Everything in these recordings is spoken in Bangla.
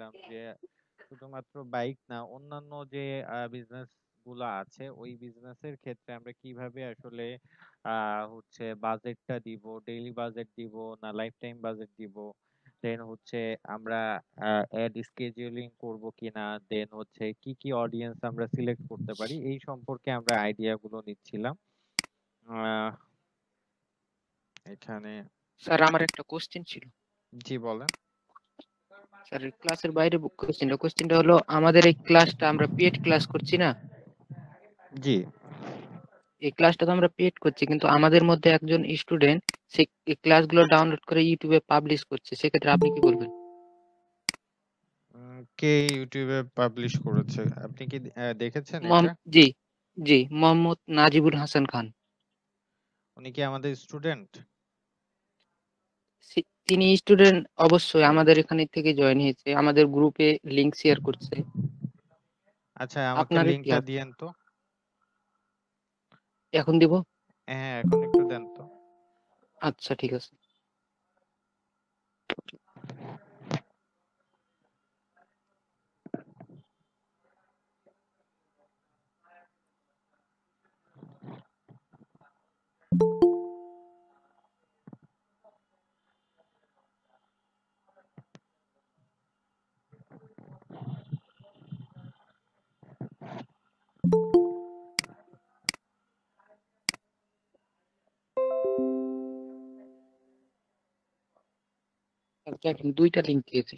নিচ্ছিলাম যে শুধুমাত্র বাইক না অন্যান্য যে বিজনেসগুলা আছে ওই বিজনেসের ক্ষেত্রে আমরা কীভাবে আসলে আহ হচ্ছে বাজেটটা দিব ডেইলি বাজেট দিব না লাইফ টাইম বাজেট দিব? দেন হচ্ছে আমরা অ্যাড স্কেডিউলিং করব কিনা? দেন হচ্ছে কি কি অডিয়েন্স আমরা সিলেক্ট করতে পারি? এই সম্পর্কে আমরা আইডিয়া গুলো নিচ্ছিলাম। আহ, এখানে স্যার আমার একটা কোশ্চেন ছিল। জি বলেন। স্যার ক্লাসের বাইরে কোশ্চেনটা কোশ্চেনটা হলো আমাদের এই ক্লাসটা আমরা পেড ক্লাস করছি না? জি। এই ক্লাসটা তো আমরা পেড করছি কিন্তু আমাদের মধ্যে একজন স্টুডেন্ট সেই ক্লাসগুলো ডাউনলোড করে ইউটিউবে পাবলিশ করছে। সেক্ষেত্রে আপনি কি বলবেন? কে ইউটিউবে পাবলিশ করেছে? আপনি কি দেখেছেন এটা? জি জি মোহাম্মদ নাজিবুল হাসান খান। উনি কি আমাদের স্টুডেন্ট তিনি স্টুডেন্ট অবশ্যই আমাদের এখানে থেকে জয়েন হয়েছে। আমাদের গ্রুপে লিংক শেয়ার করছে। আচ্ছা আমাকে আপনার লিংকটা? দিয়েন তো। এখন দিব? হ্যাঁ এখন একটু দেন তো। আচ্ছা ঠিক আছে। দেখেন দুইটা লিংক দিয়েছি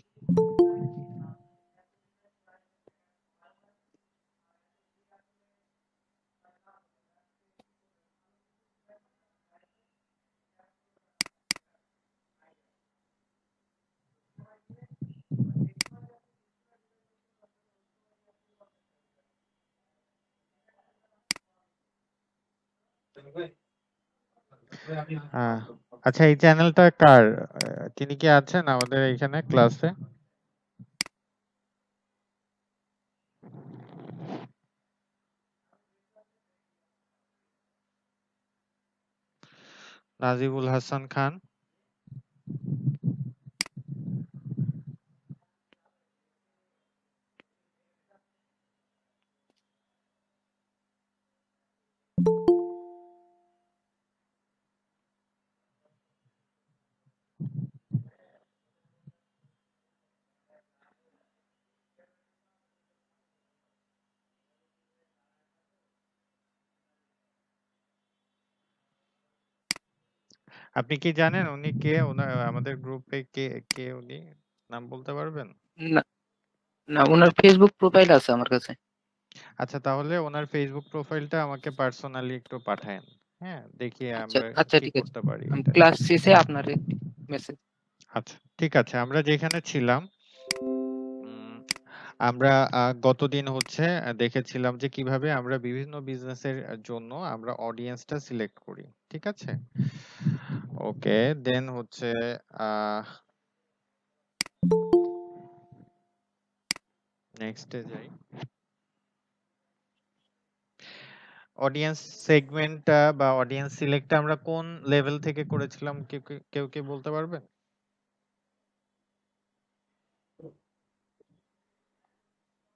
আহ, আচ্ছা এই চ্যানেলটা কার? তিনি কি আছেন আমাদের এখানে ক্লাসে? নাজিবুল হাসান খান। আপনি কি জানেন উনি কে? ওনার আমাদের গ্রুপে কে কে উনি? নাম বলতে পারবেন? না না ওনার ফেসবুক প্রোফাইল আছে আমার কাছে। আচ্ছা তাহলে ওনার ফেসবুক প্রোফাইলটা আমাকে পার্সোনালি একটু পাঠায়েন। হ্যাঁ দেখি আচ্ছা আমরা আচ্ছা ঠিক আছে। করতে পারি। ক্লাস শেষে আপনার মেসেজ আচ্ছা ঠিক আছে আমরা যেখানে ছিলাম আমরা গতদিন হচ্ছে দেখেছিলাম যে কীভাবে আমরা বিভিন্ন বিজনেসের জন্য আমরা অডিয়েন্সটা সিলেক্ট করি ঠিক আছে? ওকে, দেন হচ্ছে নেক্সটে যাই। অডিয়েন্স সেগমেন্টটা বা অডিয়েন্স সিলেক্টটা আমরা কোন লেভেল থেকে করেছিলাম, কেউ কি বলতে পারবেন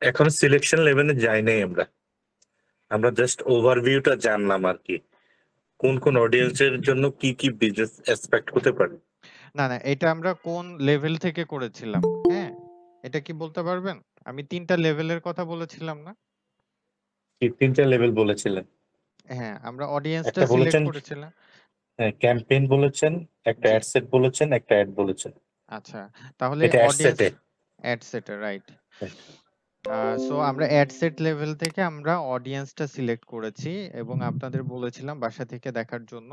এখন সিলেকশন লেভেলে যাই নাই আমরা। আমরা জাস্ট ওভারভিউটা জানলাম আর কি। কোন কোন অডিয়েন্সের জন্য কি কি বিজনেস এক্সপেক্ট হতে পারে? না না এটা আমরা কোন লেভেল থেকে করেছিলাম হ্যাঁ? এটা কি বলতে পারবেন? আমি তিনটা লেভেলের কথা বলেছিলাম না? কি তিনটা লেভেল বলেছিলেন? হ্যাঁ আমরা অডিয়েন্সটা সিলেক্ট করেছিলাম। ক্যাম্পেইন বলেছেন একটা। অ্যাড সেট বলেছেন একটা অ্যাড বলেছেন। আচ্ছা তাহলে audience ad set right. So আমরা অ্যাড সেট লেভেল থেকে আমরা অডিয়েন্সটা সিলেক্ট করেছি এবং আপনাদের বলেছিলাম বাসা থেকে দেখার জন্য।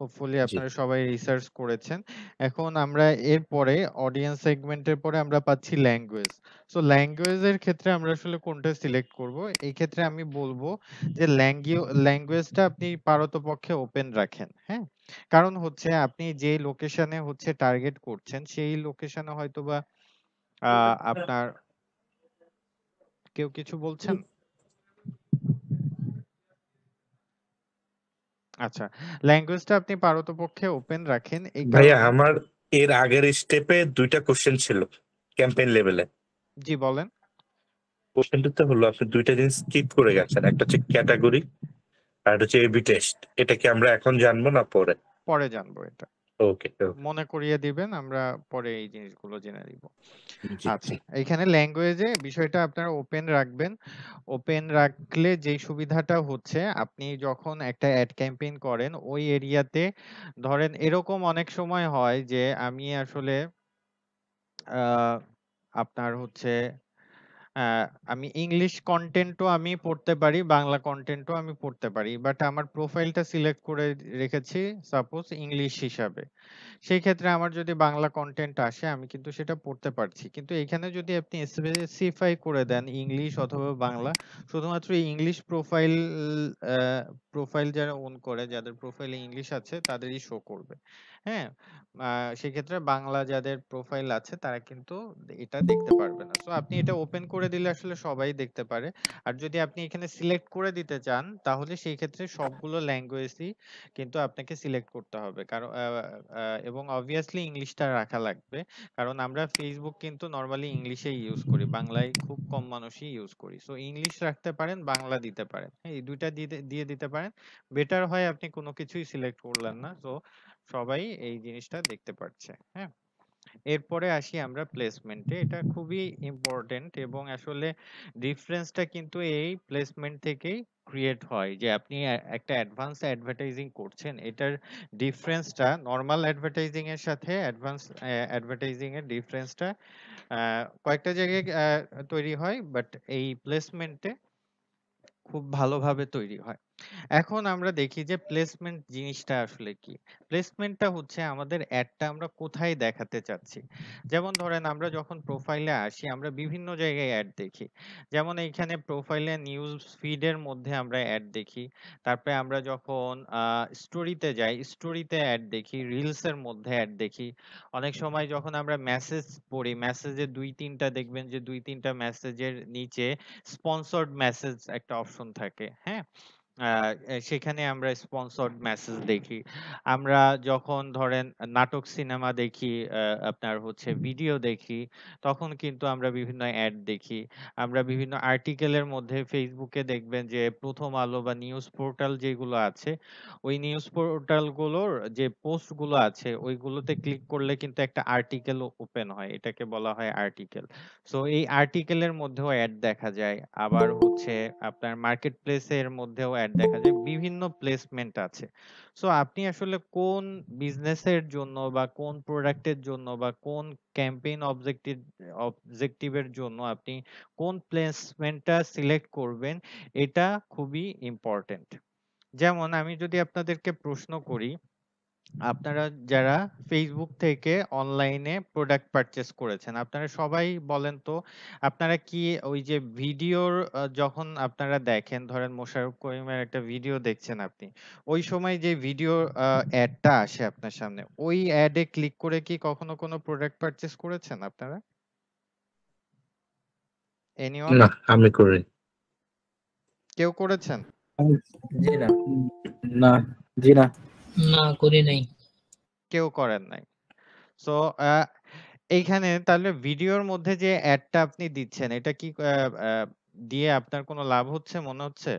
হোপফুলি আপনারা সবাই রিসার্চ করেছেন। এখন আমরা এরপরে অডিয়েন্স সেগমেন্টের পরে আমরা পাচ্ছি ল্যাঙ্গুয়েজ সো ল্যাঙ্গুয়েজের ক্ষেত্রে আমরা আসলে কোনটা সিলেক্ট করব? এই ক্ষেত্রে আমি বলব যে ল্যাঙ্গুয়েজটা আপনি পারতপক্ষে ওপেন রাখেন হ্যাঁ? কারণ হচ্ছে আপনি যে লোকেশনে হচ্ছে টার্গেট করছেন সেই লোকেশনে হয়তোবা আহ, আপনার কেউ কিছু বলছেন আচ্ছা ল্যাঙ্গুয়েজটা আপনি পারতপক্ষে ওপেন রাখেন এই ভাইয়া আমার এর আগের স্টেপে দুইটা কোশ্চেন ছিল ক্যাম্পেইন লেভেলে জি বলেন। কোশ্চেনটাতে হলো আপনি দুইটা জিনিস স্কিপ করে গেছেন। একটা হচ্ছে ক্যাটাগরি আর একটা হচ্ছে এবি টেস্ট। এটা কি আমরা এখন জানব না পরে? পরে জানব এটা। ওকে, ওকে। মনে করিয়ে দিবেন আমরা পরে এই জিনিসগুলো জেনে নিব। আচ্ছা, জি। এইখানে ল্যাঙ্গুয়েজে বিষয়টা আপনারা ওপেন রাখবেন। ওপেন রাখলে যেই সুবিধাটা হচ্ছে আপনি যখন একটা এড ক্যাম্পেইন করেন ওই এরিয়াতে ধরেন এরকম অনেক সময় হয় যে আমি আসলে আপনার হচ্ছে আমি ইংলিশ কনটেন্টও আমি পড়তে পারি, বাংলা কনটেন্টও আমি পড়তে পারি। বাট আমার প্রোফাইলটা সিলেক্ট করে রেখেছি সাপোজ ইংলিশ হিসাবে। সেই ক্ষেত্রে আমার যদি বাংলা কনটেন্ট আসে, আমি কিন্তু সেটা পড়তে পারছি। কিন্তু এখানে যদি আপনি স্পেসিফাই করে দেন ইংলিশ অথবা বাংলা, শুধুমাত্র ইংলিশ প্রোফাইল প্রোফাইল যারা ওন করে, যাদের প্রোফাইলে ইংলিশ আছে, তাদেরই শো করবে। হ্যাঁ? আ সেক্ষেত্রে বাংলা যাদের প্রোফাইল আছে, তারা কিন্তু এটা দেখতে পারবে না। সো আপনি এটা ওপেন করে দিলে আসলে সবাই দেখতে পারে। আর যদি আপনি এখানে সিলেক্ট করে দিতে চান, তাহলে সেই ক্ষেত্রে সবগুলো ল্যাঙ্গুয়েজই কিন্তু আপনাকে সিলেক্ট করতে হবে। কারণ এবং obviously ইংলিশটা রাখা লাগবে। কারণ আমরা Facebook কিন্তু নরমালি ইংলিশেই ইউজ করি। বাংলায় খুব কম মানুষই ইউজ করি। সো ইংলিশ রাখতে পারেন, বাংলা দিতে পারেন। হ্যাঁ? এই ২ টা দিয়ে দিতে পারেন। বেটার হয় আপনি কোন কিছুই সিলেক্ট করলেন না। সো সবাই এই জিনিসটা দেখতে পারছে। হ্যাঁ? এরপরে আসি আমরা প্লেসমেন্টে। এটা খুবই ইম্পর্টেন্ট এবং আসলে ডিফারেন্সটা কিন্তু এই প্লেসমেন্ট থেকেই ক্রিয়েট হয় যে, আপনি একটা অ্যাডভান্স অ্যাডভার্টাইজিং করছেন। এটার ডিফারেন্সটা নর্মাল অ্যাডভার্টাইজিং এর সাথে অ্যাডভান্স অ্যা অ্যাডভার্টাইজিং এর ডিফারেন্সটা কয়েকটা জায়গায় তৈরি হয় বাট এই প্লেসমেন্টে খুব ভালোভাবে তৈরি হয়। এখন আমরা দেখি যে প্লেসমেন্ট জিনিসটা আসলে কি? প্লেসমেন্টটা হচ্ছে আমাদের এডটা আমরা কোথায় দেখাতে চাচ্ছি। যেমন ধরেন আমরা যখন প্রোফাইলে আসি আমরা বিভিন্ন জায়গায় এড দেখি। যেমন এইখানে প্রোফাইলে নিউজ ফিড এর মধ্যে আমরা এড দেখি। তারপরে আমরা যখন আ স্টোরিতে যাই, স্টোরিতে এড দেখি, রিলস এর মধ্যে এড দেখি। অনেক সময় যখন আমরা মেসেজ পড়ি, মেসেজে ২-৩ টা দেখবেন যে ২-৩ টা মেসেজের নিচে স্পন্সরড মেসেজ একটা অপশন থাকে। হ্যাঁ? সেখানে আমরা স্পন্সরড মেসেজ দেখি। আমরা যখন ধরেন নাটক সিনেমা দেখি, আপনার হচ্ছে ভিডিও দেখি, তখন কিন্তু আমরা বিভিন্ন এড দেখি। আমরা বিভিন্ন আর্টিকেলের মধ্যে এ দেখবেন যে 'প্রথম আলো' বা নিউজ পোর্টাল যেগুলো আছে, ওই নিউজ পোর্টালগুলোর যে পোস্টগুলো আছে ওইগুলোতে ক্লিক করলে কিন্তু একটা আর্টিকেল ওপেন হয়। এটাকে বলা হয় আর্টিকেল। সো এই আর্টিকেলের মধ্যেও এড দেখা যায়। আবার হচ্ছে আপনার মার্কেট প্লেস এর মধ্যেও এড দেখা যায়। বিভিন্ন প্লেসমেন্ট আছে। সো আপনি আসলে কোন বিজনেসের জন্য বা কোন প্রোডাক্টের জন্য বা কোন ক্যাম্পেইন অবজেক্টিভ অবজেক্টিভের জন্য আপনি কোন প্লেসমেন্টটা সিলেক্ট করবেন এটা খুবই ইম্পর্টেন্ট যেমন আমি যদি আপনাদেরকে প্রশ্ন করি, আপনারা যারা Facebook থেকে অনলাইনে প্রোডাক্ট পারচেজ করেছেন, আপনারা সবাই বলেন তো আপনারা কি ওই যে ভিডিওর যখন আপনারা দেখেন ধরেন মোশাররফ করিমের একটা ভিডিও দেখছেন আপনি। ওই সময় যে ভিডিও আ এডটা আসে আপনার সামনে, ওই এডে ক্লিক করে কি কখনো কোনো প্রোডাক্ট পারচেজ করেছেন আপনারা? এনিওন? না, আমি করিনি। কেউ করেছেন? জি না। না, জি না। না করি নাই। কেউ করেন নাই। সো এইখানে তাহলে ভিডিওর মধ্যে যে এডটা আপনি দিচ্ছেন এটা কি দিয়ে আপনার কোনো লাভ হচ্ছে মনে হচ্ছে?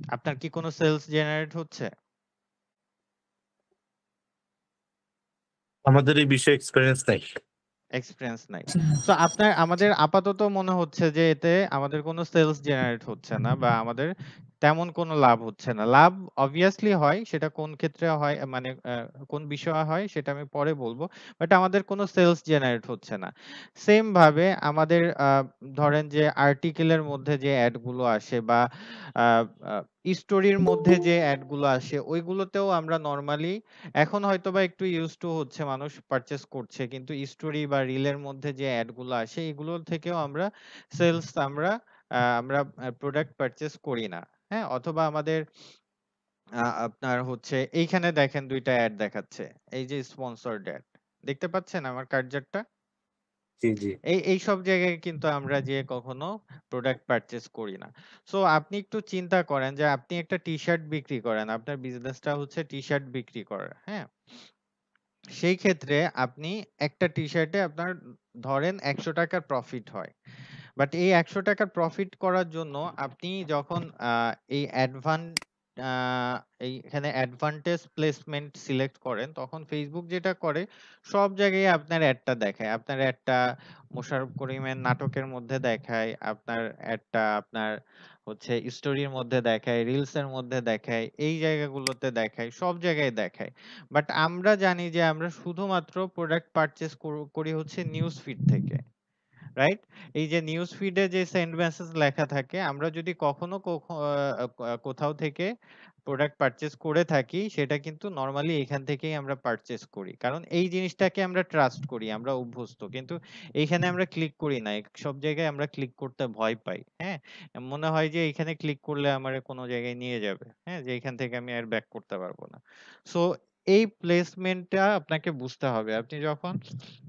আপনার কি কোনো সেলস জেনারেট হচ্ছে? আমাদের এই বিষয়ে এক্সপেরিয়েন্স নাই। এক্সপেরিয়েন্স নাই। সো আপনার আমাদের আপাতত মনে হচ্ছে যে এতে আমাদের কোনো সেলস জেনারেট হচ্ছে না বা আমাদের তেমন কোনো লাভ হচ্ছে না। লাভ অবভিয়াসলি হয়, সেটা কোন ক্ষেত্রে হয় মানে কোন বিষয়ে হয়, সেটা আমি পরে বলব বাট আমাদের কোনো সেলস জেনারেট হচ্ছে না। সেম ভাবে আমাদের ধরেন যে আর্টিকেলের মধ্যে যে এডগুলো আসে বা স্টোরির মধ্যে যে এডগুলো আসে, ওইগুলোতেও আমরা নরমালি এখন হয়তোবা একটু ইউজ টু হচ্ছে, মানুষ পারচেস করছে। কিন্তু স্টোরি বা রিলের মধ্যে যে এডগুলো আসে এগুলোর থেকেও আমরা সেলস আমরা আমরা প্রোডাক্ট পারচেস করি না। হ্যাঁ? অথবা আমাদের আপনার হচ্ছে এইখানে দেখেন ২ টা এড দেখাচ্ছে। এই যে স্পন্সরড এড। দেখতে পাচ্ছেন আমার কার্সারটা? জি, জি। এই এইসব জায়গায় কিন্তু আমরা যেয়ে কখনো প্রোডাক্ট পারচেজ করি না। সো আপনি একটু চিন্তা করেন যে আপনি একটা টি-শার্ট বিক্রি করেন। আপনার বিজনেসটা হচ্ছে টি-শার্ট বিক্রি করা। হ্যাঁ? সেই ক্ষেত্রে আপনি একটা টি-শার্টে আপনার ধরেন ৳১০০ প্রফিট হয়। বাট এই ৳১০০ প্রফিট করার জন্য আপনি যখন আ এই অ্যাডভান আ এইখানে অ্যাডভান্টেজ প্লেসমেন্ট সিলেক্ট করেন তখন Facebook যেটা করে সব জায়গায় আপনার অ্যাডটা দেখায়। আপনার অ্যাডটা মোশাররফ করিমের নাটকের মধ্যে দেখায়, আপনার অ্যাডটা আপনার হচ্ছে স্টোরির মধ্যে দেখায়, রিলসের মধ্যে দেখায়, এই জায়গাগুলোতে দেখায়, সব জায়গায় দেখায়। বাট আমরা জানি যে আমরা শুধুমাত্র প্রোডাক্ট পারচেজ কর করি হচ্ছে নিউজ ফিড থেকে। রাইট? এই যে নিউজ ফিডে যে সেন্ড মেসেজ লেখা থাকে আমরা যদি কখনো কোথাও থেকে প্রোডাক্ট পারচেজ করে থাকি সেটা কিন্তু নরমালি এখান থেকেই আমরা পারচেজ করি। কারণ এই জিনিসটাকে আমরা ট্রাস্ট করি, আমরা অভ্যস্ত। কিন্তু এইখানে আমরা ক্লিক করি না। সব জায়গায় আমরা ক্লিক করতে ভয় পাই। হ্যাঁ? মনে হয় যে এখানে ক্লিক করলে আমার কোনো জায়গায় নিয়ে যাবে। হ্যাঁ? যে এখান থেকে আমি আর ব্যাক করতে পারব না। সো এই প্লেসমেন্টটা আপনাকে বুঝতে হবে। আপনি যখন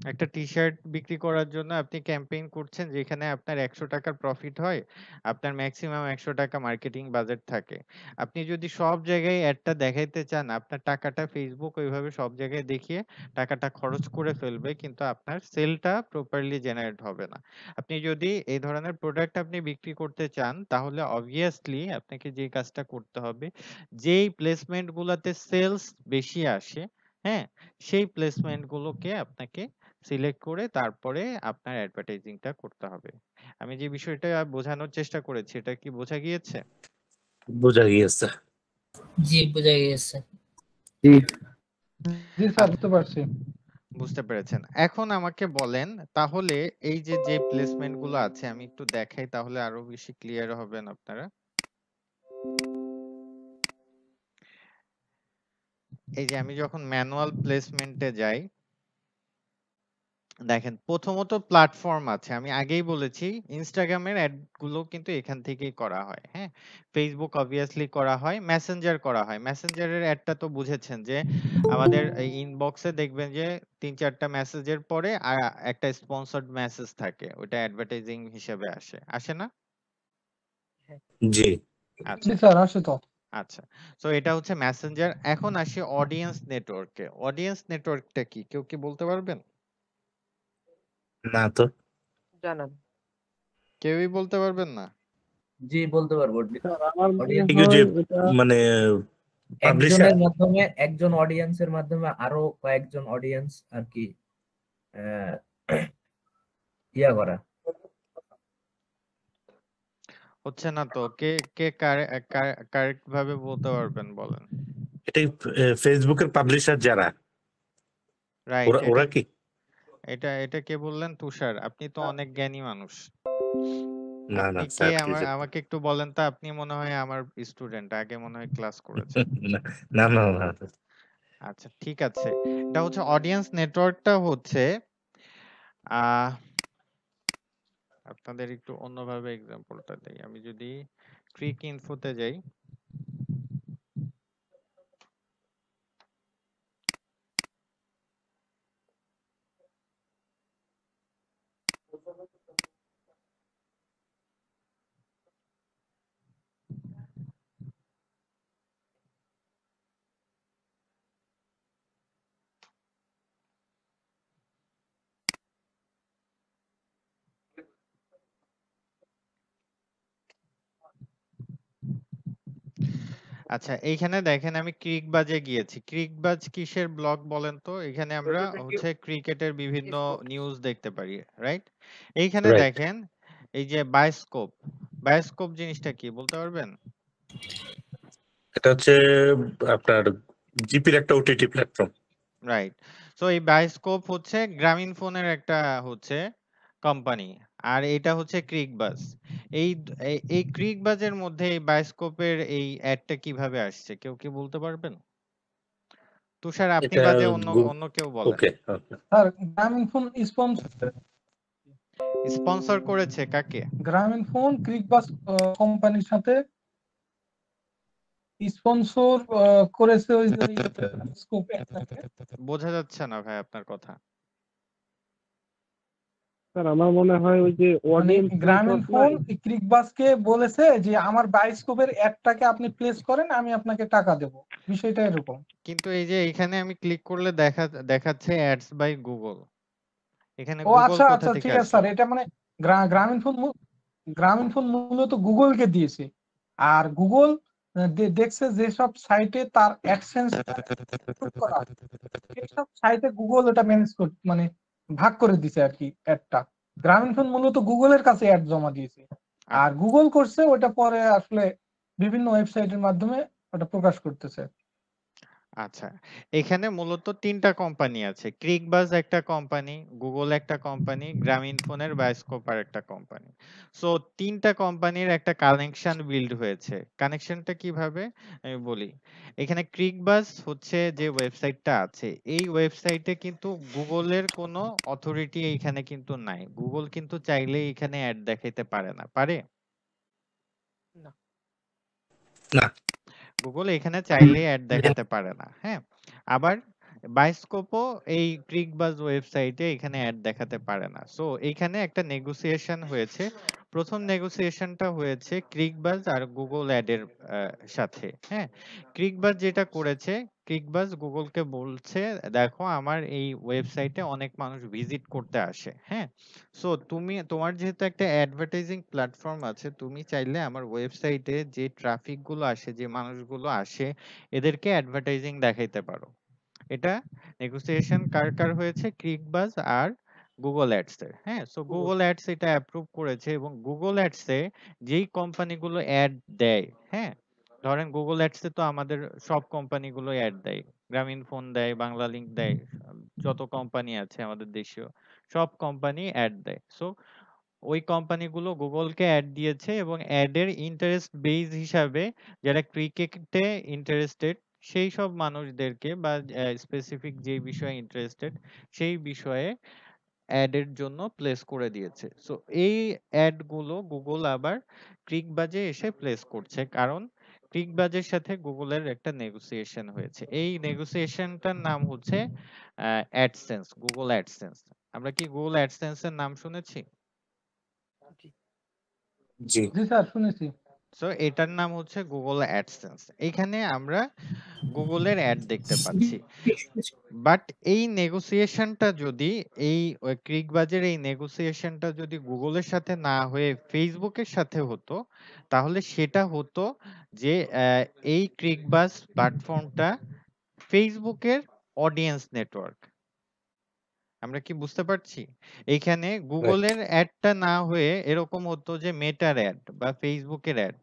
একটা টি-শার্ট বিক্রি করার জন্য আপনি ক্যাম্পেইন করছেন যেখানে আপনার ৳১০০ প্রফিট হয়, আপনার ম্যাক্সিমাম একশো টাকা মার্কেটিং বাজেট থাকে। আপনি যদি সব জায়গায় অ্যাডটা দেখাইতে চান আপনার টাকাটা Facebook ওইভাবে সব জায়গায় দেখিয়ে টাকাটা খরচ করে ফেলবে কিন্তু আপনার সেলটা প্রপারলি জেনারেট হবে না। আপনি যদি এই ধরনের প্রোডাক্ট আপনি বিক্রি করতে চান তাহলে অবভিয়াসলি আপনাকে যে কাজটা করতে হবে যেই প্লেসমেন্ট গুলাতে সেলস বেশি আসে, হ্যাঁ? সেই প্লেসমেন্ট গুলোকে আপনাকে সিলেক্ট করে তারপরে আপনার অ্যাডভার্টাইজিংটা করতে হবে। আমি যে বিষয়টা বোঝানোর চেষ্টা করেছি এটা কি বোঝা গিয়েছে? বোঝা গিয়েছে। জি, বোঝা গিয়েছে। জি। জি স্যার বুঝতে পারছি। বুঝতে পেরেছেন। এখন আমাকে বলেন তাহলে এই যে, যে প্লেসমেন্টগুলো আছে আমি একটু দেখাই তাহলে আরও বেশি ক্লিয়ার হবেন আপনারা। এই যে আমি যখন ম্যানুয়াল প্লেসমেন্ট এ যাই দেখেন প্রথমত প্ল্যাটফর্ম আছে। আমি আগেই বলেছি ইনস্টাগ্রামের এর এডগুলো কিন্তু এখান থেকেই করা হয়। হ্যাঁ? Facebook অবভিয়াসলি করা হয়, মেসেঞ্জার করা হয়। মেসেঞ্জারের এডটা তো বুঝেছেন যে আমাদের এই ইনবক্সে দেখবেন যে ৩-৪ টা মেসেজের পরে আর একটা স্পন্সরড মেসেজ থাকে। ওইটা অ্যাডভার্টাইজিং হিসেবে আসে। আসে না? জি। আচ্ছা। স্যার আসে তো। আচ্ছা। সো এটা হচ্ছে মেসেঞ্জার। এখন আসি অডিয়েন্স নেটওয়ার্কে। অডিয়েন্স নেটওয়ার্কটা কি? কেউ কি বলতে পারবেন? না তো। জানান। কেউই বলতে পারবেন না? জি বলতে পারব। মনে একজনের মাধ্যমে একজন অডিয়েন্সের মাধ্যমে আরও কয়েকজন অডিয়েন্স আর কি আহ, ইয়া করা হচ্ছে না তো। কে কে কারে কা কারেক্ট ভাবে বলতে পারবেন বলেন। এটাই এ ফেসবুকের পাবলিশার যারা রাইট ওরা কি? এটা এটা কে বললেন? তুষার। আপনি তো অনেক জ্ঞানী মানুষ। না, না আমাকে একটু বলেন তো আপনি মনে হয় আমার স্টুডেন্ট। আগে মনে হয় ক্লাস করেছেন। না, না, না, না। আচ্ছা ঠিক আছে। এটা হচ্ছে অডিয়েন্স নেটওয়ার্কটা হচ্ছে আহ আপনাদের একটু অন্যভাবে টা দেই। আমি যদি click info তে যাই আচ্ছা এইখানে দেখেন আমি ক্রিকবাজে গিয়েছি। ক্রিকবাজ কিসের ব্লগ বলেন তো? এখানে আমরা হচ্ছে ক্রিকেটের বিভিন্ন নিউজ দেখতে পারি। রাইট? এইখানে দেখেন এই যে বায়োস্কোপ। বায়োস্কোপ জিনিসটা কি বলতে পারবেন? এটা হচ্ছে আপনার জিপির একটা ওটিটি প্ল্যাটফর্ম। রাইট। সো এই বায়োস্কোপ হচ্ছে গ্রামীণ ফোনের একটা হচ্ছে কোম্পানি। আর এটা হচ্ছে ক্রিকবাজ। এই দ এই এই ক্রিকবাজের মধ্যে এই বায়োস্কোপের এই এডটা কীভাবে আসছে? কেউ কি বলতে পারবেন? তুষার আপনি এটা বাদে অন্য গু অন্য কেউ বলেন। Okay, okay. Sir Grameenphone sponsor sponsor করেছে কাকে? গ্রামীণফোন ক্রিকবাস আ কোম্পানির সাথে স্পন্সর করেছে ওই যে স্কোপে বোঝা যাচ্ছে না ভাই আপনার কথা। স্যার আমার মনে হয় ওই যে মানে অডিয়েন্স গ্রামীণ ফোন ক্রিকবাসকে বলেছে যে আমার বায়োস্কোপের অ্যাডটাকে আপনি প্লেস করেন আমি আপনাকে টাকা দেব। বিষয়টা এরকম। কিন্তু এই যে এখানে আমি ক্লিক করলে দেখা দেখাচ্ছে অ্যাডস বাই গুগল এখানে ও গুগল আচ্ছা কোথা আচ্ছা থেকে ঠিক আছে স্যার এটা মানে গ্রা- গ্রামীণ ফোন গ্রামীণ ফোন মূলত গুগলকে দিয়েছে। আর গুগল দেখছে যেসব সাইটে তার অ্যাডসেন্স করা সেসব সাইটে গুগল এটা ম্যানেজ কর মানে ভাগ করে দিছে আর কি অ্যাডটা গ্রামীণফোন মূলত গুগলের কাছে অ্যাড জমা দিয়েছে। আর গুগল করছে ওটা পরে আসলে বিভিন্ন ওয়েবসাইটের মাধ্যমে ওটা প্রকাশ করতেছে। আচ্ছা এখানে মূলত তিনটা কোম্পানি আছে। ক্রিকবাজ একটা কোম্পানি গুগল একটা কোম্পানি গ্রামীণ ফোনের বায়োস্কোপ আর একটা কোম্পানি সো তিনটা কোম্পানির একটা কানেকশন বিল্ড হয়েছে। কানেকশনটা কীভাবে? আমি বলি এখানে ক্রিকবাজ হচ্ছে যে ওয়েবসাইটটা আছে এই ওয়েবসাইটে কিন্তু গুগলের কোনো অথরিটি এইখানে কিন্তু নাই। গুগল কিন্তু চাইলে এখানে অ্যাড দেখাইতে পারে না পারে? না। গুগল এখানে চাইলে অ্যাড দেখাতে পারে না হ্যাঁ? আবার বায়োস্কোপও এই ক্রিকবাজ ওয়েবসাইটে এখানে অ্যাড দেখাতে পারে না। সো এখানে একটা নেগোসিয়েশন হয়েছে। প্রথম নেগোসিয়েশনটা হয়েছে ক্রিকবাজ আর গুগল অ্যাডের সাথে হ্যাঁ? ক্রিকবাজ যেটা করেছে ক্রিকবাজ গুগলকে বলছে দেখো আমার এই ওয়েবসাইটে অনেক মানুষ ভিজিট করতে আসে। হ্যাঁ? সো তুমি তোমার যেহেতু একটা অ্যাডভার্টাইজিং প্ল্যাটফর্ম আছে তুমি চাইলে আমার ওয়েবসাইটে যে ট্রাফিকগুলো আসে যে মানুষগুলো আসে এদেরকে অ্যাডভার্টাইজিং দেখাইতে পারো। এটা নেগোসিয়েশন কার কার হয়েছে? ক্রিকবাজ আর গুগল অ্যাডস এর হ্যাঁ সো গুগল অ্যাডস এটা অ্যাপ্রুভ করেছে এবং গুগল অ্যাডস এ যেই কোম্পানিগুলো অ্যাড দেয় হ্যাঁ? ধরেন গুগল অ্যাডস তো আমাদের সব কোম্পানিগুলো অ্যাড দেয়। গ্রামীণ ফোন দেয় বাংলা লিংক দেয়, যত কোম্পানি আছে আমাদের দেশীয় সব কোম্পানি অ্যাড দেয়। সো ওই কোম্পানিগুলো গুগলকে অ্যাড দিয়েছে এবং অ্যাডের ইন্টারেস্ট বেস হিসাবে যারা ক্রিকেটে ইন্টারেস্টেড সেই সব মানুষদেরকে বা স্পেসিফিক যে বিষয়ে ইন্টারেস্টেড সেই বিষয়ে অ্যাডের জন্য প্লেস করে দিয়েছে। সো এই অ্যাডগুলো গুগল আবার ক্রিকবাজে এসে প্লেস করছে। কারণ ক্রিকবাজের সাথে গুগলের একটা নেগোসিয়েশন হয়েছে। এই নেগোসিয়েশনটার নাম হচ্ছে অ্যাডসেন্স গুগল অ্যাডসেন্স আমরা কি গুগল অ্যাডসেন্স এর নাম শুনেছি? জি। জি স্যার শুনেছি। সো এটার নাম হচ্ছে গুগল অ্যাডসেন্স এখানে আমরা গুগলের অ্যাড দেখতে পাচ্ছি। বাট এই নেগোসিয়েশনটা যদি এই ক্রিকবাজের এই নেগোসিয়েশনটা যদি গুগলের সাথে না হয়ে ফেসবুকের সাথে হতো তাহলে সেটা হতো যে এই ক্রিকবাজ প্ল্যাটফর্মটা ফেসবুকের অডিয়েন্স নেটওয়ার্ক। আমরা কি বুঝতে পারছি? এইখানে গুগলের অ্যাডটা না হয়ে এরকম হতো যে মেটার অ্যাড বা ফেসবুকের অ্যাড।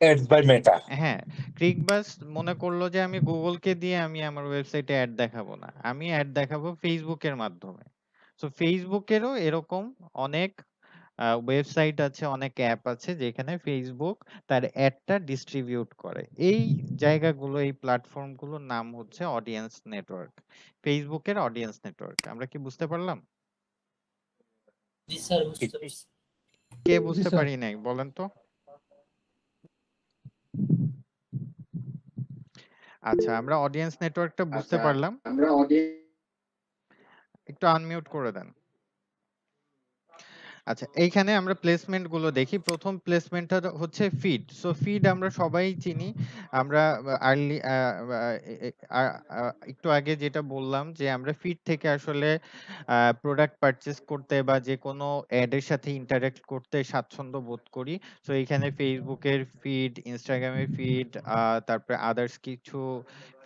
অ্যাডস বাই মেটা হ্যাঁ ক্রিকবাস মনে করল যে আমি গুগলকে দিয়ে আমি আমার ওয়েবসাইটে অ্যাড দেখাবো না। আমি অ্যাড দেখাবো ফেসবুকের মাধ্যমে। তো ফেসবুকেরও এরকম অনেক ওয়েবসাইট আছে অনেক অ্যাপ আছে যেখানে ফেসবুক তার অ্যাডটা ডিস্ট্রিবিউট করে। এই জায়গাগুলো এই প্ল্যাটফর্মগুলোর নাম হচ্ছে অডিয়েন্স নেটওয়ার্ক ফেসবুকের অডিয়েন্স নেটওয়ার্ক আমরা কি বুঝতে পারলাম? জি স্যার বুঝতে পারছি। কে বুঝতে পারি নাই বলেন তো। আচ্ছা আমরা অডিয়েন্স নেটওয়ার্কটা বুঝতে পারলাম। একটু আনমিউট করে দেন। আচ্ছা এইখানে আমরা প্লেসমেন্টগুলো দেখি। প্রথম প্লেসমেন্টটা হচ্ছে ফিড সো ফিড আমরা সবাই চিনি। আমরা আর্লি একটু আগে যেটা বললাম যে আমরা ফিড থেকে আসলে প্রোডাক্ট পারচেস করতে বা যে কোনো অ্যাডের সাথে ইন্টারেক্ট করতে স্বাচ্ছন্দ্য বোধ করি। সো এখানে ফেসবুকের ফিড ইনস্টাগ্রামের ফিড তারপরে আদার্স কিছু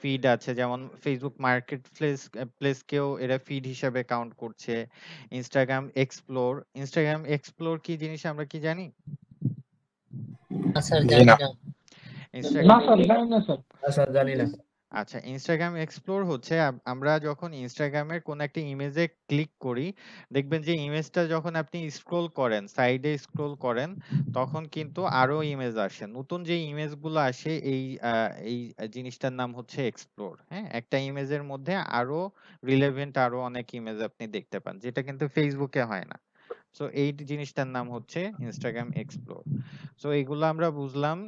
ফিড আছে যেমন ফেসবুক মার্কেট প্লেস প্লেসকেও এরা ফিড হিসাবে কাউন্ট করছে। ইনস্টাগ্রাম এক্সপ্লোর ইনস্টাগ্রাম এক্সপ্লোর কি জিনিস আমরা কি জানি? না স্যার জানি না। স্যার জানি না স্যার। আচ্ছা ইনস্টাগ্রাম এক্সপ্লোর হচ্ছে আম- আমরা যখন ইনস্টাগ্রামের কোন একটা ইমেজে ক্লিক করি দেখবেন যে ইমেজটা যখন আপনি স্ক্রোল করেন সাইডে স্ক্রোল করেন তখন কিন্তু আরও ইমেজ আসে। নতুন যে ইমেজগুলো আসে এই আহ, এই জিনিসটার নাম হচ্ছে এক্সপ্লোর হ্যাঁ? একটা ইমেজের মধ্যে আরও রিলেভেন্ট আরও অনেক ইমেজ আপনি দেখতে পান যেটা কিন্তু ফেসবুকে হয় না। সো এই জিনিসটার নাম হচ্ছে ইনস্টাগ্রাম এক্সপ্লোর সো এগুলো আমরা বুঝলাম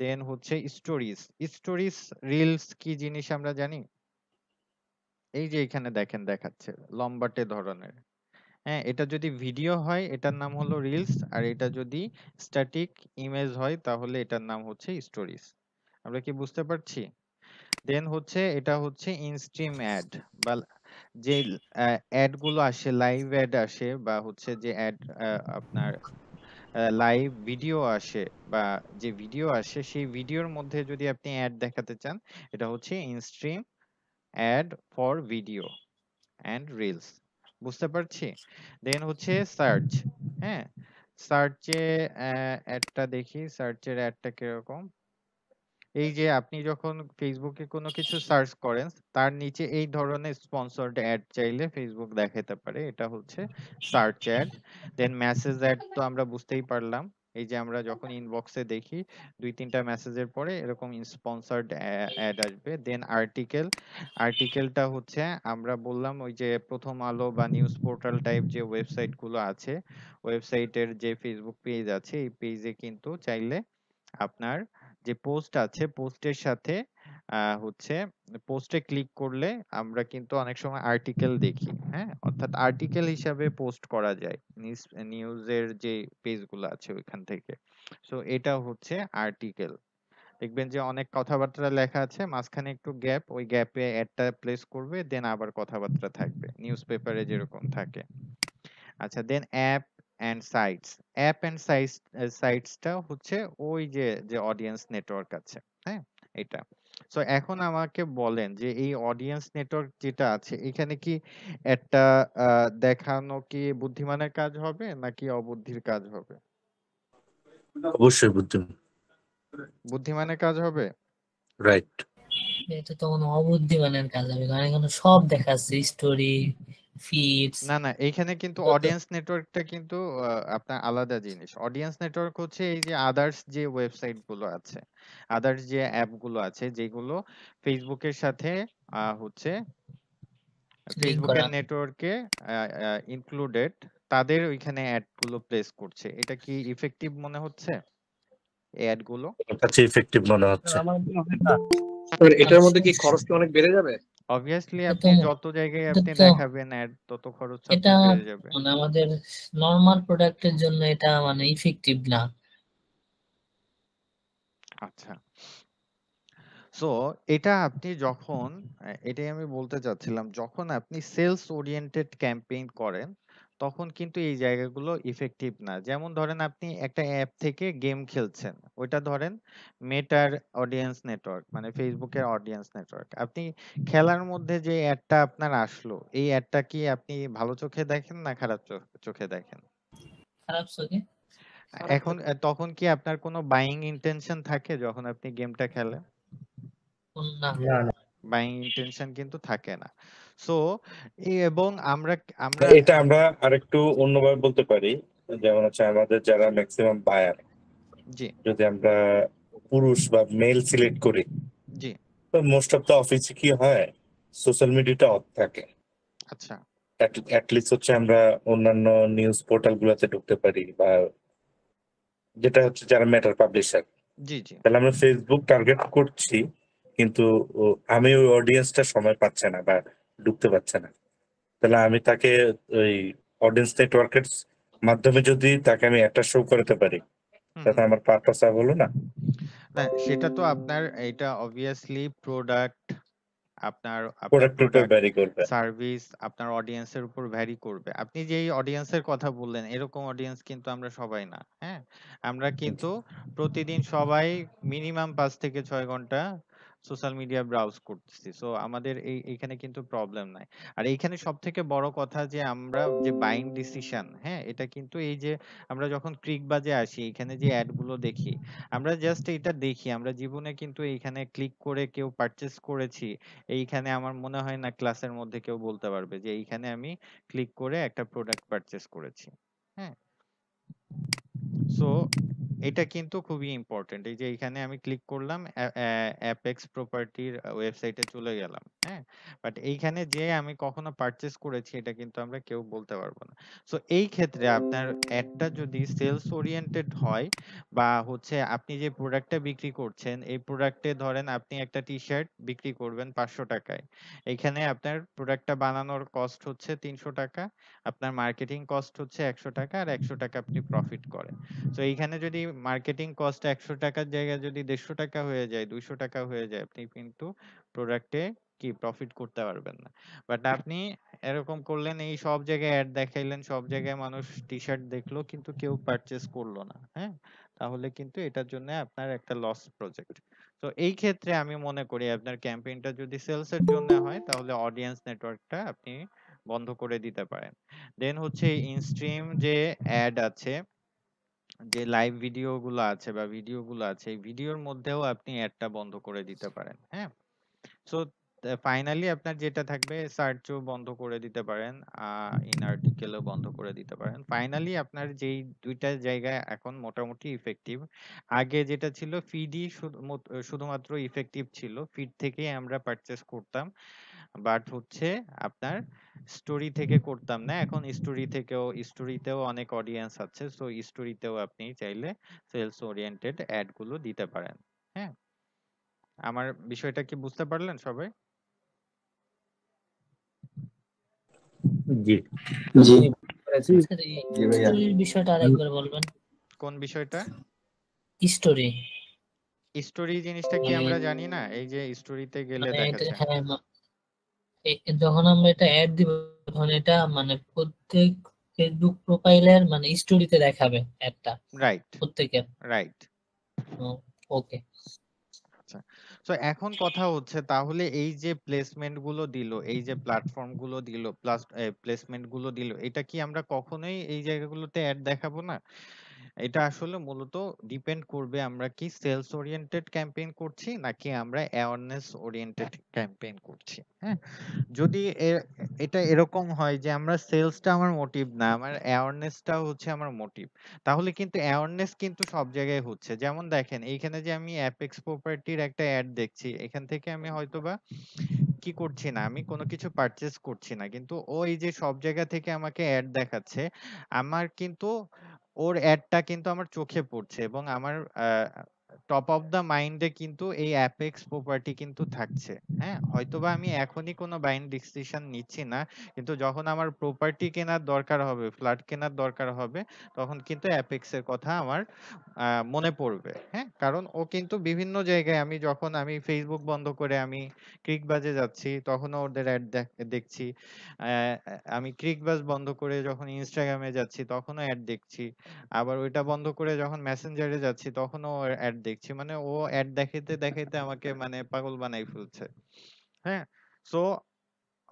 দেন হচ্ছে স্টোরিজ স্টোরিজ রিলস কি জিনিস আমরা জানি? এই যে এখানে দেখেন দেখাচ্ছে, লম্বাটে ধরনের। হ্যাঁ এটা যদি ভিডিও হয়, এটার নাম হলো রিলস আর এটা যদি স্ট্যাটিক ইমেজ হয়, তাহলে এটার নাম হচ্ছে স্টোরিজ আমরা কি বুঝতে পারছি? দেন হচ্ছে, এটা হচ্ছে ইনস্ট্রিম অ্যাড বা যে অ্যাডগুলো আসে লাইভ অ্যাড আসে বা হচ্ছে যে অ্যাড আপনার লাইভ ভিডিও আসে বা যে ভিডিও আসে, সেই ভিডিওর মধ্যে যদি আপনি অ্যাড দেখাতে চান, এটা হচ্ছে instream ad for video and reels বুঝতে পারছি? দেন হচ্ছে সার্চ হ্যাঁ? সার্চে অ্যাডটা দেখি সার্চের অ্যাডটা কীরকম? এই যে আপনি যখন ফেসবুকে কোনো কিছু সার্চ করেন, তার নিচে এই ধরনের স্পন্সরড অ্যাড চাইলে ফেসবুক দেখাতে পারে। এটা হচ্ছে search ad then message ad তো আমরা বুঝতেই পারলাম। এই যে আমরা যখন ইনবক্সে দেখি, দুই তিনটা মেসেজের পরে এরকম স্পন্সরড অ্যাড আসবে। দেন আর্টিকেল আর্টিকেলটা হচ্ছে আমরা বললাম ওই যে প্রথম আলো বা নিউজ পোর্টাল টাইপ যে ওয়েবসাইটগুলো আছে ওয়েবসাইটের যে ফেসবুক পেজ আছে, এই পেজে কিন্তু চাইলে আপনার যে পোস্ট আছে পোস্টের সাথে হচ্ছে পোস্টে ক্লিক করলে আমরা কিন্তু অনেক সময় আর্টিকেল দেখি হ্যাঁ? অর্থাৎ আর্টিকেল হিসাবে পোস্ট করা যায় নিউজ নিউজের যে পেজগুলো আছে ওইখান থেকে। সো এটা হচ্ছে আর্টিকেল দেখবেন যে অনেক কথাবার্তা লেখা আছে, মাঝখানে একটু গ্যাপ ওই গ্যাপে অ্যাডটা প্লেস করবে দেন আবার কথাবার্তা থাকবে নিউজ পেপারে যেরকম থাকে। আচ্ছা then app and sites app and sites সাইটসটা হচ্ছে ওই যে যে অডিয়েন্স নেটওয়ার্ক আছে হ্যাঁ? এটা। সো এখন আমাকে বলেন যে এই অডিয়েন্স নেটওয়ার্ক যেটা আছে এখানে কি একটা দেখানো কি বুদ্ধিমানের কাজ হবে নাকি অবুদ্ধির কাজ হবে? অবশ্যই বুদ্ধিমান বুদ্ধিমানের কাজ হবে? রাইট। এটা তো কোনো অবুদ্ধিমানের কাজ হবে কারণ এখানে সব দেখাচ্ছে স্টোরি ফিডস না না এইখানে কিন্তু অডিয়েন্স নেটওয়ার্কটা কিন্তু আপনার আলাদা জিনিস। অডিয়েন্স নেটওয়ার্ক হচ্ছে এই যে আদার্স যে ওয়েবসাইটগুলো আছে আদার্স যে অ্যাপগুলো আছে যেগুলো ফেসবুকের সাথে হচ্ছে ফেসবুকের নেটওয়ার্কে ইনক্লুডেড তাদের ওইখানে অ্যাডগুলো প্লেস করছে। এটা কি ইফেক্টিভ মনে হচ্ছে? এই অ্যাডগুলো কাছে ইফেক্টিভ মনে হচ্ছে। এটার মধ্যে কি খরচ কি অনেক বেড়ে যাবে? অবভিয়াসলি আপনি যত জায়গায় আপনি দেখাবেন অ্যাড তত খরচ এটা বেড়ে যাবে। মানে আমাদের নরমাল প্রোডাক্টের জন্য এটা মানে ইফেক্টিভ না। আচ্ছা। সো এটা আপনি যখন এটাই আমি বলতে চাচ্ছিলাম যখন আপনি সেলস ওরিয়েন্টেড ক্যাম্পেইন করেন তখন কিন্তু এই জায়গাগুলো ইফেক্টিভ না। যেমন ধরেন আপনি একটা অ্যাপ থেকে গেম খেলছেন ওইটা ধরেন মেটার অডিয়েন্স নেটওয়ার্ক মানে ফেসবুকের অডিয়েন্স নেটওয়ার্ক আপনি খেলার মধ্যে যে অ্যাডটা আপনার আসলো এই অ্যাডটা কি আপনি ভালো চোখে দেখেন না খারাপ চোখে দেখেন? খারাপ চোখে? এখন তখন কি আপনার কোনো বাইং ইন্টেনশন থাকে যখন আপনি গেমটা খেলেন? না। না না। বাইং ইন্টেনশন কিন্তু থাকে না। সো এবং আমরা আমরা এটা আমরা আরেকটু অন্যভাবে বলতে পারি। যেমন হচ্ছে আমাদের যারা ম্যাক্সিমাম বায়ার জি। যদি আমরা পুরুষ বা মেল সিলেক্ট করি জি। তো মোস্ট অফ দ্য অফিসে কি হয়? সোশ্যাল মিডিয়াটা অফ থাকে। আচ্ছা। অ্যাটলিস্ট হচ্ছে আমরা অন্যান্য নিউজ পোর্টাল গুলোতে ঢুকতে পারি বা যেটা হচ্ছে যারা ম্যাটার পাবলিশার জি জি। তাহলে আমরা ফেসবুক টার্গেট করছি কিন্তু আমি ওই অডিয়েন্সটা সময় পাচ্ছে না বা ঢুকতে পারছে না। তাহলে আমি তাকে ওই অডিয়েন্স নেটওয়ার্কের মাধ্যমে যদি তাকে আমি একটা শো করতে পারি তাতে আমার পারপাস আর হলো না? না সেটা তো আপনার এটা অবভিয়াসলি প্রোডাক্ট আপনার প্রোডাক্টের উপর ভ্যারি করবে। সার্ভিস আপনার অডিয়েন্সের উপর ভ্যারি করবে। আপনি যেই অডিয়েন্সের কথা বললেন এরকম অডিয়েন্স কিন্তু আমরা সবাই না হ্যাঁ? আমরা কিন্তু প্রতিদিন সবাই মিনিমাম পাঁচ থেকে ছয় ঘণ্টা সোশ্যাল মিডিয়া ব্রাউজ করতেছি। সো আমাদের এই, এখানে কিন্তু প্রবলেম নাই। আর এইখানে সব থেকে বড় কথা যে, আমরা যে বাইং ডিসিশন হ্যাঁ এটা কিন্তু এই যে, আমরা যখন ক্লিক বাজে আসি, এখানে যে অ্যাডগুলো দেখি, আমরা জাস্ট এটা দেখি। আমরা জীবনে কিন্তু এইখানে ক্লিক করে কেউ পারচেস করেছি, এইখানে আমার মনে হয় না ক্লাসের মধ্যে কেউ বলতে পারবে যে, এইখানে আমি ক্লিক করে একটা প্রোডাক্ট পারচেস করেছি হ্যাঁ। সো এটা কিন্তু খুবই ইম্পোর্টেন্ট। এই যে এখানে আমি ক্লিক করলাম অ্যা অ্যা অ্যাপেক্স প্রপার্টির ওয়েবসাইটে চলে গেলাম। হ্যাঁ? বাট এইখানে যেয়ে আমি কখনো পারচেজ করেছি এটা কিন্তু আমরা কেউ বলতে পারব না। সো এই ক্ষেত্রে আপনার অ্যাডটা যদি সেলস ওরিয়েন্টেড হয় বা হচ্ছে আপনি যে প্রোডাক্টটা বিক্রি করছেন এই প্রোডাক্টে ধরেন আপনি একটা টি-শার্ট বিক্রি করবেন ৳৫০০ য়। এখানে আপনার প্রোডাক্টটা বানানোর কস্ট হচ্ছে ৳৩০০ আপনার মার্কেটিং কস্ট হচ্ছে ৳১০০ আর ৳১০০ আপনি প্রফিট করেন। সো এইখানে যদি মার্কেটিং কস্ট ৳১০০ র জায়গায় যদি ৳১৫০ হয়ে যায়, ৳২০০ হয়ে যায় আপনি কিন্তু প্রোডাক্টে কি প্রফিট করতে পারবেন না। বাট আপনি এরকম করলেন এই সব জায়গায় অ্যাড দেখাইলেন, সব জায়গায় মানুষ টি-শার্ট দেখল কিন্তু কেউ পারচেজ করল না। হ্যাঁ? তাহলে কিন্তু এটার জন্য আপনার একটা লস প্রজেক্ট। তো এই ক্ষেত্রে আমি মনে করি আপনার ক্যাম্পেইনটা যদি সেলস এর জন্য হয় তাহলে অডিয়েন্স নেটওয়ার্কটা আপনি বন্ধ করে দিতে পারেন। দেন হচ্ছে ইনস্ট্রিম যে অ্যাড আছে যে লাইভ ভিডিও গুলো আছে বা ভিডিও গুলো আছে, এই ভিডিওর মধ্যেও আপনি অ্যাডটা বন্ধ করে দিতে পারেন। হ্যাঁ? সো ফাইনালি আপনার যেটা থাকবে সার্চও বন্ধ করে দিতে পারেন। ইন আর্টিকেলও বন্ধ করে দিতে পারেন। ফাইনালি আপনার যেই ২ টা জায়গায় এখন মোটামুটি ইফেক্টিভ। আগে যেটা ছিল ফিডই শুধু শুধুমাত্র ইফেক্টিভ ছিল। ফিড থেকেই আমরা পারচেজ করতাম। বাট হচ্ছে আপনার স্টোরি থেকে করতাম না। এখন স্টোরি থেকেও স্টোরিতেও অনেক অডিয়েন্স আছে। সো স্টোরিতেও আপনি চাইলে সেলস ওরিয়েন্টেড অ্যাডগুলো দিতে পারেন। হ্যাঁ? আমার বিষয়টা কি বুঝতে পারলেন সবাই? জি। বিষয়টা আরেকবার বলবেন। কোন বিষয়টা? স্টোরি। স্টোরি জিনিসটা কি মানে আমরা জানি না? এই যে স্টোরিতে গেলে মানে দেখা যায়। যখন আমরা এটা অ্যাড দিব তখন এটা মানে প্রত্যেক ফেসবুক প্রোফাইলের মানে স্টোরিতে দেখাবে এডটা রাইট, প্রত্যেকের। রাইট। ওকে। সো এখন কথা হচ্ছে তাহলে এই যে প্লেসমেন্টগুলো দিল, এই যে প্ল্যাটফর্মগুলো দিল, প্লাস প্লেসমেন্টগুলো দিল, এটা কি আমরা কখনোই এই জায়গাগুলোতে অ্যাড দেখাবো না? এটা আসলে মূলত ডিপেন্ড করবে আমরা কি সেলস ওরিয়েন্টেড ক্যাম্পেইন করছি নাকি আমরা অ্যাওয়ারনেস ওরিয়েন্টেড ক্যাম্পেইন করছি। হ্যাঁ? যদি এটা এরকম হয় যে আমরা সেলসটা আমার মোটিভ না, আমার অ্যাওয়ারনেসটা হচ্ছে আমার মোটিভ। তাহলে কিন্তু অ্যাওয়ারনেস কিন্তু সব জায়গায় হচ্ছে। যেমন দেখেন এইখানে যে আমি অ্যাপেক্স প্রপার্টির একটা অ্যাড দেখছি, এখান থেকে আমি হয়তোবা কি করছি না, আমি কোনো কিছু পারচেজ করছি না। কিন্তু ওই যে সব জায়গা থেকে আমাকে অ্যাড দেখাচ্ছে, আমার কিন্তু ওর অ্যাডটা কিন্তু আমার চোখে পড়ছে এবং আমার uh top of the mind কিন্তু এই অ্যাপেক্স প্রপার্টি কিন্তু থাকছে। হ্যাঁ? হয়তোবা আমি এখনই কোন বাইং ডিসিশন নিচ্ছি না। কিন্তু যখন আমার প্রপার্টি কেনার দরকার হবে, ফ্ল্যাট কেনার দরকার হবে, তখন কিন্তু অ্যাপেক্স এর কথা আমার মনে পড়বে। হ্যাঁ? কারণ ও কিন্তু বিভিন্ন জায়গায় আমি যখন আমি ফেসবুক বন্ধ করে আমি ক্রিকবাজে যাচ্ছি, তখনও ওদের অ্যাড দেখছি। আমি ক্রিকবাজ বন্ধ করে যখন ইনস্টাগ্রামে যাচ্ছি, তখনও অ্যাড দেখছি। আবার ওইটা বন্ধ করে যখন মেসেঞ্জারে যাচ্ছি, তখনও অ্যাড দেখছি। মানে ও অ্যাড দেখাইতে, দেখাইতে আমাকে মানে পাগল বানাই ফেলছে। হ্যাঁ? সো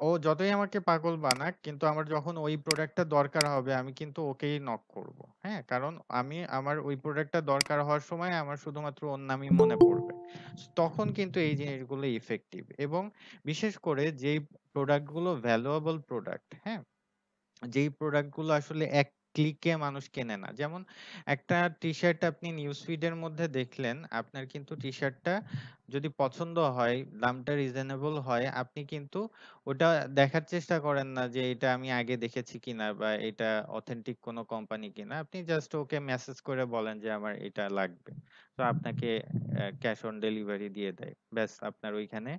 ও যতই আমাকে পাগল বানাক কিন্তু আমার যখন ওই প্রোডাক্টটা দরকার হবে আমি কিন্তু ওকেই নক করব। হ্যাঁ? কারণ আমি আমার ওই প্রোডাক্টটা দরকার হওয়ার সময় আমার শুধুমাত্র ওর নামই মনে পড়বে। তখন কিন্তু এই জিনিসগুলো ইফেক্টিভ এবং বিশেষ করে যেই প্রোডাক্টগুলো ভ্যালুয়েবল প্রোডাক্ট, হ্যাঁ? যেই প্রোডাক্টগুলো আসলে এক ক্লিকে মানুষ কেনে না। যেমন একটা টি-শার্ট আপনি নিউজ ফিড এর মধ্যে দেখলেন, আপনার কিন্তু টি-শার্টটা যদি পছন্দ হয়, দামটা রিজনেবল হয়, আপনি কিন্তু ওটা দেখার চেষ্টা করেন না যে এটা আমি আগে দেখেছি কিনা বা এটা অথেন্টিক কোন কোম্পানি কিনা। আপনি জাস্ট ওকে মেসেজ করে বলেন যে আমার এটা লাগবে। তো আপনাকে ক্যাশ অন ডেলিভারি দিয়ে দেয়। ব্যাস আপনার ওইখানে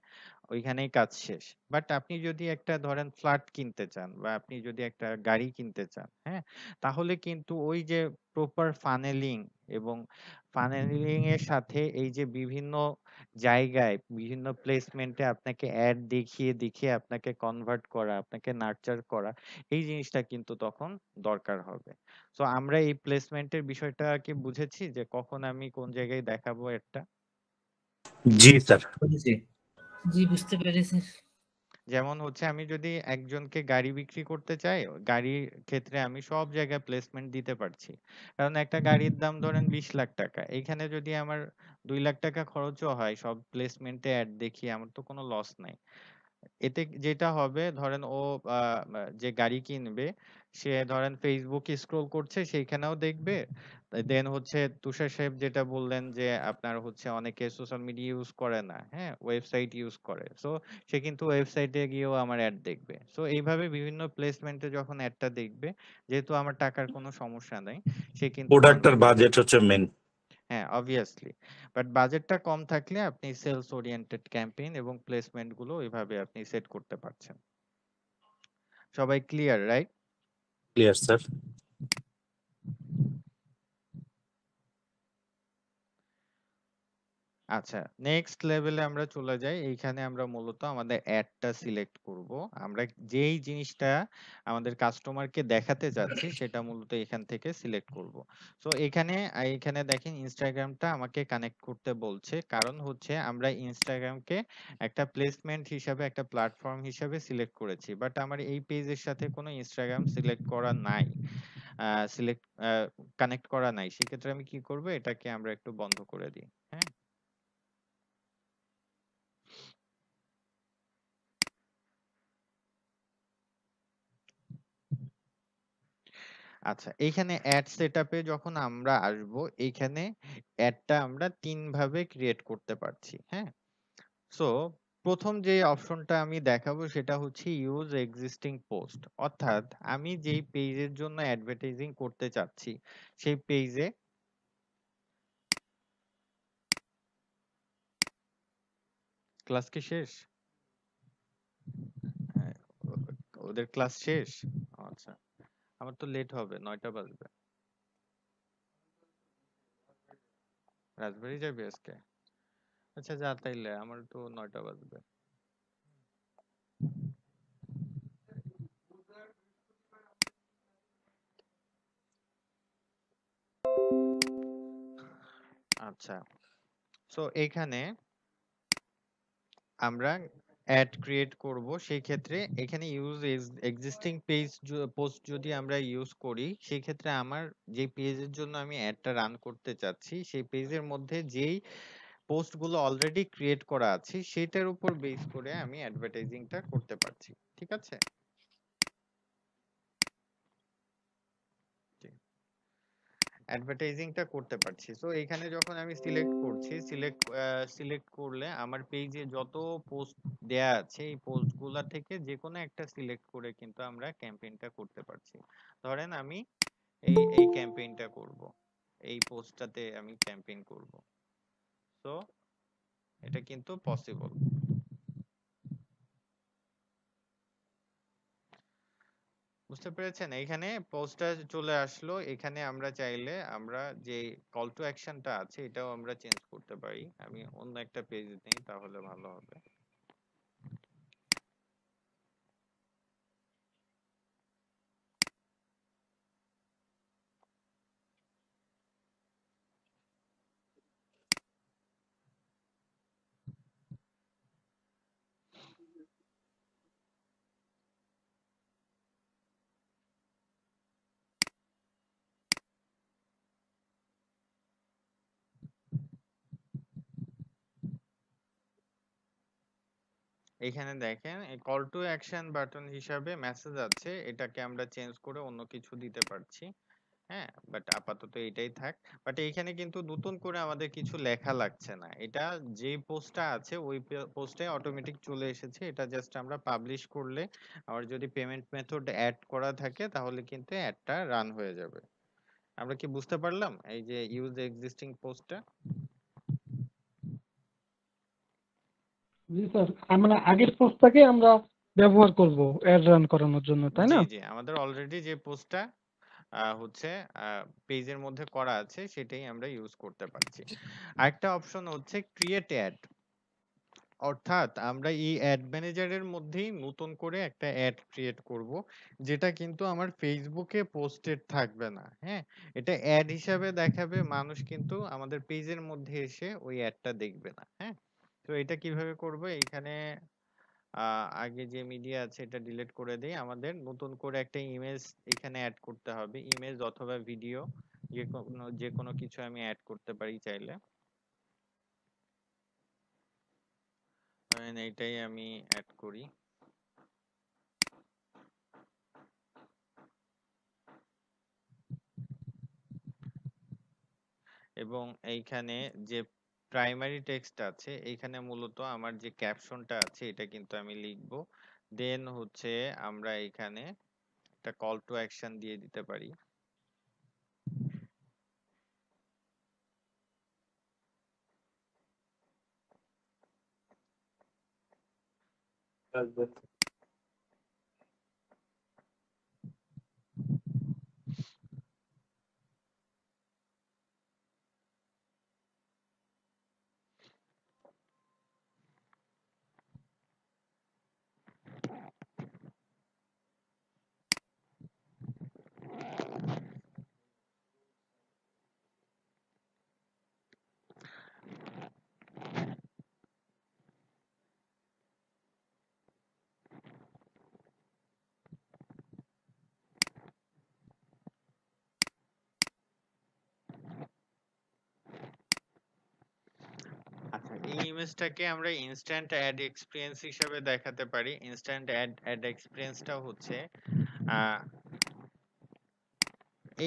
ওইখানেই কাজ শেষ। বাট আপনি যদি একটা ধরেন ফ্ল্যাট কিনতে চান বা আপনি যদি একটা গাড়ি কিনতে চান, হ্যাঁ? তাহলে কিন্তু ওই যে প্রপার ফানেলিং এবং ফানেলিং এর সাথে এই যে বিভিন্ন জায়গায় বিভিন্ন প্লেসমেন্ট এ আপনাকে অ্যাড দেখিয়ে, দেখিয়ে আপনাকে কনভার্ট করা, আপনাকে নার্চার করা, এই জিনিসটা কিন্তু তখন দরকার হবে। সো আমরা এই প্লেসমেন্ট এর বিষয়টা কি বুঝেছি যে কখন আমি কোন জায়গায় দেখাবো একটা জি স্যার। বুঝেছি। জি বুঝতে পেরেছি। যেমন হচ্ছে আমি যদি একজনকে গাড়ি বিক্রি করতে চাই, গাড়ির ক্ষেত্রে আমি সব জায়গায় প্লেসমেন্ট দিতে পারছি। কারণ একটা গাড়ির দাম ধরেন বিশ লাখ টাকা এখানে যদি আমার দুই লাখ টাকা খরচও হয় সব প্লেসমেন্টে অ্যাড দেখি আমার তো কোনো লস নাই। এতে যেটা হবে ধরেন ও যে গাড়ি কিনবে সে ধরেন Facebook স্ক্রল করছে সেইখানেও দেখবে। দেন হচ্ছে তুষার সাহেব যেটা বললেন যে আপনার হচ্ছে অনেকে সোশ্যাল মিডিয়া ইউজ করে না, হ্যাঁ? ওয়েবসাইট ইউজ করে। সো সে কিন্তু ওয়েবসাইটে গিয়েও আমার এড দেখবে। সো এইভাবে বিভিন্ন প্লেসমেন্টে যখন এডটা দেখবে, যেহেতু আমার টাকার কোনো সমস্যা নাই, সে কিন্তু প্রোডাক্টের বাজেট হচ্ছে মেইন। হ্যাঁ, obviously বাট বাজেটটা কম থাকলে আপনি সেলস ওরিয়েন্টেড ক্যাম্পেইন এবং প্লেসমেন্টগুলো এভাবে আপনি সেট করতে পারছেন। সবাই ক্লিয়ার, রাইট? Clear sir. আচ্ছা, নেক্সট লেভেলে আমরা চলে যাই। এইখানে আমরা মূলত আমাদের এডটা সিলেক্ট করব। আমরা যেই জিনিসটা আমাদের কাস্টমারকে দেখাতে চাচ্ছি সেটা মূলত এখান থেকে সিলেক্ট করব। সো এখানে এখানে দেখেন Instagramটা আমাকে কানেক্ট করতে বলছে। কারণ হচ্ছে আমরা Instagramকে একটা প্লেসমেন্ট হিসাবে একটা প্ল্যাটফর্ম হিসাবে সিলেক্ট করেছি। বাট আমার এই পেজের সাথে কোনো Instagram সিলেক্ট করা নাই। সিলেক্ট কানেক্ট করা নাই। সেক্ষেত্রে আমি কি করব? এটাকে আমরা একটু বন্ধ করে দিই। হ্যাঁ? আচ্ছা, এইখানে এড সেটআপে যখন আমরা আসব, এইখানে এডটা আমরা ৩ ভাবে ক্রিয়েট করতে পারছি। হ্যাঁ? সো ১ম যে অপশনটা আমি দেখাবো সেটা হচ্ছে ইউজ এক্সিস্টিং পোস্ট। অর্থাৎ আমি যেই পেজের জন্য অ্যাডভার্টাইজিং করতে চাচ্ছি, সেই পেজে ক্লাস কি শেষ? হ্যাঁ, ওদের ক্লাস শেষ? আচ্ছা। আমার তো লেট হবে, নয়টা বাজবে। রাজবাড়ি যাবি আজকে? আচ্ছা যা তাইলে, আমার তো নয়টা বাজবে। আচ্ছা। সো এইখানে আমরা এড ক্রিয়েট করব। সেই ক্ষেত্রে এখানে use ex existing page post যদি আমরা ইউজ করি, সেই ক্ষেত্রে আমার যে পেজের জন্য আমি অ্যাডটা রান করতে চাচ্ছি, সেই পেজের মধ্যে যেই পোস্টগুলো অলরেডি ক্রিয়েট করা আছে, সেটার উপর বেস করে আমি অ্যাডভার্টাইজিংটা করতে পারছি। ঠিক আছে? জি। অ্যাডভার্টাইজিংটা করতে পারছি। সো এইখানে যখন আমি সিলেক্ট করছি, সিলেক্ট সিলেক্ট করলে আমার পেজে যত পোস্ট দেয়া আছে, এই পোস্টগুলা থেকে যেকোনো একটা সিলেক্ট করে কিন্তু আমরা ক্যাম্পেইনটা করতে পারছি। ধরেন আমি এই, এই ক্যাম্পেইনটা করব। এই পোস্টটাতে আমি ক্যাম্পেইন করব। সো এটা কিন্তু পসিবল। বুঝতে পেরেছেন? এখানে পোস্টার চলে আসলো। এখানে আমরা চাইলে আমরা যে কল টু অ্যাকশনটা আছে, এটাও আমরা চেঞ্জ করতে পারি। আমি অন্য একটা পেজ নিই তাহলে ভালো হবে। এইখানে দেখেন কল টু অ্যাকশন বাটন হিসাবে মেসেজ আছে। এটাকে আমরা চেঞ্জ করে অন্য কিছু দিতে পারছি। হ্যাঁ? বাট আপাতত এটাই থাক। বাট এইখানে কিন্তু নতুন করে আমাদের কিছু লেখা লাগছে না। এটা যে পোস্টটা আছে, ওই পোস্টে অটোমেটিক চলে এসেছে। এটা জাস্ট আমরা পাবলিশ করলে আবার যদি পেমেন্ট মেথড এড করা থাকে, তাহলে কিন্তু এডটা রান হয়ে যাবে। আমরা কি বুঝতে পারলাম? এই যে ইউজ এক্সিস্টিং পোস্টটা? জি স্যার। আ মানে আগের আমরা ব্যবহার করব রান করানোর জন্য, তাই না? জি। আমাদের অলরেডি যে হচ্ছে মধ্যে করা আছে সেটাই আমরা ইউজ করতে পারছি। আরেকটা অপশন হচ্ছে ক্রিয়েট। অর্থাৎ আমরা এই এড ম্যানেজারের মধ্যেই নতুন করে একটা এড ক্রিয়েট করব। যেটা কিন্তু আমার ফেসবুকে পোস্টেড থাকবে না। হ্যাঁ? এটা এড হিসাবে দেখাবে মানুষ কিন্তু আমাদের পেজের মধ্যে এসে ওই এডটা দেখবে না। হ্যাঁ? তো এটা কীভাবে করব? আহ আগে যে মিডিয়া আছে এটা ডিলিট করে দেই। আমাদের নতুন করে একটা ইমেজ এখানে অ্যাড করতে হবে। ইমেজ অথবা ভিডিও যে কোনো যে কোনো কিছু আমি অ্যাড করতে পারি চাইলে। এইটাই আমি অ্যাড করি। এবং এইখানে যে প্রাইমারি টেক্সট আছে। এখানে মূলত আমার যে ক্যাপশনটা আছে, এটা কিন্তু আমি লিখব। দেন হচ্ছে আমরা এখানে একটা কল টু অ্যাকশন দিয়ে দিতে পারি। এই ইমেজটাকে আমরা ইনস্ট্যান্ট অ্যাড এক্সপিরিয়েন্স হিসাবে দেখাতে পারি। ইনস্ট্যান্ট অ্যাড অ্যাড এক্সপিরিয়েন্সটা হচ্ছে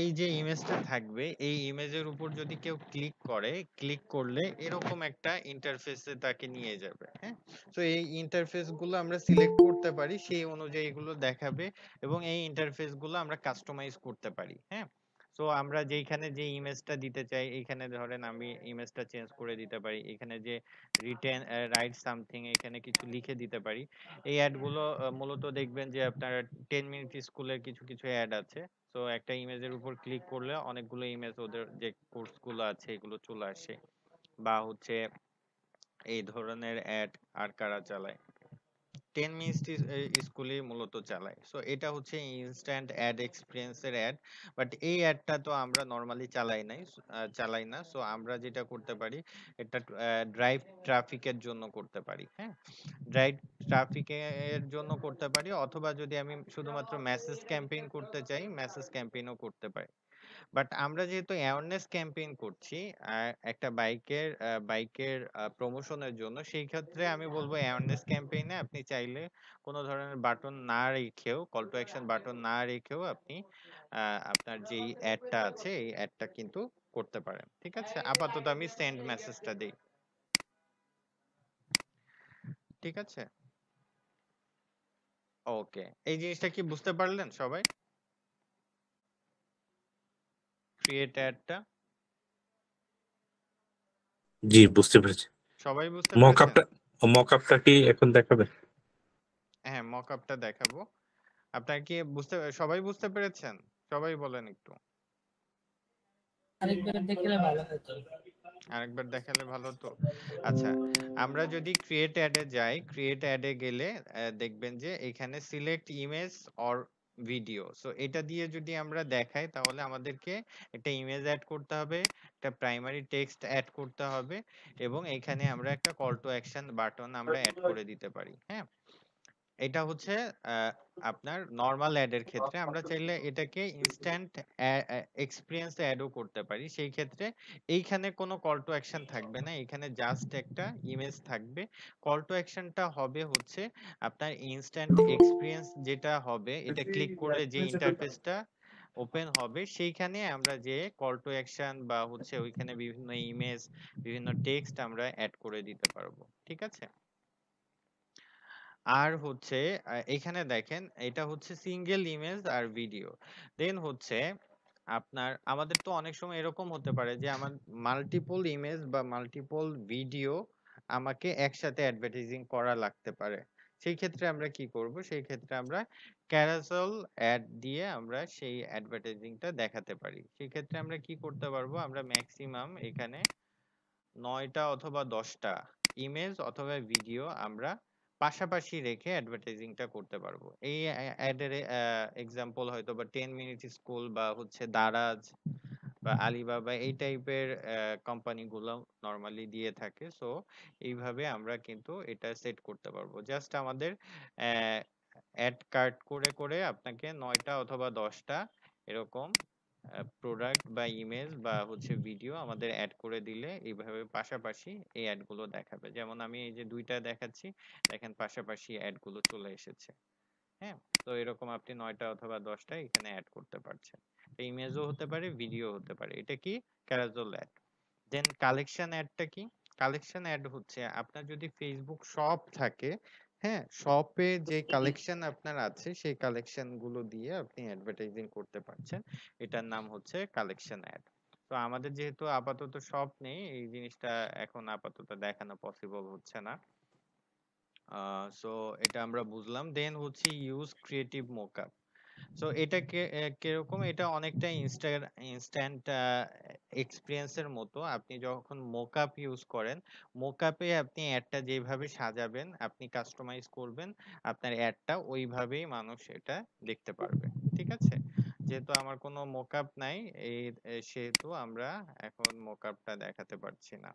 এই যে ইমেজটা থাকবে, এই ইমেজের উপর যদি কেউ ক্লিক করে ক্লিক করলে এরকম একটা ইন্টারফেসে তাকে নিয়ে যাবে হ্যাঁ? তো এই ইন্টারফেসগুলো আমরা সিলেক্ট করতে পারি, সেই অনুযায়ী এগুলো দেখাবে এবং এই ইন্টারফেসগুলো আমরা কাস্টমাইজ করতে পারি হ্যাঁ? তো আমরা যেইখানে যে ইমেজটা দিতে চাই এইখানে ধরেন আমি ইমেজটা চেঞ্জ করে দিতে পারি। এখানে যে রিটেন রাইট সামথিং এখানে কিছু লিখে দিতে পারি। এই অ্যাডগুলো মূলত দেখবেন যে আপনার টেন মিনিট স্কুলের কিছু কিছু অ্যাড আছে। তো একটা ইমেজের উপর ক্লিক করলে অনেকগুলো ইমেজ ওদের যে কোর্সগুলো আছে, এগুলো চলে আসে। বা হচ্ছে এই ধরনের অ্যাড আর কারা চালায়। টেন মিনিট স্কুলে মূলত চালায় সো এটা হচ্ছে ইনস্ট্যান্ট অ্যাড এক্সপিরিয়েন্সের অ্যাড বাট এই অ্যাডটা তো আমরা নর্মালি চালাই নাই চালাই না। সো আমরা যেটা করতে পারি, এটা ড্রাইভ ট্রাফিকের জন্য করতে পারি হ্যাঁ? ড্রাইভ ট্রাফিকের জন্য করতে পারি, অথবা যদি আমি শুধুমাত্র মেসেজ ক্যাম্পেইন করতে চাই মেসেজ ক্যাম্পেইনও করতে পারি। বাট আমরা যেহেতু অ্যাওয়ারনেস ক্যাম্পেইন করছি আহ, একটা বাইকের বাইকের প্রমোশনের জন্য সেই ক্ষেত্রে আমি বলব অ্যাওয়ারনেস ক্যাম্পেইনে আপনি চাইলে কোনো ধরনের বাটন না রেখেও কল টু অ্যাকশন বাটন না রেখেও আপনি আহ, আপনার যেই অ্যাডটা আছে এই অ্যাডটা কিন্তু করতে পারেন। ঠিক আছে? আপাতত আমি সেন্ড মেসেজটা দিই। ঠিক আছে? ওকে। এই জিনিসটা কি বুঝতে পারলেন সবাই? ক্রিয়েট অ্যাডটা জি বুঝতে পেরেছি। সবাই বুঝতে মক পেরেছেন আপটা মক আপটা কি এখন দেখাবে? হ্যাঁ মক আপটা দেখাবো। আপনার কি বুঝতে সবাই বুঝতে পেরেছেন? সবাই বলেন একটু। আরেকবার দেখলে ভালো হতো। আরেকবার দেখালে ভালো হতো। আচ্ছা আমরা যদি ক্রিয়েট অ্যাডে যাই ক্রিয়েট অ্যাডে গেলে দেখবেন যে এখানে select image or video so এটা দিয়ে যদি আমরা দেখাই, তাহলে আমাদেরকে একটা ইমেজ অ্যাড করতে হবে, একটা প্রাইমারি টেক্সট অ্যাড করতে হবে, এবং এখানে আমরা একটা কল টু অ্যাকশন বাটন আমরা অ্যাড করে দিতে পারি হ্যাঁ? এটা হচ্ছে আপনার নর্মাল অ্যাড এর ক্ষেত্রে আমরা চাইলে এটাকে ইনস্ট্যান্ট এক্সপিরিয়েন্স অ্যাডও করতে পারি। সেই ক্ষেত্রে এইখানে কোনো কল টু অ্যাকশন থাকবে না। এখানে জাস্ট একটা ইমেজ থাকবে। কল টু অ্যাকশনটা হবে হচ্ছে আপনার ইনস্ট্যান্ট এক্সপিরিয়েন্স যেটা হবে এটা ক্লিক করে যে ইন্টারফেসটা ওপেন হবে সেইখানে আমরা যে কল টু অ্যাকশন বা হচ্ছে ওইখানে বিভিন্ন ইমেজ বিভিন্ন টেক্সট আমরা অ্যাড করে দিতে পারব। ঠিক আছে? আর হচ্ছে এখানে দেখেন, এটা হচ্ছে সিঙ্গেল ইমেজ আর ভিডিও দেন হচ্ছে, আপনার, আমাদের তো অনেক সময় এরকম হতে পারে যে, আমার মাল্টিপল ইমেজ বা মাল্টিপল ভিডিও আমাকে একসাথে অ্যাডভার্টাইজিং করা লাগতে পারে। সেই ক্ষেত্রে আমরা কি করব? সেই ক্ষেত্রে আমরা ক্যারাসেল অ্যাড দিয়ে আমরা সেই অ্যাডভার্টাইজিংটা দেখাতে পারি। সেই ক্ষেত্রে আমরা কি করতে পারব? আমরা ম্যাক্সিমাম এখানে নয়টা অথবা দশটা ইমেজ অথবা ভিডিও আমরা পাশাপাশি রেখে অ্যাডভার্টাইজিংটা করতে পারব। এই অ্যাডের এক্সাম্পল হয়তো বা টেন মিনিট স্কুল বা হচ্ছে দারাজ বা আলিবাবা এই টাইপের কোম্পানিগুলো নর্মালি দিয়ে থাকে। সো এইভাবে আমরা কিন্তু এটা সেট করতে পারব। জাস্ট আমাদের অ্যাড কার্ড করে করে আপনাকে নয়টা অথবা দশটা এরকম প্রোডাক্ট বা ইমেজ বা হচ্ছে ভিডিও আমাদের অ্যাড করে দিলে এইভাবে পাশাপাশি এই অ্যাডগুলো দেখাবে। যেমন আমি এই যে দুইটা দেখাচ্ছি, দেখেন পাশাপাশি অ্যাডগুলো চলে এসেছে। হ্যাঁ তো এরকম আপনি নয়টা অথবা দশটা এখানে অ্যাড করতে পারছেন। ইমেজও হতে পারে ভিডিও হতে পারে। এটা কি? ক্যারাজল অ্যাড দেন কালেকশন অ্যাডটা কি? কালেকশন অ্যাড হচ্ছে, আপনার যদি ফেসবুক শপ থাকে হ্যাঁ শপে যে কালেকশন আপনার আছে সেই কালেকশনগুলো দিয়ে আপনি অ্যাডভার্টাইজিং করতে পারছেন। এটার নাম হচ্ছে কালেকশন অ্যাড তো আমাদের যেহেতু আপাতত শপ নেই এই জিনিসটা এখন আপাতত দেখানো পসিবল হচ্ছে না। আহ সো এটা আমরা বুঝলাম। দেন হচ্ছে ইউজ ক্রিয়েটিভ মোকআপ সো এটা কীরকম? এটা অনেকটা ইনস্টা ইনস্ট্যান্ট এক্সপিরিয়েন্সের মতো। আপনি যখন মোকআপ ইউজ করেন মোকআপে আপনি অ্যাডটা যেভাবে সাজাবেন, আপনি কাস্টমাইজ করবেন, আপনার অ্যাডটা ওইভাবেই মানুষ এটা দেখতে পারবে। ঠিক আছে? যেহেতু আমার কোনো মোকআপ নাই এই সেহেতু আমরা এখন মোকআপটা দেখাতে পারছি না।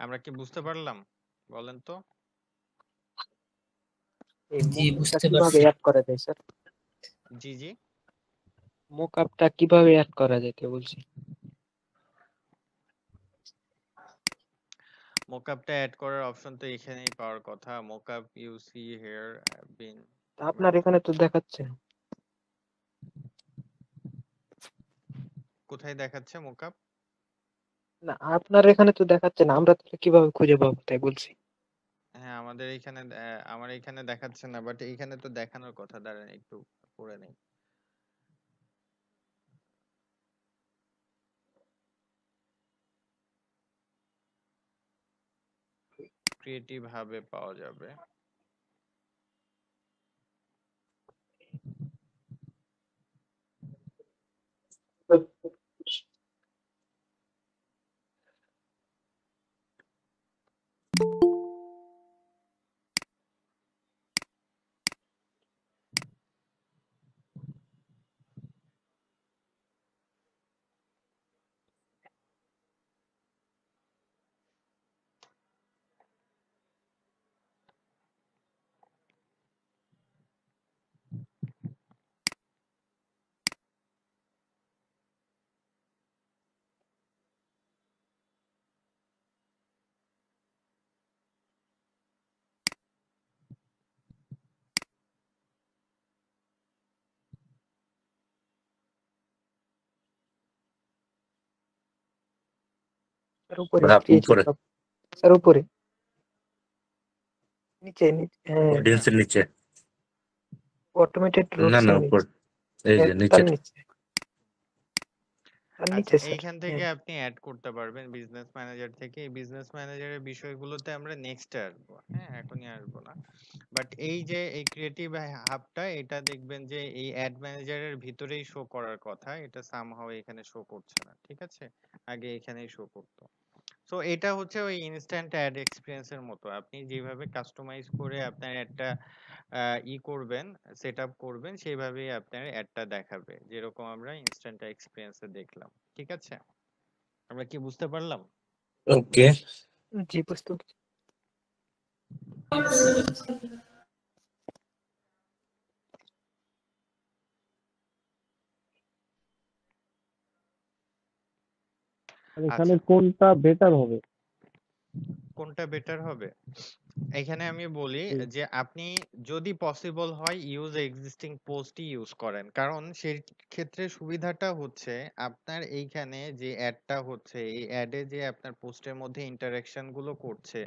আমরা কি বুঝতে পারলাম? বলেন তো। জি, বুঝতে কীভাবে পারছি। অ্যাড করা যায় স্যার জি জি। মোকআপটা কীভাবে অ্যাড করা যায় কে বলছি। মোকআপটা অ্যাড করার অপশন তো এখানেই পাওয়ার কথা। Mockup you see here been আপনার এখানে তো দেখাচ্ছে। কোথায় দেখাচ্ছে মোকআপ না আপনার এখানে তো দেখাচ্ছে না আমরা তাহলে কীভাবে খুঁজে পাবো তাই বলছি? হ্যাঁ আমাদের এখানে আমার এখানে দেখাচ্ছে না বাট এইখানে তো দেখানোর কথা দাঁড়ান একটু পড়ে নেই। ক্রিয়েটিভ ভাবে পাওয়া যাবে। স্যার উপরে creative উপরে। স্যার উপরে। নিচে নিচে হ্যাঁ। অডিয়েন্সের নিচে। অটোমেটেড না না উপর এই যে নিচে। নিচে আচ্ছা স্যার এইখান থেকে হ্যাঁ। আপনি অ্যাড করতে পারবেন বিজনেস ম্যানেজার থেকে। এই বিজনেস ম্যানেজারের বিষয়গুলোতে আমরা নেক্সটে আসব। হ্যাঁ এখনই আসব না। বাট এই যে এই ক্রিয়েটিভ হাবটা এটা দেখবেন যে এই অ্যাড ম্যানেজারের ভিতরেই শো করার কথা। এটা সামহাও এখানে শো করছে না। ঠিক আছে? আগে এখানেই শো করতো। সো এটা হচ্ছে ওই ইনস্ট্যান্ট অ্যাড এক্সপিরিয়েন্সের মতো। আপনি যেভাবে কাস্টমাইজ করে আপনার একটা ই করবেন সেট আপ করবেন সেইভাবেই আপনার অ্যাডটা দেখাবে। যেরকম আমরা ইনস্ট্যান্ট এক্সপিরিয়েন্সে দেখলাম। ঠিক আছে? আমরা কি বুঝতে পারলাম? ওকে জি বুঝতে এখানে আচ্ছা। কোনটা বেটার হবে? কোনটা বেটার হবে? এখানে আমি বলি যে আপনি যদি পসিবল হয় ইউজ এক্সিস্টিং পোস্টই ইউজ করেন। কারণ সেই ক্ষেত্রে সুবিধাটা হচ্ছে আপনার এইখানে যে অ্যাডটা হচ্ছে এই অ্যাডে যে আপনার পোস্টের মধ্যে ইন্টারাকশনগুলো করছে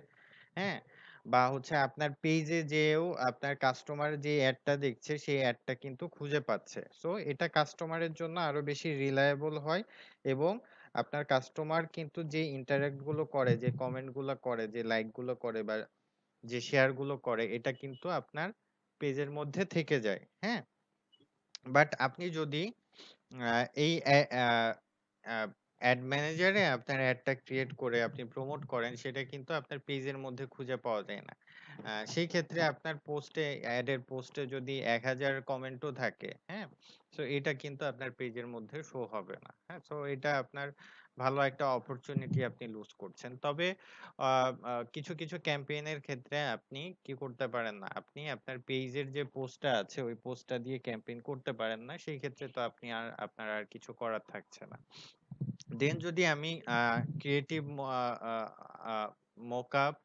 হ্যাঁ? বা হচ্ছে আপনার পেজে যেও আপনার কাস্টমার যে অ্যাডটা দেখছে সেই অ্যাডটা কিন্তু খুঁজে পাচ্ছে। সো এটা কাস্টমারের জন্য আরও বেশি রিলায়েবল হয় এবং আপনার কাস্টমার কিন্তু যে ইন্টারাক্টগুলো করে যে কমেন্টগুলো করে যে লাইকগুলো করে বা যে শেয়ারগুলো করে এটা কিন্তু আপনার পেজের মধ্যে থেকে যায় হ্যাঁ? বাট আপনি যদি আহ, এই অ্যাড ম্যানেজারে আপনার অ্যাডটা ক্রিয়েট করে আপনি প্রমোট করেন সেটা কিন্তু আপনার পেজের মধ্যে খুঁজে পাওয়া যায় না। আহ, সেই ক্ষেত্রে আপনার পোস্টে অ্যাডের পোস্টে যদি এক হাজার কমেন্টও থাকে হ্যাঁ? তো এটা কিন্তু আপনার পেজের মধ্যে শো হবে না হ্যাঁ? তো এটা আপনার ভালো একটা অপরচুনিটি আপনি লুজ করছেন। তবে কিছু কিছু ক্যাম্পেইনের ক্ষেত্রে আপনি কি করতে পারেন না? আপনি আপনার পেজের যে পোস্টটা আছে, ওই পোস্টটা দিয়ে ক্যাম্পেইন করতে পারেন না, সেই ক্ষেত্রে তো আপনি আর, আপনার আর কিছু করার থাকছে না। দেন যদি আমি ক্রিয়েটিভ মকআপ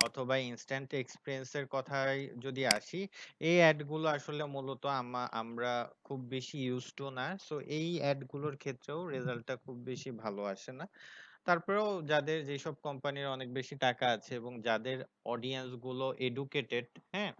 অথবা ইনস্ট্যান্ট এক্সপেরিয়েন্স এর কথায় যদি আসি এই অ্যাডগুলো আসলে মূলত আমা- আমরা খুব বেশি ইউজ টু না। সো এই অ্যাডগুলোর ক্ষেত্রেও রেজাল্টটা খুব বেশি ভালো আসে না। তারপরেও যাদের যেসব কোম্পানির অনেক বেশি টাকা আছে এবং যাদের অডিয়েন্সগুলো এডুকেটেড হ্যাঁ?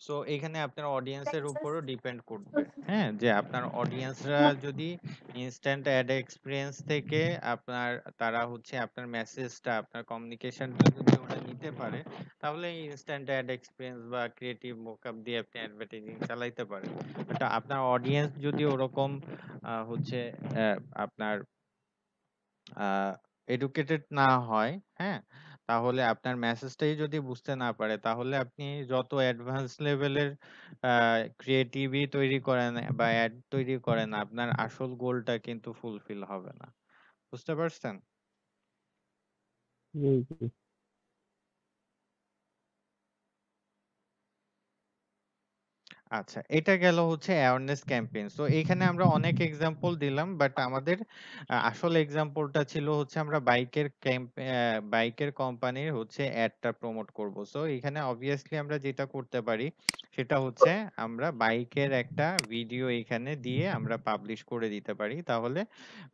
সো এখানে আপনার অডিয়েন্সের উপরও ডিপেন্ড করবে হ্যাঁ? যে আপনার অডিয়েন্সরা যদি ইনস্ট্যান্ট অ্যাড এক্সপিরিয়েন্স থেকে আপনার তারা হচ্ছে আপনার মেসেজটা আপনার কমিউনিকেশনটা যদি নিতে পারে। তাহলে ইনস্ট্যান্ট অ্যাড এক্সপিরিয়েন্স বা ক্রিয়েটিভ মোকআপ দিয়ে আপনি অ্যাডভার্টাইজিং চালাইতে পারেন। বাট আপনার অডিয়েন্স যদি ওরকম হচ্ছে আপনার এডুকেটেড না হয় হ্যাঁ তাহলে আপনার মেসেজটাই যদি বুঝতে না পারে, তাহলে আপনি যত অ্যাডভান্স লেভেলের ক্রিয়েটিভই তৈরি করেন বা অ্যাড তৈরি করেন, আপনার আসল গোলটা কিন্তু ফুলফিল হবে না। বুঝতে পারছেন? আচ্ছা এটা গেল হচ্ছে অ্যাওয়ারনেস ক্যাম্পেইন তো এখানে আমরা অনেক এক্সাম্পল দিলাম বাট আমাদের আহ, আসল এক্সাম্পলটা ছিল হচ্ছে আমরা বাইকের ক্যাম্প বাইকের কোম্পানির হচ্ছে অ্যাডটা প্রমোট করব। সো এখানে অবভিয়াসলি আমরা যেটা করতে পারি সেটা হচ্ছে আমরা বাইকের একটা ভিডিও এখানে দিয়ে আমরা পাবলিশ করে দিতে পারি। তাহলে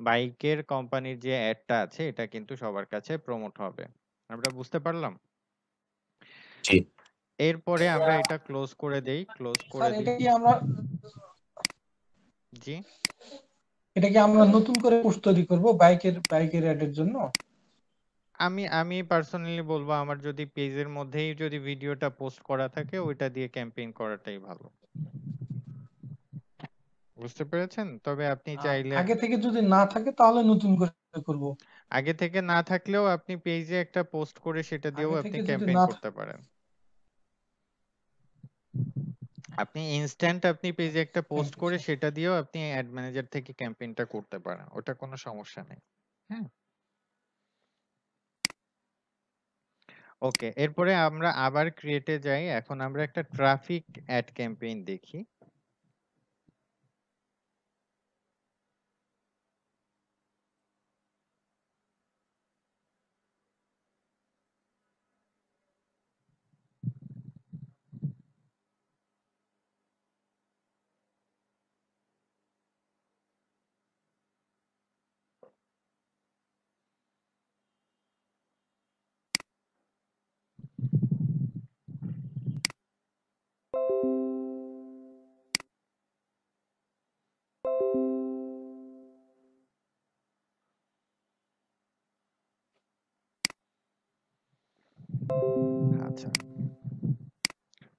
বাইকের কোম্পানির যে অ্যাডটা আছে এটা কিন্তু সবার কাছে প্রমোট হবে। আমরা বুঝতে পারলাম? জি। এরপরে আমরা এটা ক্লোজ করে দেই ক্লোজ করে দিই। এটা কি আমরা জি। এটা কি আমরা নতুন করে পোস্ট তৈরি করব বাইকের বাইকের অ্যাডের জন্য? আমি আমি পার্সোনালি বলব আমার যদি পেজের মধ্যেই যদি ভিডিওটা পোস্ট করা থাকে ওইটা দিয়ে ক্যাম্পেইন করাটাই ভালো। বুঝতে পেরেছেন? তবে আপনি চাইলে আগে থেকে যদি না থাকে তাহলে নতুন করে করব। আগে থেকে না থাকলেও আপনি পেজে একটা পোস্ট করে সেটা দিয়েও আপনি ক্যাম্পেইন করতে পারেন। আপনি ইনস্ট্যান্ট আপনি পেজে একটা পোস্ট করে সেটা দিয়েও আপনি অ্যাড ম্যানেজার থেকে ক্যাম্পেইনটা করতে পারেন। ওটা কোনো সমস্যা নেই। হ্যাঁ? ওকে এরপরে আমরা আবার ক্রিয়েটে যাই। এখন আমরা একটা ট্রাফিক অ্যাড ক্যাম্পেইন দেখি।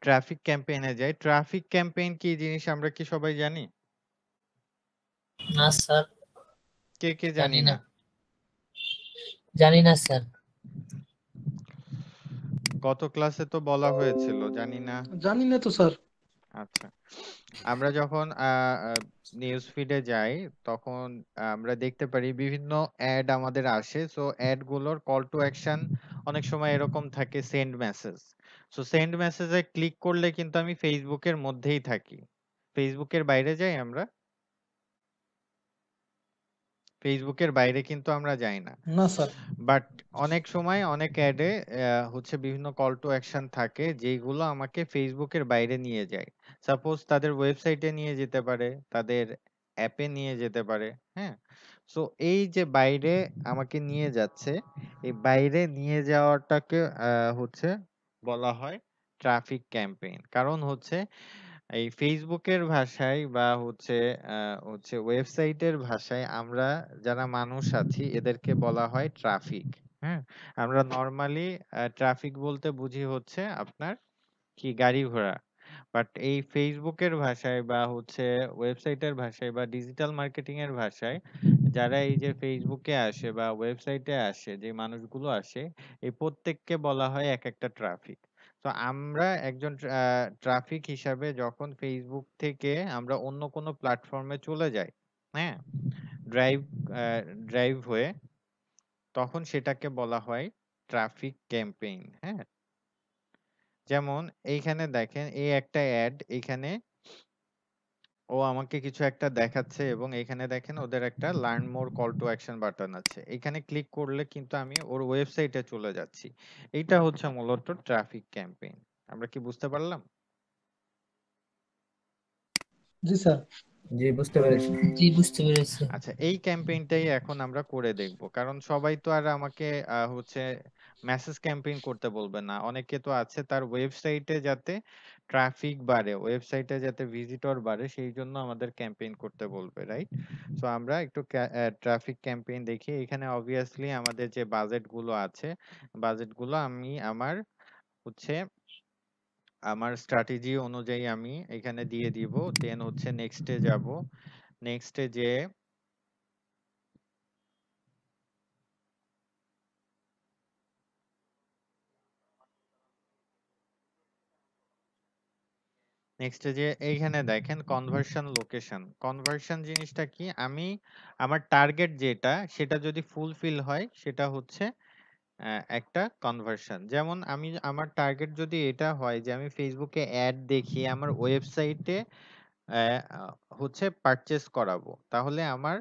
ট্রাফিক ক্যাম্পেইনে যাই। ট্রাফিক ক্যাম্পেইন কি জিনিস আমরা কি সবাই জানি? না স্যার। কে কে জানি না। জানি না স্যার। গত ক্লাসে তো বলা হয়েছিল জানি না। জানি না তো স্যার। আচ্ছা। আমরা যখন নিউজ ফিডে যাই তখন আমরা দেখতে পারি বিভিন্ন অ্যাড আমাদের আসে। সো অ্যাডগুলোর কল টু অ্যাকশন অনেক সময় এরকম থাকে সেন্ড মেসেজ সো সেন্ড মেসেজে ক্লিক করলে কিন্তু আমি ফেসবুকের মধ্যেই থাকি। ফেসবুকের বাইরে যাই আমরা? ফেসবুকের বাইরে কিন্তু আমরা যাই না। না স্যার। বাট অনেক সময় অনেক অ্যাডে হচ্ছে বিভিন্ন কল টু অ্যাকশন থাকে যেগুলো আমাকে ফেসবুকের বাইরে নিয়ে যায়। সাপোজ তাদের ওয়েবসাইটে নিয়ে যেতে পারে তাদের অ্যাপে নিয়ে যেতে পারে হ্যাঁ? সো এই যে বাইরে আমাকে নিয়ে যাচ্ছে এই বাইরে নিয়ে যাওয়াটাকে হচ্ছে বলা হয়, ট্রাফিক ক্যাম্পেইন। কারণ হচ্ছে, এই ফেসবুকের ভাষায় বা হচ্ছে হচ্ছে ওয়েবসাইটের ভাষায় আমরা যারা মানুষ আছি, এদেরকে বলা হয় ট্রাফিক। হ্যাঁ? আমরা নর্মালি ট্রাফিক বলতে বুঝি হচ্ছে আপনার কি গাড়ি ঘোড়া। বাট এই ফেসবুকের ভাষায় বা হচ্ছে ওয়েবসাইটের ভাষায় বা ডিজিটাল মার্কেটিং এর ভাষায় যারা এই যে ফেসবুকে আসে বা ওয়েবসাইটে আসে যে মানুষগুলো আসে এই প্রত্যেককে বলা হয় এক একটা ট্রাফিক তো আমরা একজন ট্রাফিক হিসাবে যখন ফেসবুক থেকে আমরা অন্য কোনো প্ল্যাটফর্মে চলে যাই হ্যাঁ? ড্রাইভ ড্রাইভ হয়ে তখন সেটাকে বলা হয় ট্রাফিক ক্যাম্পেইন হ্যাঁ? যেমন এইখানে দেখেন এই একটা অ্যাড এখানে ও আমাকে কিছু একটা দেখাচ্ছে এবং এখানে দেখেন ওদের একটা learn more call to action button আছে। এখানে ক্লিক করলে কিন্তু আমি ওর ওয়েবসাইটে চলে যাচ্ছি। এইটা হচ্ছে মূলত ট্রাফিক ক্যাম্পেইন আমরা কি বুঝতে পারলাম? জি স্যার। জি বুঝতে পেরেছি। জি বুঝতে পেরেছি। আচ্ছা এই ক্যাম্পেইনটাই এখন আমরা করে দেখব। কারণ সবাই তো আর আমাকে আহ, হচ্ছে মেসেজ ক্যাম্পেইন করতে বলবে না। অনেকে তো আছে তার ওয়েবসাইটে যাতে ট্রাফিক বাড়ে ওয়েবসাইটে যাতে ভিজিটর বাড়ে, সেই জন্য আমাদের ক্যাম্পেইন করতে বলবে রাইট সো আমরা একটু ট্রাফিক ক্যাম্পেইন দেখি। এখানে অবভিয়াসলি আমাদের যে বাজেটগুলো আছে বাজেটগুলো আমি আমার হচ্ছে, আমার স্ট্র্যাটেজি অনুযায়ী আমি এখানে দিয়ে দিব। দেন হচ্ছে নেক্সটে যাব। নেক্সটে যে নেক্সট যে এইখানে দেখেন কনভার্সন লোকেশন কনভার্সন জিনিসটা কি? আমি আমার টার্গেট যেটা, সেটা যদি ফুলফিল হয়, সেটা হচ্ছে একটা কনভার্সন যেমন আমি আমার টার্গেট যদি এটা হয় যে আমি ফেসবুকে অ্যাড দেখি, আমার ওয়েবসাইটে হচ্ছে পারচেস করাবো, তাহলে আমার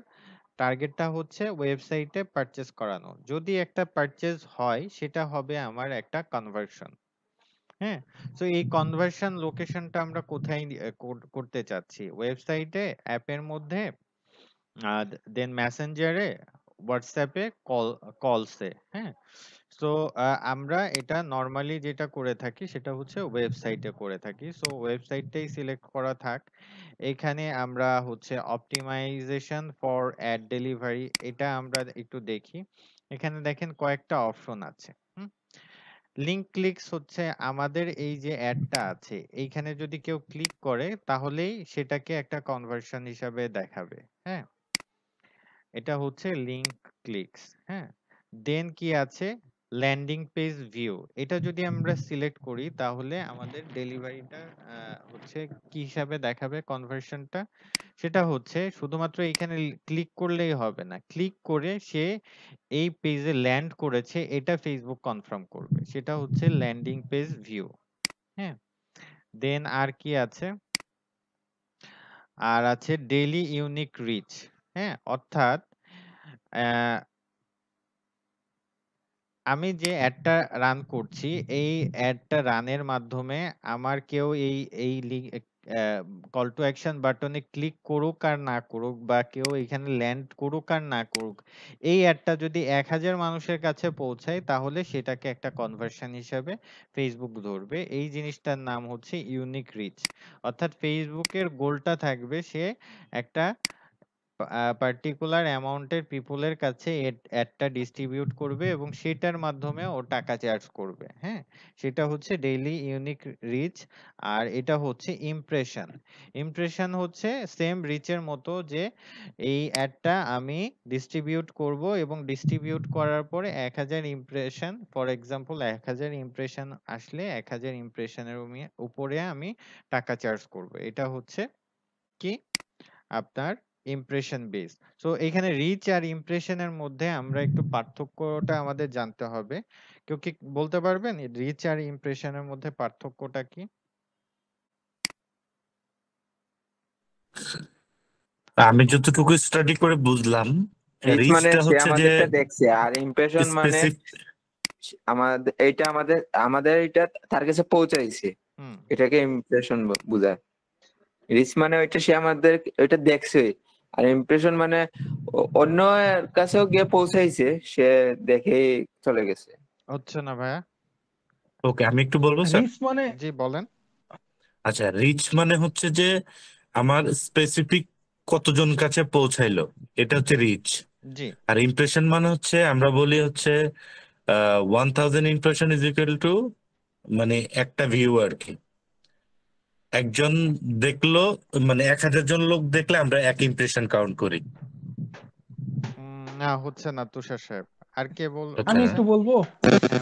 টার্গেটটা হচ্ছে ওয়েবসাইটে পারচেস করানো। যদি একটা পারচেস হয়, সেটা হবে আমার একটা কনভার্সন হ্যাঁ? তো এই কনভার্সন লোকেশনটা আমরা কোথায় করতে চাচ্ছি? ওয়েবসাইটে অ্যাপের মধ্যে দেন মেসেঞ্জারে হোয়াটসঅ্যাপে কল কলসে হ্যাঁ? সো আমরা এটা নর্মালি যেটা করে থাকি সেটা হচ্ছে ওয়েবসাইটে করে থাকি। সো ওয়েবসাইটটাই সিলেক্ট করা থাক। এখানে আমরা হচ্ছে অপটিমাইজেশন ফর অ্যাড ডেলিভারি এটা আমরা একটু দেখি। এখানে দেখেন কয়েকটা অপশন আছে। লিঙ্ক ক্লিকস হচ্ছে আমাদের এই যে অ্যাডটা আছে, এইখানে যদি কেউ ক্লিক করে তাহলেই সেটাকে একটা কনভার্সন হিসাবে দেখাবে হ্যাঁ? এটা হচ্ছে লিঙ্ক ক্লিকস হ্যাঁ? দেন কি আছে? ল্যান্ডিং পেজ ভিউ এটা যদি আমরা সিলেক্ট করি তাহলে আমাদের ডেলিভারিটা হচ্ছে কি হিসাবে দেখাবে কনভার্সনটা সেটা হচ্ছে শুধুমাত্র এখানে ক্লিক করলেই হবে না। ক্লিক করে সে এই পেজে ল্যান্ড করেছে এটা ফেসবুক কনফার্ম করবে। সেটা হচ্ছে ল্যান্ডিং পেজ ভিউ হ্যাঁ? দেন আর কি আছে? আর আছে ডেইলি ইউনিক রিচ হ্যাঁ? অর্থাৎ আমি যে অ্যাডটা রান করছি, এই অ্যাডটা রানের মাধ্যমে আমার কেউ এই এই কল টু অ্যাকশন বাটনে ক্লিক করুক আর না করুক বা কেউ এখানে ল্যান্ড করুক আর না করুক, এই অ্যাডটা যদি এক হাজার মানুষের কাছে পৌঁছায় তাহলে সেটাকে একটা কনভার্সন হিসাবে ফেসবুক ধরবে। এই জিনিসটার নাম হচ্ছে ইউনিক রিচ অর্থাৎ ফেসবুকের গোলটা থাকবে সে একটা পার্টিকুলার অ্যামাউন্টের পিপলের কাছে অ্যাডটা ডিস্ট্রিবিউট করবে এবং সেটার মাধ্যমে ও টাকা চার্জ করবে হ্যাঁ? সেটা হচ্ছে ডেইলি ইউনিক রিচ আর এটা হচ্ছে ইমপ্রেশন ইমপ্রেশন হচ্ছে সেম রিচের মতো যে এই অ্যাডটা আমি ডিস্ট্রিবিউট করব এবং ডিস্ট্রিবিউট করার পরে এক হাজার ইমপ্রেশন ফর এক্সাম্পল এক হাজার ইমপ্রেশন আসলে এক হাজার ইমপ্রেশনের উপরে আমি টাকা চার্জ করব। এটা হচ্ছে কি? আপনার ইমপ্রেশন বেস সো এখানে রিচ আর ইমপ্রেশনের মধ্যে আমরা একটু পার্থক্যটা আমাদের জানতে হবে। কেউ কি বলতে পারবেন? রিচ আর ইমপ্রেশনের মধ্যে পার্থক্যটা কি? আমি যতটুকু স্টাডি করে বুঝলাম রিচ মানে রিচটা হচ্ছে যে দেখছে আর ইমপ্রেশন মানে আমাদের এটা আমাদের আমাদের এটা তার কাছে পৌঁছাইছে। এটাকে ইমপ্রেশন বোঝায়। রিচ মানে ওইটা সে আমাদের ওইটা দেখছে। আর ইমপ্রেশন মানে অন্য এর কাছেও গিয়ে পৌঁছাইছে সে দেখেই চলে গেছে। হচ্ছে না ভাইয়া? ওকে আমি একটু বলব স্যার? রিচ মানে? জি বলেন। আচ্ছা রিচ মানে হচ্ছে যে আমার স্পেসিফিক কতজন কাছে পৌঁছাইলো এটা হচ্ছে রিচ জি। আর ইমপ্রেশন মানে হচ্ছে আমরা বলি হচ্ছে one thousand impression is equal to মানে একটা ভিউ আর কি। একজন দেখল মানে এক হাজার জন লোক দেখলে আমরা এক ইমপ্রেশন কাউন্ট করি। না হচ্ছে না তুষার সাহেব। আর কে বল আমি একটু বলব?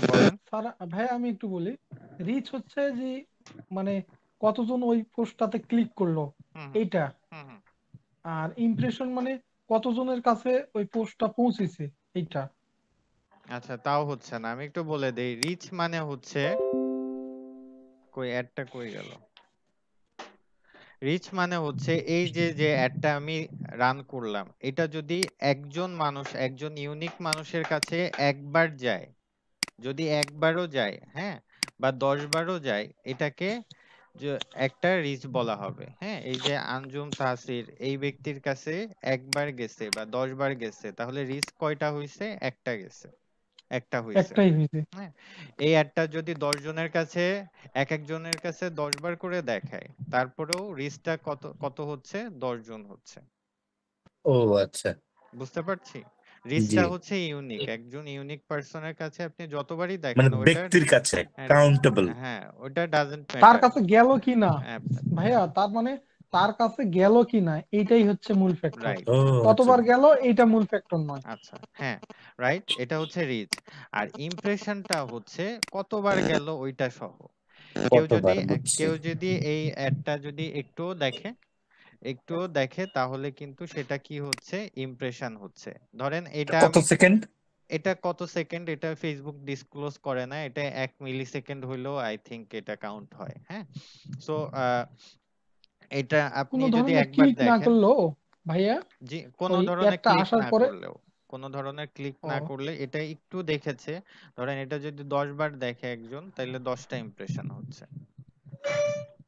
হ্যাঁ ভাই আমি একটু বলি। রিচ হচ্ছে যে মানে কতজন ওই পোস্টটাতে ক্লিক করল? এইটা। আর ইমপ্রেশন মানে কতজনের কাছে ওই পোস্টটা পৌঁছেছে? এইটা। আচ্ছা তাও হচ্ছে না। আমি একটু বলে দেই। রিচ মানে হচ্ছে কই অ্যাডটা কই গেল? রিচ মানে হচ্ছে এই যে যে অ্যাডটা আমি রান করলাম, এটা যদি একজন মানুষ, একজন ইউনিক মানুষের কাছে একবার যায়, যদি একবারও যায় হ্যাঁ বা দশ বারও যায়, এটাকে একটা রিচ বলা হবে হ্যাঁ এই যে আঞ্জুম তাহসির এই ব্যক্তির কাছে একবার গেছে বা দশ বার গেছে, তাহলে রিচ কয়টা হইছে? একটা গেছে। একটা হইছে। একটাই হয়েছে হ্যাঁ এই অ্যাডটা যদি দশ জনের কাছে এক একজনের কাছে দশ বার করে দেখায় তারপরেও রিচটা কত কত হচ্ছে? দশ জন হচ্ছে। ও আচ্ছা। বুঝতে পারছি? জি। হচ্ছে ইউনিক একজন ইউনিক পার্সনের কাছে আপনি যতবারই মানে দেখেন ওইটা ব্যক্তির কাছে হ্যাঁ, কাউন্টেবল হ্যাঁ ওটা ডাজন্ট তার কাছে গেল কি না হ্যাঁ, ভাইয়া তার মানে তার কাছে গেল কি না এইটাই হচ্ছে মূল ফ্যাক্টর কতবার গেল এইটা মূল ফ্যাক্টর নয়। আচ্ছা হ্যাঁ রাইট এটা হচ্ছে রিচ আর ইমপ্রেশনটা হচ্ছে কতবার গেল ওইটা সহ। কেউ যদি কেউ যদি এই অ্যাডটা যদি একটুও দেখে একটুও দেখে তাহলে কিন্তু সেটা কি হচ্ছে? ইমপ্রেশন হচ্ছে। ধরেন এটা কত সেকেন্ড এটা কত সেকেন্ড এটা ফেসবুক ডিসক্লোজ করে না এটা এক মিলি সেকেন্ড হইলেও আই থিঙ্ক এটা কাউন্ট হয় হ্যাঁ? সো এটা আপনি যদি একবার দেখেন না করলেও ভাইয়া জি কোন ধরনের ক্লিক না করলেও কোন ধরনের ক্লিক না করলে এটা একটু দেখেছে। ধরেন এটা যদি দশ বার দেখে একজন তাহলে দশটা ইমপ্রেশন হচ্ছে।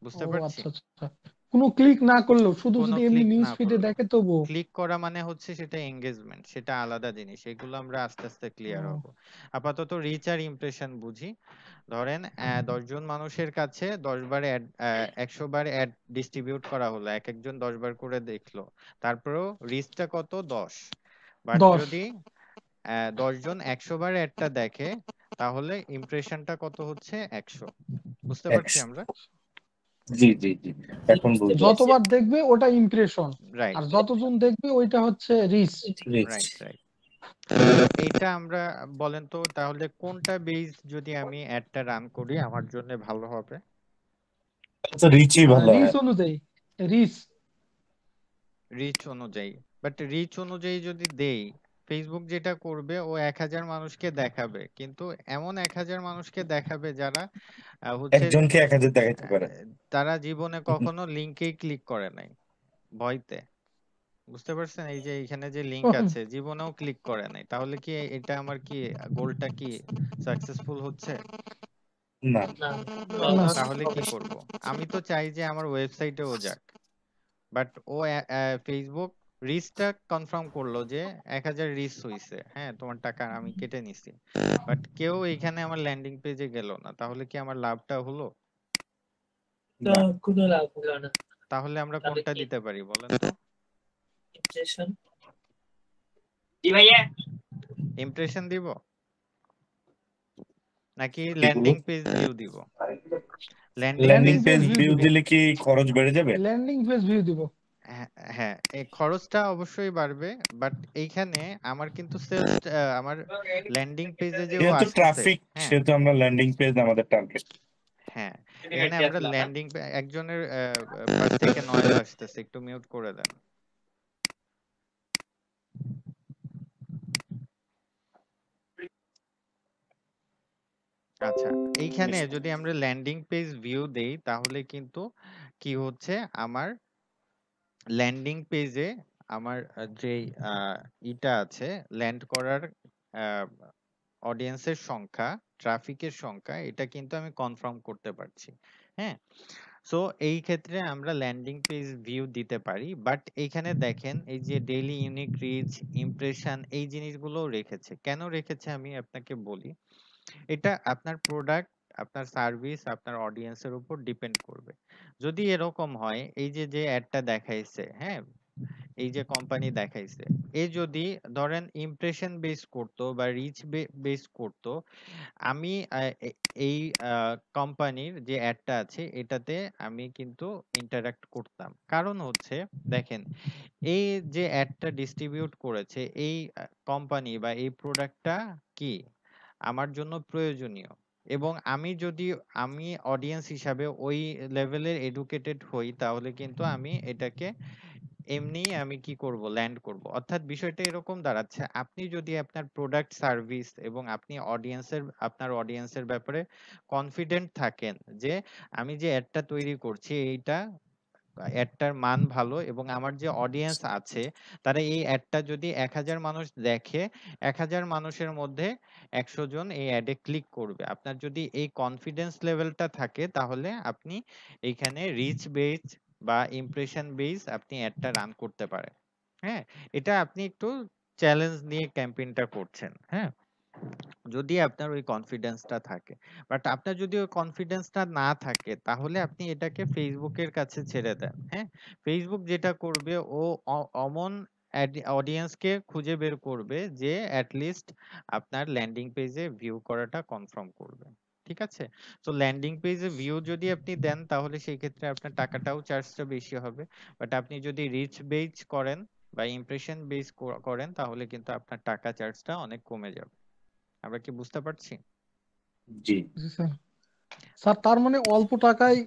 বুঝতে পারছেন পারছি? আচ্ছা আচ্ছা। কোনো ক্লিক না করলেও শুধু যদি এমনি নিউজ ফিডে দেখে তবুও। ক্লিক করা মানে হচ্ছে সেটা এঙ্গেজমেন্ট সেটা আলাদা জিনিস। এগুলো আমরা আস্তে আস্তে ক্লিয়ার হব। আপাতত রিচ আর ইমপ্রেশন বুঝি। ধরেন দশ জন মানুষের কাছে দশ বার একশো বার অ্যাড ডিস্ট্রিবিউট করা হলো। এক একজন দশ বার করে দেখল। তারপরেও রিচটা কত? দশ। বাট যদি দশ জন একশো বার অ্যাডটা দেখে তাহলে ইমপ্রেশনটা কত হচ্ছে? একশো। বুঝতে পারছি আমরা? জি জি জি। এখন যতবার দেখবে ওটা ইমপ্রেশন রাইট আর যতজন দেখবে ওইটা হচ্ছে রিচ রাইট আমরা বলেন তো তাহলে কোনটা বেস যদি আমি অ্যাডটা রান করি আমার জন্য ভালো হবে? তো রিচই ভালো রিচ অনুযায়ী। রিচ রিচ অনুযায়ী। বাট রিচ অনুযায়ী যদি দেই ফেসবুক যেটা করবে ও এক হাজার মানুষকে দেখাবে। কিন্তু এমন এক হাজার মানুষকে দেখাবে যারা আহ, হচ্ছে একজনকে এক হাজার দেখাইতে পারে। তারা জীবনে কখনো লিঙ্কেই ক্লিক করে নাই ভয়তে। বুঝতে পারছেন? এই যে এখানে যে লিংক আছে জীবনেও ক্লিক করে নাই। তাহলে কি এটা আমার কি গোলটা কি সাকসেসফুল হচ্ছে? না। তাহলে কি করব? আমি তো চাই যে আমার ওয়েবসাইটেও যাক। বাট ও ফেসবুক রিচটা কনফার্ম করল যে এক হাজার হইছে। হ্যাঁ তোমার টাকা আমি কেটে নিছি। বাট কেউ এখানে আমার ল্যান্ডিং পেজে গেল না। তাহলে কি আমার লাভটা হলো? কোনো লাভ হলো না। তাহলে আমরা কোনটা দিতে পারি বলেন তো? ইমপ্রেশন ইমপ্রেশন দিব? নাকি ল্যান্ডিং পেজ ভিউ দিব? ল্যান্ডিং ল্যান্ডিং পেজ ভিউ দিলে কি খরচ বেড়ে যাবে? ল্যান্ডিং পেজ ভিউ দিব। হ্যাঁ হ্যাঁ এই খরচটা অবশ্যই বাড়বে বাট এইখানে আমার কিন্তু সেলস আমার ল্যান্ডিং পেজে যে যেহেতু ট্রাফিক হ্যাঁ। সেহেতু আমরা ল্যান্ডিং পেজ আমাদের টার্গেট হ্যাঁ এখানে আমরা ল্যান্ডিং একজনের পাশ থেকে নয়েজ আসতেছে একটু মিউট করে দেন। আচ্ছা এইখানে যদি আমরা ল্যান্ডিং পেজ ভিউ দেই তাহলে কিন্তু কি হচ্ছে? আমার ল্যান্ডিং পেজে আমার যে ইটা আছে ল্যান্ড করার অডিয়েন্সের সংখ্যা ট্রাফিকের সংখ্যা, এটা কিন্তু আমি কনফার্ম করতে পারছি হ্যাঁ? সো এই ক্ষেত্রে আমরা ল্যান্ডিং পেজ ভিউ দিতে পারি বাট এখানে দেখেন, এই যে ডেইলি ইউনিক রিচ ইমপ্রেশন এই জিনিসগুলো রেখেছে। কেন রেখেছে আমি আপনাকে বলি? এটা আপনার প্রোডাক্ট আপনার সার্ভিস আপনার অডিয়েন্সের উপর ডিপেন্ড করবে। যদি এরকম হয়, এই যে যে অ্যাডটা দেখাইছে হ্যাঁ? এই যে কোম্পানি দেখাইছে, এ যদি ধরেন ইমপ্রেশন বেস করতো বা রিচ বেস করতো, আমি এই কোম্পানির যে অ্যাডটা আছে, এটাতে আমি কিন্তু ইন্টারাক্ট করতাম। কারণ হচ্ছে, দেখেন, এই যে অ্যাডটা ডিস্ট্রিবিউট করেছে, এই কোম্পানি বা এই প্রোডাক্টটা কি? আমার জন্য প্রয়োজনীয়। এবং আমি যদি, আমি অডিয়েন্স হিসাবে ওই লেভেলের এডুকেটেড হই, তাহলে কিন্তু আমি এটাকে এমনি আমি কি করব? ল্যান্ড করব। অর্থাৎ বিষয়টা এরকম দাঁড়াচ্ছে। আপনি যদি আপনার প্রোডাক্ট সার্ভিস এবং আপনি অডিয়েন্সের আপনার অডিয়েন্সের ব্যাপারে কনফিডেন্ট থাকেন যে, আমি যে অ্যাডটা তৈরি করছি, এইটা অ্যাডটার মান ভালো এবং আমার যে অডিয়েন্স আছে, তারা এই অ্যাডটা যদি এক হাজার মানুষ দেখে, এক হাজার মানুষের মধ্যে একশো জন এই অ্যাডে ক্লিক করবে। আপনার যদি এই কনফিডেন্স লেভেলটা থাকে, তাহলে আপনি এইখানে রিচ বেস বা ইমপ্রেশন বেস আপনি অ্যাডটা রান করতে পারেন। হ্যাঁ? এটা আপনি একটু চ্যালেঞ্জ নিয়ে ক্যাম্পেইনটা করছেন। হ্যাঁ? যদি আপনার ওই কনফিডেন্সটা থাকে। বাট আপনার যদি ওই কনফিডেন্সটা না থাকে, তাহলে আপনি এটাকে ফেসবুকের কাছে ছেড়ে দেন হ্যাঁ? ফেসবুক যেটা করবে, ও অমন অডিয়েন্সকে খুঁজে বের করবে যে অ্যাটলিস্ট আপনার ল্যান্ডিং পেজে ভিউ করাটা কনফার্ম করবে, ঠিক আছে? তো ল্যান্ডিং পেজে ভিউ যদি আপনি দেন, তাহলে সেই ক্ষেত্রে আপনার টাকাটাও চার্জটা বেশি হবে। বাট আপনি যদি রিচ বেজ করেন বা ইমপ্রেশন বেস করেন, তাহলে কিন্তু আপনার টাকা চার্জটা অনেক কমে যাবে। আমরা কি বুঝতে পারছি? জি। জি স্যার। স্যার তার মানে অল্প টাকায়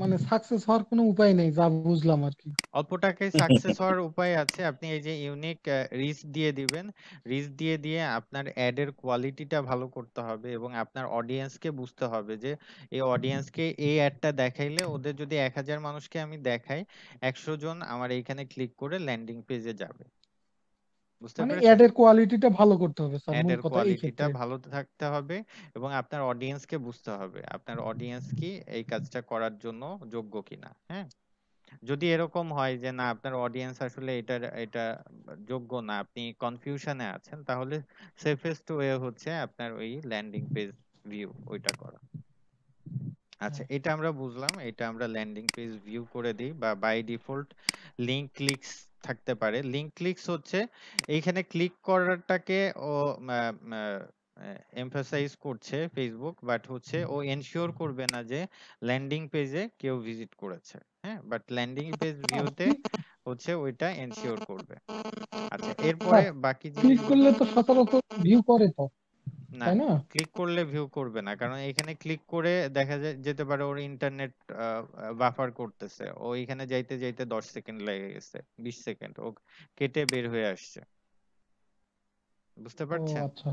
মানে সাকসেস হওয়ার কোনো উপায় নেই যা বুঝলাম আর কি। অল্প টাকায় সাকসেস হওয়ার উপায় আছে আপনি এই যে ইউনিক রিচ দিয়ে দিবেন রিচ দিয়ে দিয়ে আপনার অ্যাড এর কোয়ালিটিটা ভালো করতে হবে এবং আপনার অডিয়েন্সকে বুঝতে হবে যে এই অডিয়েন্সকে এই অ্যাডটা দেখাইলে ওদের যদি এক হাজার মানুষকে আমি দেখাই একশো জন আমার এইখানে ক্লিক করে ল্যান্ডিং পেজে যাবে। মানে অ্যাডের কোয়ালিটিটা ভালো করতে হবে স্যার অ্যাডের কোয়ালিটিটা ভালো থাকতে হবে এবং আপনার অডিয়েন্সকে বুঝতে হবে আপনার অডিয়েন্স কি এই কাজটা করার জন্য যোগ্য কিনা হ্যাঁ? যদি এরকম হয় যে না আপনার অডিয়েন্স আসলে এটা এটা যোগ্য না আপনি কনফিউশনে আছেন তাহলে সেফেস্ট ওয়ে হচ্ছে আপনার ওই ল্যান্ডিং পেজ ভিউ ওইটা করা। আচ্ছা এটা আমরা বুঝলাম এটা আমরা ল্যান্ডিং পেজ ভিউ করে দিই বা বাই ডিফল্ট লিংক ক্লিকস থাকতে পারে। লিংক ক্লিকস হচ্ছে এইখানে ক্লিক করাটাকে ও এমফাসাইজ করছে ফেসবুক বাট হচ্ছে ও এনশিওর করবে না যে ল্যান্ডিং পেজে কেউ ভিজিট করেছে। হ্যাঁ বাট ল্যান্ডিং পেজ ভিউতে হচ্ছে ওইটা এনশিওর করবে। আচ্ছা এরপরে বাকি ক্লিক করলে তো সচরাচর ভিউ করে তো। না তাই না? ক্লিক করলে ভিউ করবে না। কারণ এখানে ক্লিক করে দেখা যায় যেতে পারে ওর ইন্টারনেট বাফার করতেছে। ও এখানে যাইতে যাইতে দশ সেকেন্ড লেগে গেছে বিশ সেকেন্ড ও কেটে বের হয়ে আসছে। বুঝতে পারছেন? আচ্ছা।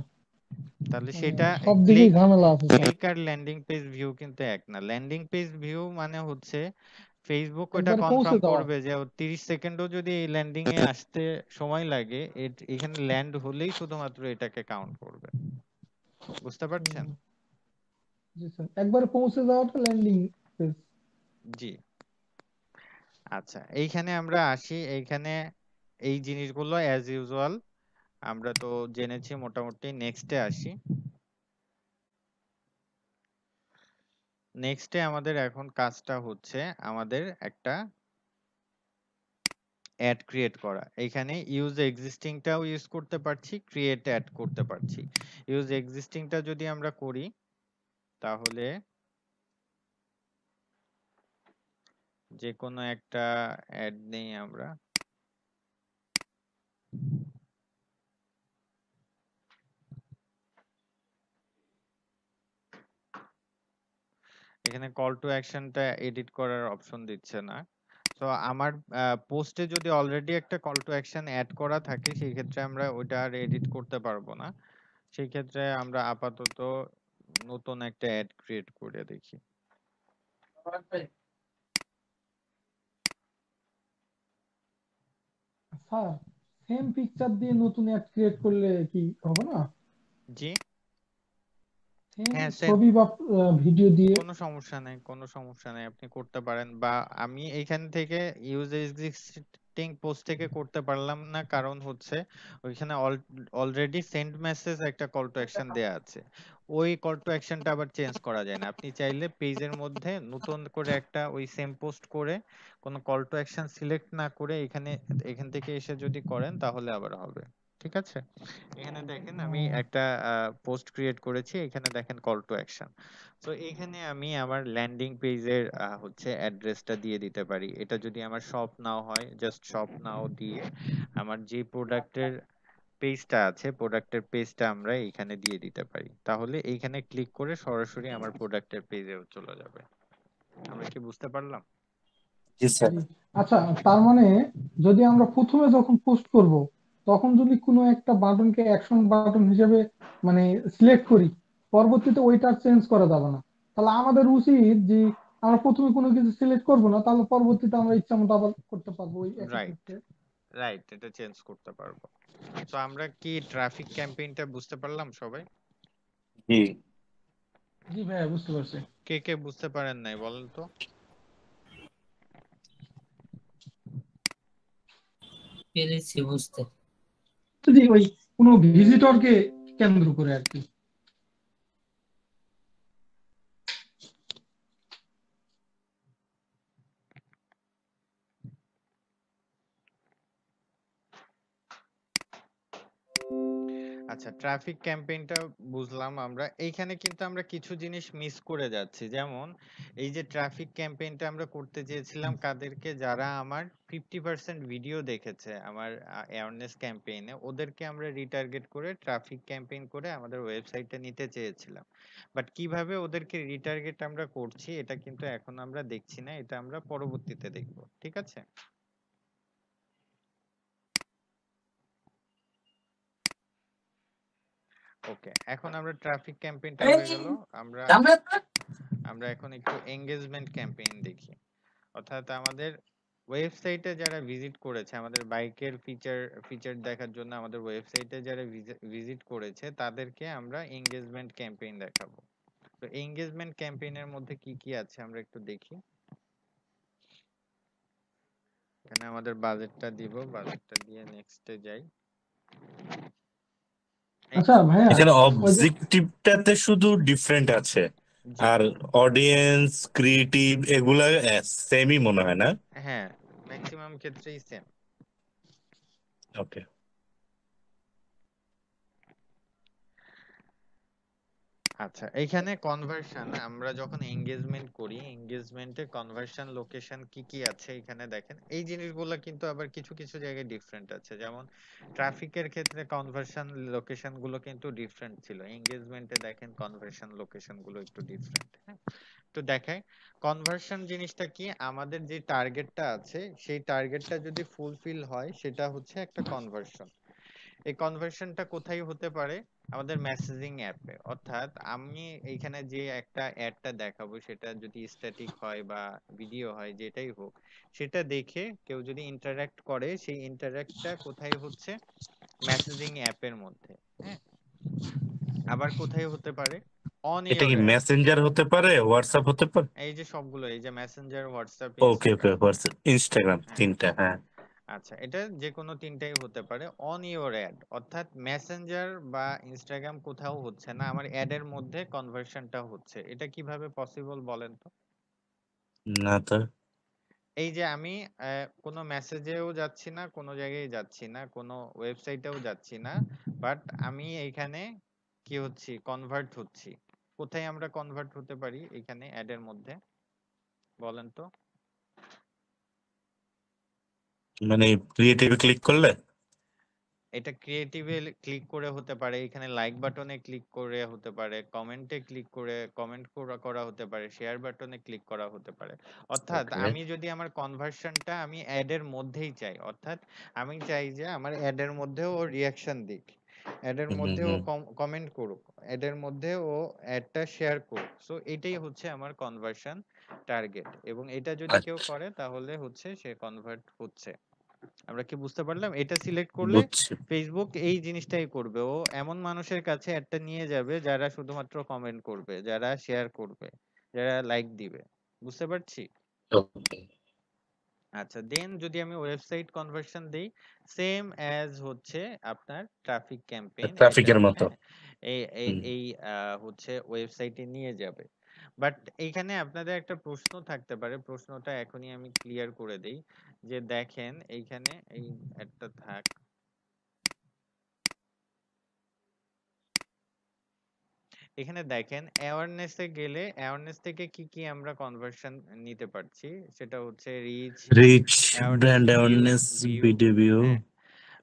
তাহলে সেটা সব ঝামেলা আছে ক্লিক আর ল্যান্ডিং পেজ ভিউ কিন্তু এক না। ল্যান্ডিং পেজ ভিউ মানে হচ্ছে ফেসবুক ওটা কনফার্ম করবে যে ওর 30 সেকেন্ডও যদি এই ল্যান্ডিং এ আসতে সময় লাগে এখানে ল্যান্ড হলেই শুধুমাত্র এটাকে কাউন্ট করবে। বুঝতে পারছেন? হুম, জি স্যার। একবারে পৌঁছে যাওয়াটা ল্যান্ডিং পেজ জি। আচ্ছা এইখানে আমরা আসি। এইখানে এই জিনিসগুলো অ্যাজ ইউজুয়াল আমরা তো জেনেছি মোটামুটি নেক্সটে আসি। নেক্সটে আমাদের এখন কাজটা হচ্ছে আমাদের একটা অ্যাড ক্রিয়েট করা। এখানে ইউজ এক্সিস্টিংটাও ইউজ করতে পারছি ক্রিয়েট অ্যাড করতে পারছি। ইউজ এক্সিস্টিংটা যদি আমরা করি, তাহলে যে কোনো একটা অ্যাড নেই আমরা। এখানে কল টু অ্যাকশনটা এডিট করার অপশন দিচ্ছে না। তো আমার পোস্টে যদি অলরেডি একটা কল টু অ্যাকশন অ্যাড করা থাকে সেই ক্ষেত্রে আমরা ওইটা আর এডিট করতে পারব না। সেই ক্ষেত্রে আমরা আপাতত নতুন একটা অ্যাড ক্রিয়েট করে দেখি। স্যার সেম পিকচার দিয়ে নতুন অ্যাড ক্রিয়েট করলে কি হবে না? জি। হ্যাঁ ছবি বা ভিডিও দিয়ে কোনো সমস্যা নেই কোনো সমস্যা নেই আপনি করতে পারেন। বা আমি এইখান থেকে ইউজ এক্সিস্টিং পোস্ট থেকে করতে পারলাম না কারণ হচ্ছে ওইখানে অলরেডি সেন্ড মেসেজ একটা কল টু অ্যাকশন দেয়া আছে। ওই কল টু অ্যাকশনটা আবার চেঞ্জ করা যায় না। আপনি চাইলে পেজের মধ্যে নতুন করে একটা ওই সেম পোস্ট করে কোনো কল টু অ্যাকশন সিলেক্ট না করে এখানে এখান থেকে এসে যদি করেন তাহলে আবার হবে। ঠিক আছে? এখানে দেখেন আমি একটা পোস্ট ক্রিয়েট করেছি এখানে দেখেন কল টু অ্যাকশন তো এখানে আমি আমার ল্যান্ডিং পেজের হচ্ছে অ্যাড্রেসটা দিয়ে দিতে পারি। এটা যদি আমার শপ নাও হয় জাস্ট শপ নাও দিয়ে আমার যে প্রোডাক্টের পেজটা আছে প্রোডাক্টের পেজটা আমরা এখানে দিয়ে দিতে পারি। তাহলে এইখানে ক্লিক করে সরাসরি আমার প্রোডাক্টের পেজেও চলে যাবে। আমরা কি বুঝতে পারলাম? জি। স্যার আচ্ছা তার মানে যদি আমরা প্রথমে যখন পোস্ট করব তখন যদি কোনো একটা বাটনকে অ্যাকশন বাটন হিসেবে মানে সিলেক্ট করি পরবর্তীতে ওইটা চেঞ্জ করা যাবে না। তাহলে আমাদের উচিত যে আমরা প্রথমে কোনো কিছু সিলেক্ট করব না তাহলে পরবর্তীতে আমরা ইচ্ছা মতো আবার করতে পারব ওই একই রাইট ক্ষেত্রে। রাইট এটা চেঞ্জ করতে পারব। তো আমরা কি ট্রাফিক ক্যাম্পেইনটা বুঝতে পারলাম সবাই? জি। জি ভাইয়া বুঝতে পারছি। কে কে বুঝতে পারেন নাই বলেন তো? পেরেছি বুঝতে। যদি ওই কোনো ভিজিটরকে কেন্দ্র করে আর কি আচ্ছা ট্রাফিক ক্যাম্পেইনটা বুঝলাম আমরা। এইখানে কিন্তু আমরা কিছু জিনিস মিস করে যাচ্ছি। যেমন এই যে ট্রাফিক ক্যাম্পেইনটা আমরা করতে চেয়েছিলাম কাদেরকে যারা আমার ফিফটি পার্সেন্ট ভিডিও দেখেছে আমার অ্যাওয়ারনেস ক্যাম্পেইনে ওদেরকে আমরা রিটার্গেট করে ট্রাফিক ক্যাম্পেইন করে আমাদের ওয়েবসাইটে নিতে চেয়েছিলাম। বাট কীভাবে ওদেরকে রিটার্গেট আমরা করছি এটা কিন্তু এখন আমরা দেখছি না এটা আমরা পরবর্তীতে দেখব। ঠিক আছে? ওকে এখন আমরা ট্রাফিক ক্যাম্পেইনটা হয়ে গেল। আমরা আমরা এখন একটু এঙ্গেজমেন্ট ক্যাম্পেইন দেখি। অর্থাৎ আমাদের ওয়েবসাইটে যারা ভিজিট করেছে আমাদের বাইকের ফিচার ফিচার দেখার জন্য আমাদের ওয়েবসাইটে যারা ভিজিট করেছে তাদেরকে আমরা এঙ্গেজমেন্ট ক্যাম্পেইন দেখাবো। তো এঙ্গেজমেন্ট ক্যাম্পেইনের মধ্যে কি কি আছে আমরা একটু দেখি। এখানে আমাদের বাজেটটা দিব বাজেটটা দিয়ে নেক্সটে যাই। আচ্ছা ভাইয়া এছাড়া অবজেক্টিভটাতে শুধু ডিফারেন্ট আছে। আর অডিয়েন্স ক্রিয়েটিভ এগুলা সেমই মনে হয় না? হ্যাঁ ম্যাক্সিমাম ক্ষেত্রেই সেম ওকে আচ্ছা এখানে কনভার্সন আমরা যখন এঙ্গেজমেন্ট করি এঙ্গেজমেন্টে কনভার্সন লোকেশন কি কি আছে এখানে দেখেন? এই জিনিসগুলো কিন্তু আবার কিছু কিছু জায়গায় ডিফারেন্ট আছে। যেমন ট্রাফিকের ক্ষেত্রে কনভার্সন লোকেশনগুলো কিন্তু ডিফারেন্ট ছিল। এঙ্গেজমেন্টে দেখেন কনভার্সন লোকেশনগুলো একটু ডিফারেন্ট হ্যাঁ? তো দেখাই কনভার্সন জিনিসটা কি? আমাদের যে টার্গেটটা আছে, সেই টার্গেটটা যদি ফুলফিল হয়, সেটা হচ্ছে একটা কনভার্সন এই কনভার্সনটা কোথায় হতে পারে? আমাদের মেসেজিং অ্যাপে অর্থাৎ আমি এইখানে যে একটা অ্যাডটা দেখাবো সেটা যদি স্ট্যাটিক হয় বা ভিডিও হয় যেটাই হোক সেটা দেখে কেউ যদি ইন্টারঅ্যাক্ট করে সেই ইন্টারঅ্যাক্টটা কোথায় হচ্ছে? মেসেজিং অ্যাপের মধ্যে। হ্যাঁ? আবার কোথায় হতে পারে? অন এটা কি মেসেঞ্জার হতে পারে? হোয়াটসঅ্যাপ হতে পারে? এই যে সবগুলো এই যে Messenger WhatsApp okay okay WhatsApp Instagram তিনটা হ্যাঁ। আচ্ছা এটা যে কোনো তিনটাই হতে পারে। অন ইওর অ্যাড অর্থাৎ মেসেঞ্জার বা ইনস্টাগ্রাম কোথাও হচ্ছে না আমার অ্যাডের মধ্যে কনভার্সনটা হচ্ছে। এটা কীভাবে পসিবল বলেন তো? না তো। এই যে আমি কোনো মেসেজেও যাচ্ছি না কোনো জায়গায় যাচ্ছি না কোনো ওয়েবসাইটেও যাচ্ছি না বাট আমি এইখানে কি হচ্ছি? কনভার্ট হচ্ছি। কোথায় আমরা কনভার্ট হতে পারি এখানে অ্যাডের মধ্যে? বলেন তো। মানে ক্রিয়েটিভে ক্লিক করলে? এটা ক্রিয়েটিভে ক্লিক করে হতে পারে এখানে লাইক বাটনে ক্লিক করে হতে পারে কমেন্টে ক্লিক করে কমেন্ট করা করা হতে পারে শেয়ার বাটনে ক্লিক করা হতে পারে। অর্থাৎ আমি যদি আমার কনভার্সনটা আমি অ্যাডের মধ্যেই চাই অর্থাৎ আমি চাই যে আমার অ্যাড এর মধ্যেও ও রিয়াকশন দিক অ্যাডের এর মধ্যে ও কমেন্ট করুক অ্যাডের মধ্যে ও অ্যাডটা শেয়ার করুক। সো এটাই হচ্ছে আমার কনভার্সন টার্গেট এবং এটা যদি কেউ আচ্ছা। করে তাহলে হচ্ছে সে কনভার্ট হচ্ছে। আমরা কি বুঝতে পারলাম? এটা সিলেক্ট করলে ফেসবুক এই জিনিসটাই করবে। ও এমন মানুষের কাছে একটা নিয়ে যাবে যারা শুধুমাত্র কমেন্ট করবে যারা শেয়ার করবে যারা লাইক দিবে। বুঝতে পারছি? আচ্ছা দেন যদি আমি ওয়েবসাইট কনভার্সন দেই সেম অ্যাজ হচ্ছে আপনার ট্রাফিক ক্যাম্পেইন ট্রাফিকের মতো। হ্যাঁ এই এই হচ্ছে ওয়েবসাইটে নিয়ে যাবে। বাট এইখানে আপনাদের একটা প্রশ্ন থাকতে পারে। প্রশ্নটা এখনই আমি ক্লিয়ার করে দেই যে দেখেন এইখানে এই একটা থাক। এখানে দেখেন অ্যাওয়ারনেসে গেলে অ্যাওয়ারনেস থেকে কি কি আমরা কনভার্সন নিতে পারছি? সেটা হচ্ছে reach reach awareness brand view awareness view video হ্যাঁ।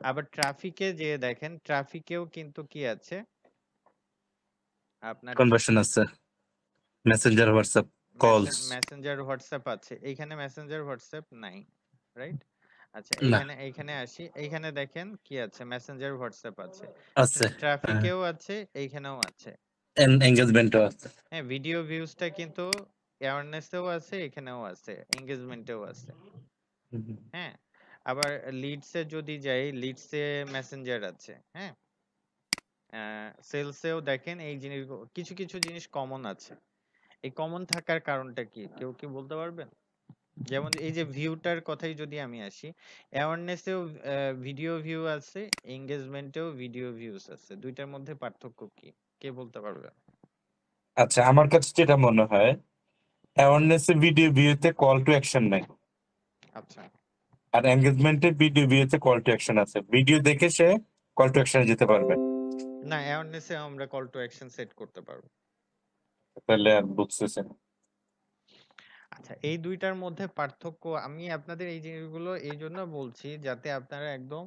আবার ট্রাফিকে যে দেখেন ট্রাফিকেও কিন্তু কি আছে? আপনার কনভার্সন আছে। Messenger WhatsApp calls Messenger WhatsApp আছে। এইখানে মেসেঞ্জার হোয়াটসঅ্যাপ নাই রাইট আচ্ছা না। এইখানে আসি। এইখানে দেখেন কি আছে? মেসেঞ্জার হোয়াটসঅ্যাপ আছে। আছে হ্যাঁ। ট্রাফিকেও আছে এইখানেও আছে। এনগেজমেন্টও আছে। হ্যাঁ ভিডিও ভিউজটা কিন্তু অ্যাওয়ারনেসেও আছে এখানেও আছে এঙ্গেজমেন্টেও আছে। হুম। হ্যাঁ আবার লিডসে যদি যাই লিডসে মেসেঞ্জার আছে হ্যাঁ? সেলসেও দেখেন এই জিনিস কিছু কিছু জিনিস কমন আছে। এই কমন থাকার কারণটা কি? কেউ কি বলতে পারবেন? যেমন এই যে ভিউটার কথাই যদি আমি আসি অ্যাওয়ারনেসেও ভিডিও ভিউ আছে এঙ্গেজমেন্টেও ভিডিও ভিউস আছে। দুইটার মধ্যে পার্থক্য কি? কে বলতে পারবে? আচ্ছা আমার কাছে যেটা মনে হয় অ্যাওয়ারনেস ভিডিও ভিউতে কল টু অ্যাকশন নাই। আচ্ছা। আর এঙ্গেজমেন্টে ভিডিও ভিউতে কল টু অ্যাকশন আছে। ভিডিও দেখে সে কল টু অ্যাকশনে যেতে পারবে। না অ্যাওয়ারনেসে আমরা কল টু অ্যাকশন সেট করতে পারব। আচ্ছা এই দুইটার মধ্যে পার্থক্য আমি আপনাদের এই জিনিসগুলো এই জন্য বলছি যাতে আপনারা একদম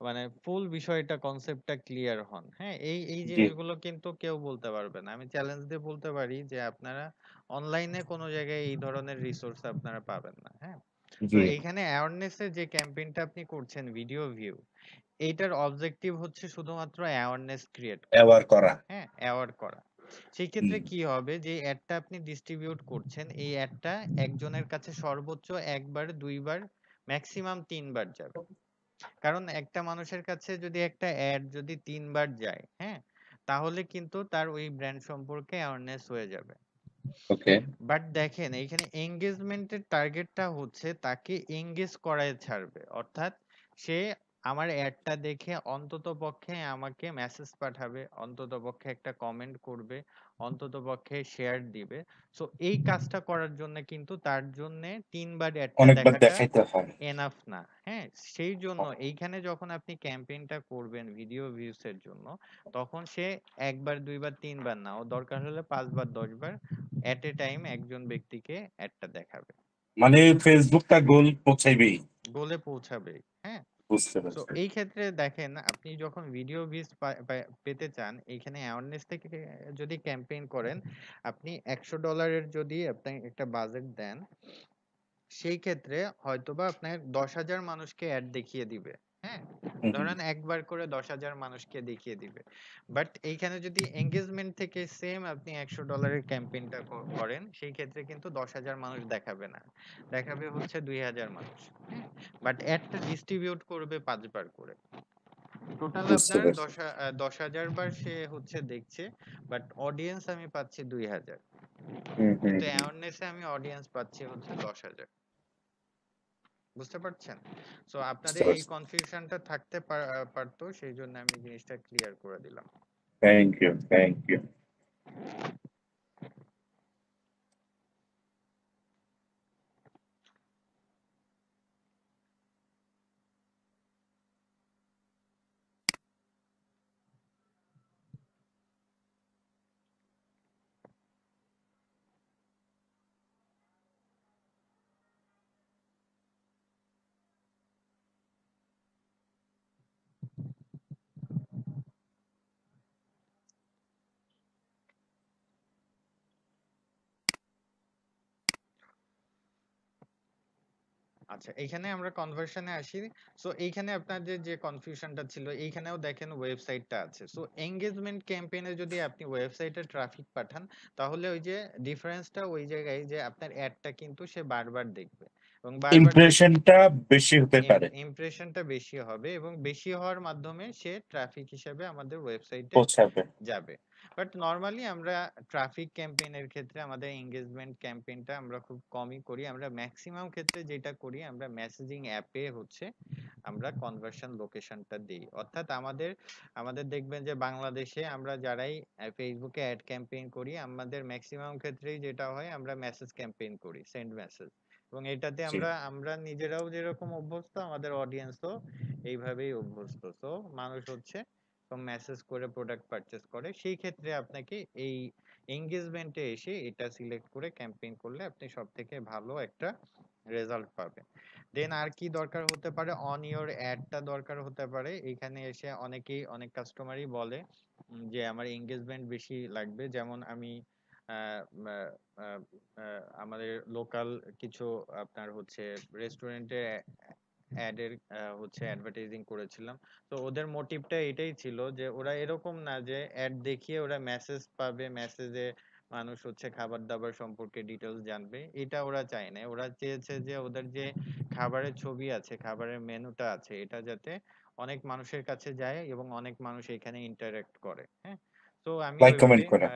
মানে ফুল বিষয়টা কনসেপ্টটা ক্লিয়ার হন। হ্যাঁ এই এই জিনিসগুলো কিন্তু কেউ বলতে পারবে না। আমি চ্যালেঞ্জ দিয়ে বলতে পারি যে আপনারা অনলাইনে কোনো জায়গায় এই ধরনের রিসোর্স আপনারা পাবেন না। হ্যাঁ এইখানে অ্যাওয়ারনেসের যে ক্যাম্পেইনটা আপনি করছেন ভিডিও ভিউ এইটার অবজেক্টিভ হচ্ছে শুধুমাত্র অ্যাওয়ারনেস ক্রিয়েট করা। অ্যাওয়ার করা। হ্যাঁ অ্যাওয়ার্ড করা। সেই ক্ষেত্রে কি হবে? যে অ্যাডটা আপনি ডিস্ট্রিবিউট করছেন এই অ্যাডটা একজনের কাছে সর্বোচ্চ একবার দুইবার ম্যাক্সিমাম তিনবার যাবে। কারণ একটা মানুষের কাছে যদি একটা অ্যাড যদি তিনবার যায় হ্যাঁ? তাহলে কিন্তু তার ওই ব্র্যান্ড সম্পর্কে অ্যাওয়ারনেস হয়ে যাবে। ওকে। বাট দেখেন এইখানে এঙ্গেজমেন্টের টার্গেটটা হচ্ছে তাকে এঙ্গেজ করায় ছাড়বে। অর্থাৎ সে আমার অ্যাডটা দেখে অন্তত পক্ষে আমাকে মেসেজ পাঠাবে অন্তত পক্ষে একটা কমেন্ট করবে অন্তত পক্ষে শেয়ার দিবে। সো এই কাজটা করার জন্য কিন্তু তার জন্য তিনবার অ্যাডটা দেখাটা এনাফ না। হ্যাঁ সেই জন্য এইখানে যখন আপনি ক্যাম্পেইনটা করবেন ভিডিও ভিউস এর জন্য তখন সে একবার দুইবার তিনবার না ও দরকার হলে পাঁচবার দশবার এট এ টাইম একজন ব্যক্তিকে অ্যাডটা দেখাবে। মানে ফেসবুকটা গোল পৌঁছাইবেই। গোলে পৌঁছাবে হ্যাঁ। বুঝতে তো পারছি। এই ক্ষেত্রে দেখেন আপনি যখন ভিডিও ভিউজ পেতে চান এইখানে অ্যাওয়ারনেস থেকে যদি ক্যাম্পেইন করেন আপনি একশো ডলারের যদি আপনি একটা বাজেট দেন সেই ক্ষেত্রে হয়তোবা আপনার দশ হাজার মানুষকে অ্যাড দেখিয়ে দিবে। হ্যাঁ ধরেন একবার করে দশ হাজার মানুষকে দেখিয়ে দিবে। বাট এইখানে যদি এঙ্গেজমেন্ট থেকে সেম আপনি একশো ডলারের ক্যাম্পেইনটা করেন সেই ক্ষেত্রে কিন্তু দশ হাজার মানুষ দেখাবে না। দেখাবে হচ্ছে দুই হাজার মানুষ হ্যাঁ। বাট অ্যাডটা ডিস্ট্রিবিউট করবে পাঁচবার করে। টোটাল আপনার দশ দশ হাজার বার সে হচ্ছে দেখছে বাট অডিয়েন্স আমি পাচ্ছি দুই হাজার। কিন্তু অ্যাওয়ারনেসে আমি অডিয়েন্স পাচ্ছি হচ্ছে দশ হাজার। বুঝতে পারছেন? সো আপনাদের এই কনফিউশনটা থাকতে পার- পারতো সেই জন্য আমি জিনিসটা ক্লিয়ার করে দিলাম। থ্যাংক ইউ থ্যাংক ইউ আচ্ছা এইখানে আমরা কনভার্সনে আসি। সো এইখানে আপনাদের যে কনফিউশনটা ছিল এইখানেও দেখেন ওয়েবসাইটটা আছে। সো এঙ্গেজমেন্ট ক্যাম্পেইনে যদি আপনি ওয়েবসাইটে ট্রাফিক পাঠান তাহলে ওই যে ডিফারেন্সটা ওই জায়গায় যে আপনার অ্যাডটা কিন্তু সে বারবার দেখবে এবং ইমপ্রেশনটা বেশি হতে পারে। ইমপ্রেশনটা বেশি হবে এবং বেশি হওয়ার মাধ্যমে সে ট্রাফিক হিসেবে আমাদের ওয়েবসাইটে যাবে। বাট নর্মালি আমরা ট্রাফিক ক্যাম্পেইনের ক্ষেত্রে আমাদের এঙ্গেজমেন্ট ক্যাম্পেইনটা আমরা খুব কমই করি। আমরা ম্যাক্সিমাম ক্ষেত্রে যেটা করি আমরা মেসেজিং অ্যাপে হচ্ছে আমরা কনভার্সন লোকেশনটা দিই। অর্থাৎ আমাদের আমাদের দেখবেন যে বাংলাদেশে আমরা যারাই ফেসবুকে অ্যাড ক্যাম্পেইন করি আমাদের ম্যাক্সিমাম ক্ষেত্রেই যেটা হয় আমরা মেসেজ ক্যাম্পেইন করি সেন্ড মেসেজ এবং এটাতে আমরা আমরা নিজেরাও যেরকম অভ্যস্ত আমাদের অডিয়েন্সও এইভাবেই অভ্যস্ত। তো মানুষ হচ্ছে মেসেজ করে প্রোডাক্ট পারচেজ করে, সেই ক্ষেত্রে আপনাকে এই এঙ্গেজমেন্টে এসে এটা সিলেক্ট করে ক্যাম্পেইন করলে আপনি সব থেকে ভালো একটা রেজাল্ট পাবেন। দেন আর কি দরকার হতে পারে? অন ইওর অ্যাডটা দরকার হতে পারে। এখানে এসে অনেকেই, অনেক কাস্টমারই বলে যে আমার এঙ্গেজমেন্ট বেশি লাগবে। যেমন আমি আমাদের লোকাল কিছু আপনার হচ্ছে রেস্টুরেন্টে অ্যাডের হচ্ছে অ্যাডভার্টাইজিং করেছিলাম তো ওদের মোটিভটা এটাই ছিল যে ওরা এরকম না যে অ্যাড দেখিয়ে ওরা মেসেজ পাবে মেসেজে মানুষ হচ্ছে খাবার-দাবার সম্পর্কে ডিটেইলস জানবে। এটা ওরা চায় নাই। ওরা চেয়েছে যে ওদের যে খাবারের ছবি আছে, খাবারের মেনুটা আছে এটা যাতে অনেক মানুষের কাছে যায় এবং অনেক মানুষ এখানে ইন্টারেক্ট করে। হ্যাঁ? তো আমি লাইক কমেন্ট ওইভাবে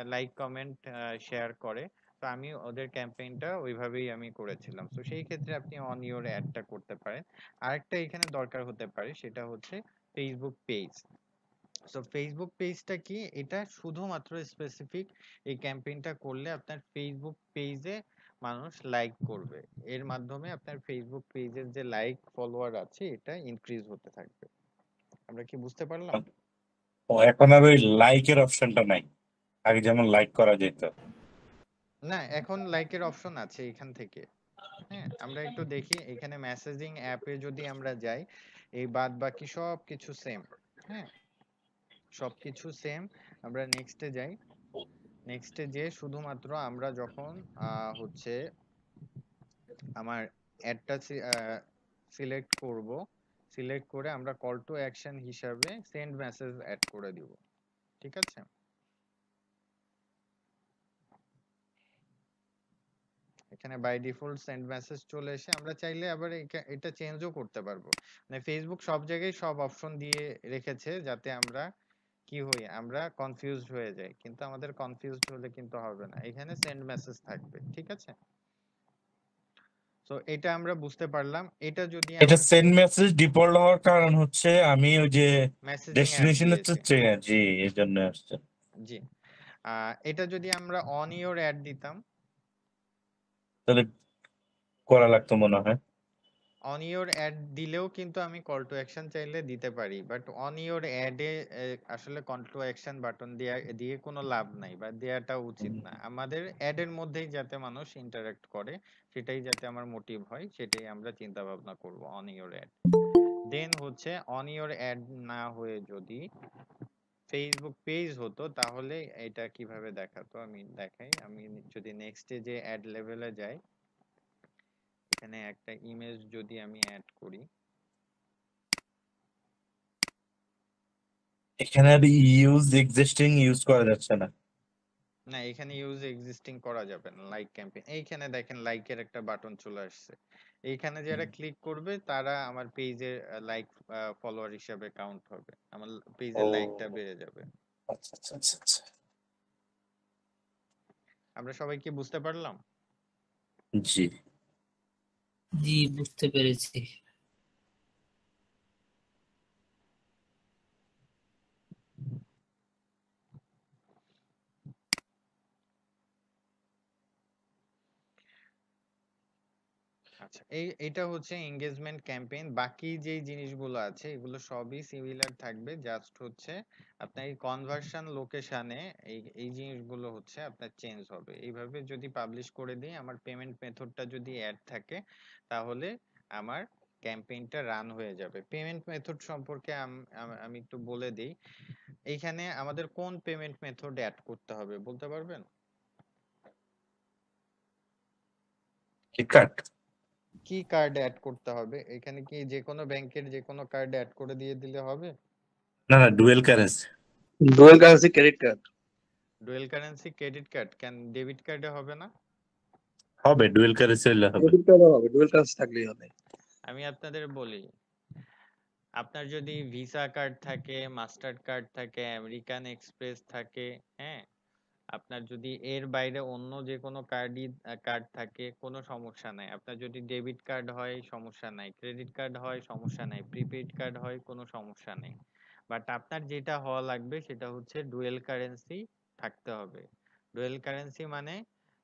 করে তো আমি ওদের ক্যাম্পেইনটা ওইভাবেই আমি করেছিলাম। তো সেই ক্ষেত্রে আপনি অন ইউর এডটা করতে পারেন। আরেকটা এখানে দরকার হতে পারে, সেটা হচ্ছে Facebook পেজ। সো Facebook পেজটা কি? এটা শুধুমাত্র স্পেসিফিক এই ক্যাম্পেইনটা করলে আপনার Facebook পেজে মানুষ লাইক করবে। এর মাধ্যমে আপনার Facebook পেজের যে লাইক ফলোয়ার আছে, এটা ইনক্রিজ হতে থাকবে। আমরা কি বুঝতে পারলাম? ও, এখন আর ওই লাইকের অপশনটা নাই। আগে যেমন লাইক করা যেত। না, এখন লাইকের অপশন আছে এখান থেকে। হ্যাঁ? আমরা একটু দেখি এখানে মেসেজিং অ্যাপে যদি আমরা যাই, এই বাদবাকি সবকিছু সেম। হ্যাঁ? সবকিছু সেম। আমরা নেক্সটে যাই। নেক্সটে যেয়ে শুধুমাত্র আমরা যখন হচ্ছে আমার অ্যাডটা সিলেক্ট করব, সিলেক্ট করে আমরা কল টু অ্যাকশন হিসাবে সেন্ড মেসেজ এড করে দিব। ঠিক আছে? এখানে বাই ডিফল্ট সেন্ড মেসেজ চলে এসে আমরা চাইলে আবার এটা চেঞ্জও করতে পারব। মানে Facebook সব জায়গায় সব অপশন দিয়ে রেখেছে যাতে আমরা কি হই? আমরা কনফিউজড হয়ে যাই। কিন্তু আমাদের কনফিউজড হলে কিন্তু হবে না। এখানে সেন্ড মেসেজ থাকবে। ঠিক আছে? সো এটা আমরা বুঝতে পারলাম। এটা যদি এটা সেন্ড মেসেজ ডিফল্ট হওয়ার কারণ হচ্ছে আমি ওই যে ডেস্টিনেশন হচ্ছে জি এজন্য আসছে। জি। এটা যদি আমরা অন ইউর অ্যাড দিতাম তাহলে করা লাগতো মনে হয়। অন ইউর অ্যাড দিলেও কিন্তু আমি কল টু অ্যাকশন চাইলে দিতে পারি। বাট অন ইউর অ্যাডে আসলে কল টু অ্যাকশন বাটন দেয়া দিয়ে কোনো লাভ নাই বা দেওয়াটা উচিত না। আমাদের অ্যাডের মধ্যেই যাতে মানুষ ইন্টারেক্ট করে সেটাই যাতে আমার মোটিভ হয় সেটাই আমরা চিন্তা ভাবনা করব অন ইউর অ্যাড। দেন হচ্ছে অন ইউর অ্যাড না হয়ে যদি Facebook পেজ হতো তাহলে এটা কীভাবে দেখাতো আমি দেখাই। আমি যদি নেক্সটে যে অ্যাড লেভেলে যাই এখানে একটা ইমেজ যদি আমি এড করি এখানে আর ইউজ এক্সিস্টিং ইউজ করা যাচ্ছে না। না এখানে ইউজ এক্সিস্টিং করা যাবে না লাইক ক্যাম্পেইন এইখানে দেখেন লাইকের একটা বাটন চলে আসছে এইখানে যারা। ক্লিক করবে তারা আমার পেজের লাইক ফলোয়ার হিসাবে কাউন্ট হবে আমার পেজের লাইকটা বেড়ে যাবে আচ্ছা আচ্ছা আচ্ছা আচ্ছা। আমরা সবাই কি বুঝতে পারলাম জি। জি বুঝতে পেরেছি আচ্ছা এই এটা হচ্ছে এঙ্গেজমেন্ট ক্যাম্পেইন বাকি যেই জিনিসগুলো আছে এগুলো সবই সিমিলার থাকবে। জাস্ট হচ্ছে আপনার এই কনভার্সন লোকেশনে এই এই জিনিসগুলো হচ্ছে আপনার চেঞ্জ হবে। এইভাবে যদি পাবলিশ করে দিই, আমার পেমেন্ট মেথডটা যদি অ্যাড থাকে, তাহলে আমার ক্যাম্পেইনটা রান হয়ে যাবে। পেমেন্ট মেথড সম্পর্কে আম- একটু বলে দিই। এইখানে আমাদের কোন পেমেন্ট মেথড অ্যাড করতে হবে, বলতে পারবেন? ফ্লিপকার্ট কি কার্ড অ্যাড করতে হবে? এখানে কি যে কোনো ব্যাংকের যে কোনো কার্ড অ্যাড করে দিয়ে দিলে হবে? না না dual currency dual currency credit card dual currency credit card কেন? ডেবিট কার্ডে হবে না? হবে ডুয়েল কারেন্সি হলে হবে। ক্রেডিট কার্ডও হবে ডুয়েল কারেন্সি থাকলেই হবে। আমি আপনাদের বলি আপনার যদি ভিসা কার্ড থাকে মাস্টার কার্ড থাকে আমেরিকান এক্সপ্রেস থাকে হ্যাঁ? আপনার যদি এর বাইরে অন্য যে কোনো কার্ডই কার্ড থাকে কোনো সমস্যা নাই। আপনার যদি ডেবিট কার্ড হয় সমস্যা নাই। ক্রেডিট কার্ড হয় সমস্যা নাই। প্রিপেড কার্ড হয় কোনো সমস্যা নেই। বাট আপনার যেটা হওয়া লাগবে সেটা হচ্ছে ডুয়েল কারেন্সি থাকতে হবে। ডুয়েল কারেন্সি মানে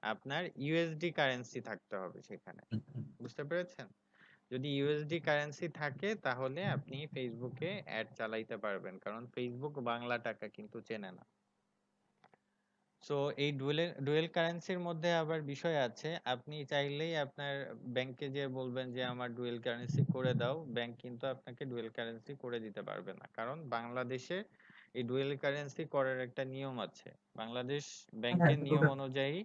আপনার ইউএসডি কারেন্সি থাকতে হবে সেখানে। বুঝতে পেরেছেন? যদি ইউএসডি কারেন্সি থাকে তাহলে আপনি ফেসবুকে অ্যাড চালাইতে পারবেন। কারণ ফেসবুক বাংলা টাকা কিন্তু চেনে না। সো এই ডুয়েল ডুয়েল কারেন্সির মধ্যে আবার বিষয় আছে। আপনি চাইলেই আপনার ব্যাংকে যে বলবেন যে আমার ডুয়েল কারেন্সি করে দাও। ব্যাংক কিন্তু আপনাকে ডুয়েল কারেন্সি করে দিতে পারবে না। কারণ বাংলাদেশে এই ডুয়েল কারেন্সি করার একটা নিয়ম আছে। বাংলাদেশ ব্যাংকের নিয়ম অনুযায়ী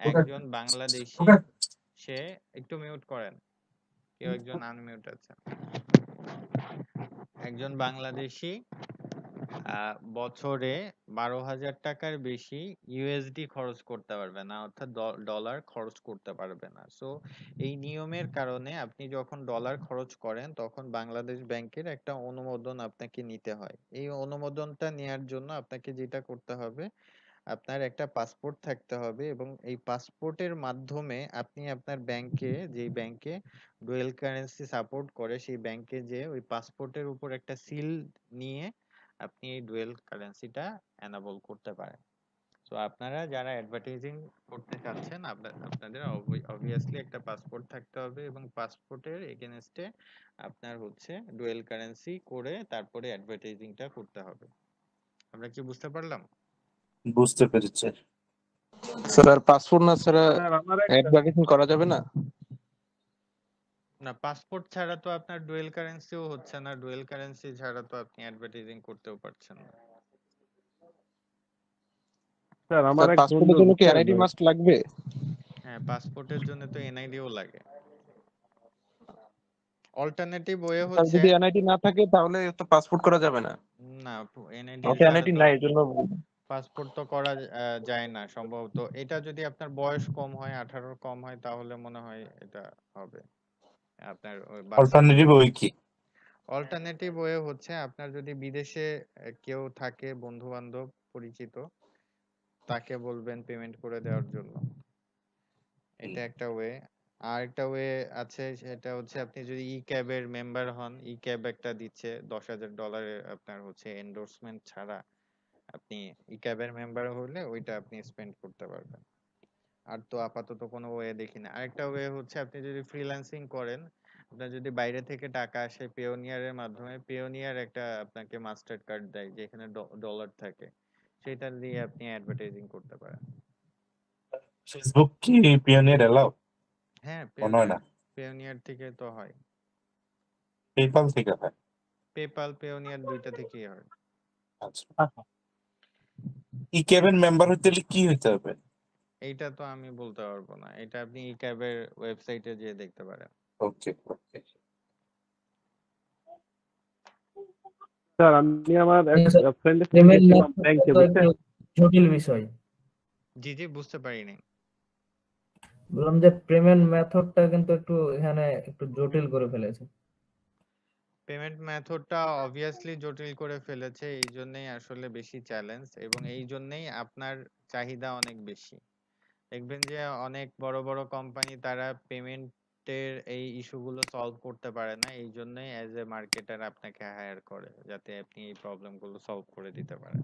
একজন বাংলাদেশি সে একটু মিউট করেন। কেউ একজন আনমিউট আছে। একজন বাংলাদেশি বছরে বারো হাজার টাকার বেশি ইউএসডি খরচ করতে পারবে না, অর্থাৎ ডলার খরচ করতে পারবে না। সো এই নিয়মের কারণে আপনি যখন ডলার খরচ করেন, তখন বাংলাদেশ ব্যাংকের একটা অনুমোদন আপনাকে নিতে হয়। এই অনুমোদনটা নেয়ার জন্য আপনাকে যেটা করতে হবে, আপনার একটা পাসপোর্ট থাকতে হবে এবং এই পাসপোর্টের মাধ্যমে আপনি আপনার ব্যাংকে, যেই ব্যাংকে ডুয়েল কারেন্সি সাপোর্ট করে, সেই ব্যাংকে যে ওই পাসপোর্টের উপর একটা সিল নিয়ে আপনি এই ডুয়েল কারেন্সিটা এনাবল করতে পারেন। তো আপনারা যারা অ্যাডভার্টাইজিং করতে চাচ্ছেন আপনাদের অবভিয়াসলি একটা পাসপোর্ট থাকতে হবে এবং পাসপোর্টের এগেনস্টে আপনার হচ্ছে ডুয়েল কারেন্সি করে তারপরে অ্যাডভার্টাইজিংটা করতে হবে। আমরা কি বুঝতে পারলাম? বুঝতে পেরেছি। স্যার আর পাসপোর্ট না ছাড়া স্যার অ্যাডভার্টাইজিং করা যাবে না? না পাসপোর্ট ছাড়া তো আপনার ডুয়েল কারেন্সিও হচ্ছে না। ডুয়েল কারেন্সি ছাড়া তো আপনি অ্যাডভার্টাইজিং করতেও পারছেন না। স্যার আমার এক পাসপোর্টের বন্ধু জন্য কি এনআইডি মাস্ট লাগবে? হ্যাঁ পাসপোর্টের জন্য তো এনআইডিও লাগে। অল্টারনেটিভ ওয়ে হচ্ছে যদি এনআইডি না থাকে তাহলে তো পাসপোর্ট করা যাবে না। না ছাড়া এনআইডি তো নাই এর জন্য পাসপোর্ট তো করা যায় না সম্ভবত। এটা যদি আপনার বয়স কম হয় আঠারোর কম হয় তাহলে মনে হয় এটা হবে। আপনার অল্টারনেটিভ ওই কি? অল্টারনেটিভ ওয়ে হচ্ছে আপনার যদি বিদেশে কেউ থাকে বন্ধু বান্ধব পরিচিত তাকে বলবেন পেমেন্ট করে দেওয়ার জন্য। এটা একটা ওয়ে আর একটা ওয়ে আছে সেটা হচ্ছে আপনি যদি ই ক্যাবের মেম্বার হন ই ক্যাব একটা দিচ্ছে দশ হাজার ডলারের আপনার হচ্ছে এন্ডোর্সমেন্ট ছাড়া আপনি ই ক্যাবের মেম্বার হলে ওইটা আপনি স্পেন্ড করতে পারবেন। আর তো আপাতত কোনো ওয়ে দেখি না আরেকটা ওয়ে হচ্ছে আপনি যদি ফ্রিল্যান্সিং করেন আপনার যদি বাইরে থেকে টাকা আসে পেওনিয়ারের মাধ্যমে পেওনিয়ার একটা আপনাকে মাস্টার কার্ড দেয় যেখানে ডলার থাকে। সেটা দিয়ে আপনি অ্যাডভার্টাইজিং করতে পারেন। ফেসবুক কি পিওনিয়ার এলাও হ্যাঁ মনে হয় না? পেওনিয়ার থেকে তো হয়। পেপাল থেকে হয়? পেপাল পেওনিয়ার দুইটা থেকেই হয়। আচ্ছা। ই ক্যাবের মেম্বার হলে কি হইতে হবে? এইটা তো আমি বলতে পারব না। এটা আপনি ই ক্যাবের ওয়েবসাইটে যেয়ে দেখতে পারেন। ওকে ওকে। স্যার আমি আমার এক ফ্রেন্ডের ব্যাংকে বুঝছেন? জটিল বিষয়। জি জি বুঝতে পারিনি। বললাম যে পেমেন্ট মেথডটা কিন্তু একটু এখানে একটু জটিল করে ফেলেছে। পেমেন্ট মেথডটা অবভিয়াসলি জটিল করে ফেলেছে এই জন্যই আসলে বেশি চ্যালেঞ্জ এবং এই জন্যই আপনার চাহিদা অনেক বেশি। দেখবেন যে অনেক বড় বড় কোম্পানি তারা পেমেন্টের এই ইস্যুগুলো সলভ করতে পারে না। এই জন্যই অ্যাজ এ মার্কেটার আপনাকে হায়ার করে যাতে আপনি এই প্রবলেমগুলো সলভ করে দিতে পারেন।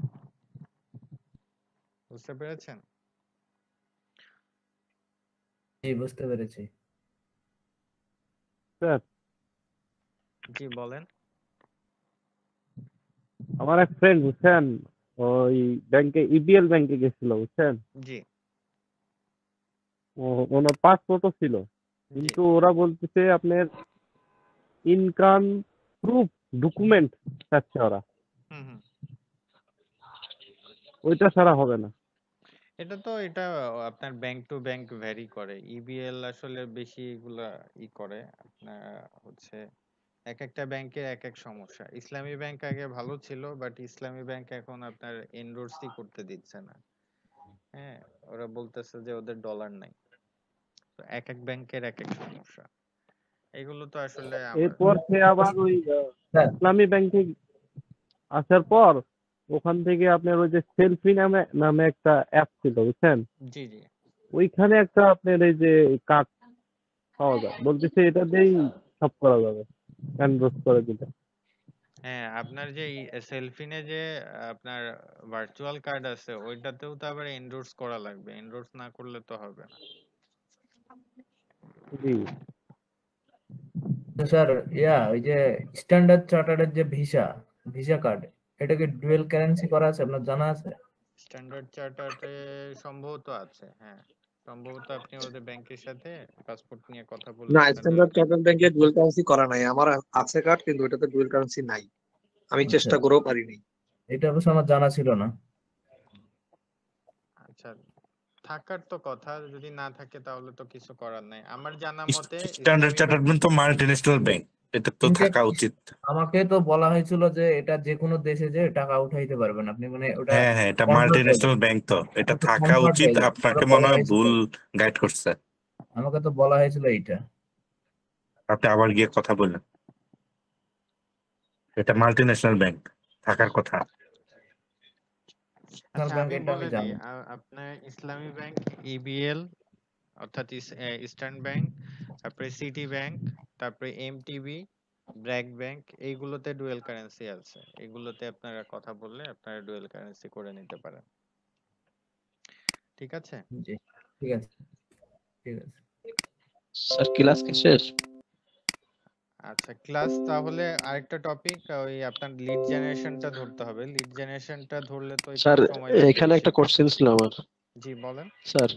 বুঝতে পেরেছেন? জি বুঝতে পেরেছি। স্যার। জি বলেন। আমার এক ফ্রেন্ড বুঝছেন? ওই ব্যাংকে ইবিএল ব্যাংকে গেছিল বুঝছেন? জি। ওনার পাসপোর্টও ছিল। কিন্তু ওরা বলতেছে আপনার ইনকাম প্রুফ ডকুমেন্ট চাচ্ছে ওরা। ওইটা ছাড়া হবে না। এটা তো এটা আপনার ব্যাংক টু ব্যাংক ভ্যারি করে। ইবিএল আসলে বেশি এগুলা ই করে। আপনার হচ্ছে এক একটা ব্যাংকের এক এক সমস্যা। ইসলামী ব্যাংক আগে ভালো ছিল বাট ইসলামী ব্যাংক এখন আপনার এন্ডোর্সই করতে দিচ্ছে না। হ্যাঁ ওরা বলতেছে যে ওদের ডলার নাই। এক এক ব্যাংকের এক এক সমস্যা। এগুলো তো আসলে এরপর সে আবার ওই হ্যাঁ। ইসলামী ব্যাংকে আসার পর ওখান থেকে আপনার ওই যে সেলফি নামে নামে একটা অ্যাপ ছিল বুঝছেন? জি জি। ওইখানে একটা আপনার এই যে কার্ড পাওয়া যায়। বলতেছে এটা দিয়েই সব করা যাবে এনরোল করে দিলে হ্যাঁ আপনার যে সেলফিনে যে আপনার ভার্চুয়াল কার্ড আছে ওইটাতেও তো আবার এন্ডোর্স করা লাগবে। এন্ডোর্স না করলে তো হবে না। জি। তো স্যার ইয়া ওই যে স্ট্যান্ডার্ড চার্টার্ডের যে ভিসা ভিসা কার্ড এটা কি ডুয়েল কারেন্সি করা আছে? আপনার জানা আছে? স্ট্যান্ডার্ড চার্টারে সম্ভবত আছে হ্যাঁ। সম্ভবত আপনি ওদের ব্যাংকের সাথে পাসপোর্ট নিয়ে কথা বললে না স্ট্যান্ডার্ড চার্টার্ড ব্যাংকে ডুয়েল কারেন্সি করা নাই। আমার আছে কার্ড কিন্তু ওটাতে ডুয়েল কারেন্সি নাই। আমি আচ্ছা। চেষ্টা করেও পারিনি। এটা অবশ্য আমার জানা ছিল না। আচ্ছা থাকার তো কথা যদি না থাকে তাহলে তো কিছু করার নাই। আমার জানা মতে স্ট্যান্ডার্ড চার্টার্ড ব্যাংক তো মাল্টি ন্যাশনাল ব্যাংক এটা তো থাকা উচিত। আমাকে তো বলা হয়েছিল যে এটা যে কোনো দেশে যে টাকা উঠাইতে পারবেন আপনি মানে ওটা হ্যাঁ হ্যাঁ এটা convert মাল্টি ন্যাশনাল যায়। ব্যাংক তো এটা এটা থাকা উচিত আপনাকে মনে হয় ভুল গাইড করছে। আমাকে তো বলা হয়েছিল এইটা। আপনি আবার গিয়ে কথা বললেন এটা মাল্টি ন্যাশনাল ব্যাংক থাকার কথা ন্যাশনাল আচ্ছা ব্যাংক আমি এটা আমি বলে দিই জানি আ- আপনার ইসলামী ব্যাংক ইবিএল অর্থাৎ ইস্টার্ন ব্যাংক তারপরে সিটি ব্যাংক তারপরে এমটিবি ব্র্যাক ব্যাংক এইগুলোতে ডুয়েল কারেন্সি আছে। এগুলোতে আপনারা কথা বললে আপনারা ডুয়েল কারেন্সি করে নিতে পারেন। ঠিক আছে? জি ঠিক আছে। ঠিক আছে। স্যার ক্লাস কি শেষ? আচ্ছা ক্লাস তাহলে আরেকটা টপিক ওই আপনার লিড জেনারেশনটা ধরতে হবে। লিড জেনারেশনটা ধরলে তো স্যার এখানে একটা। কোশ্চেন ছিল আমার। জি বলেন। স্যার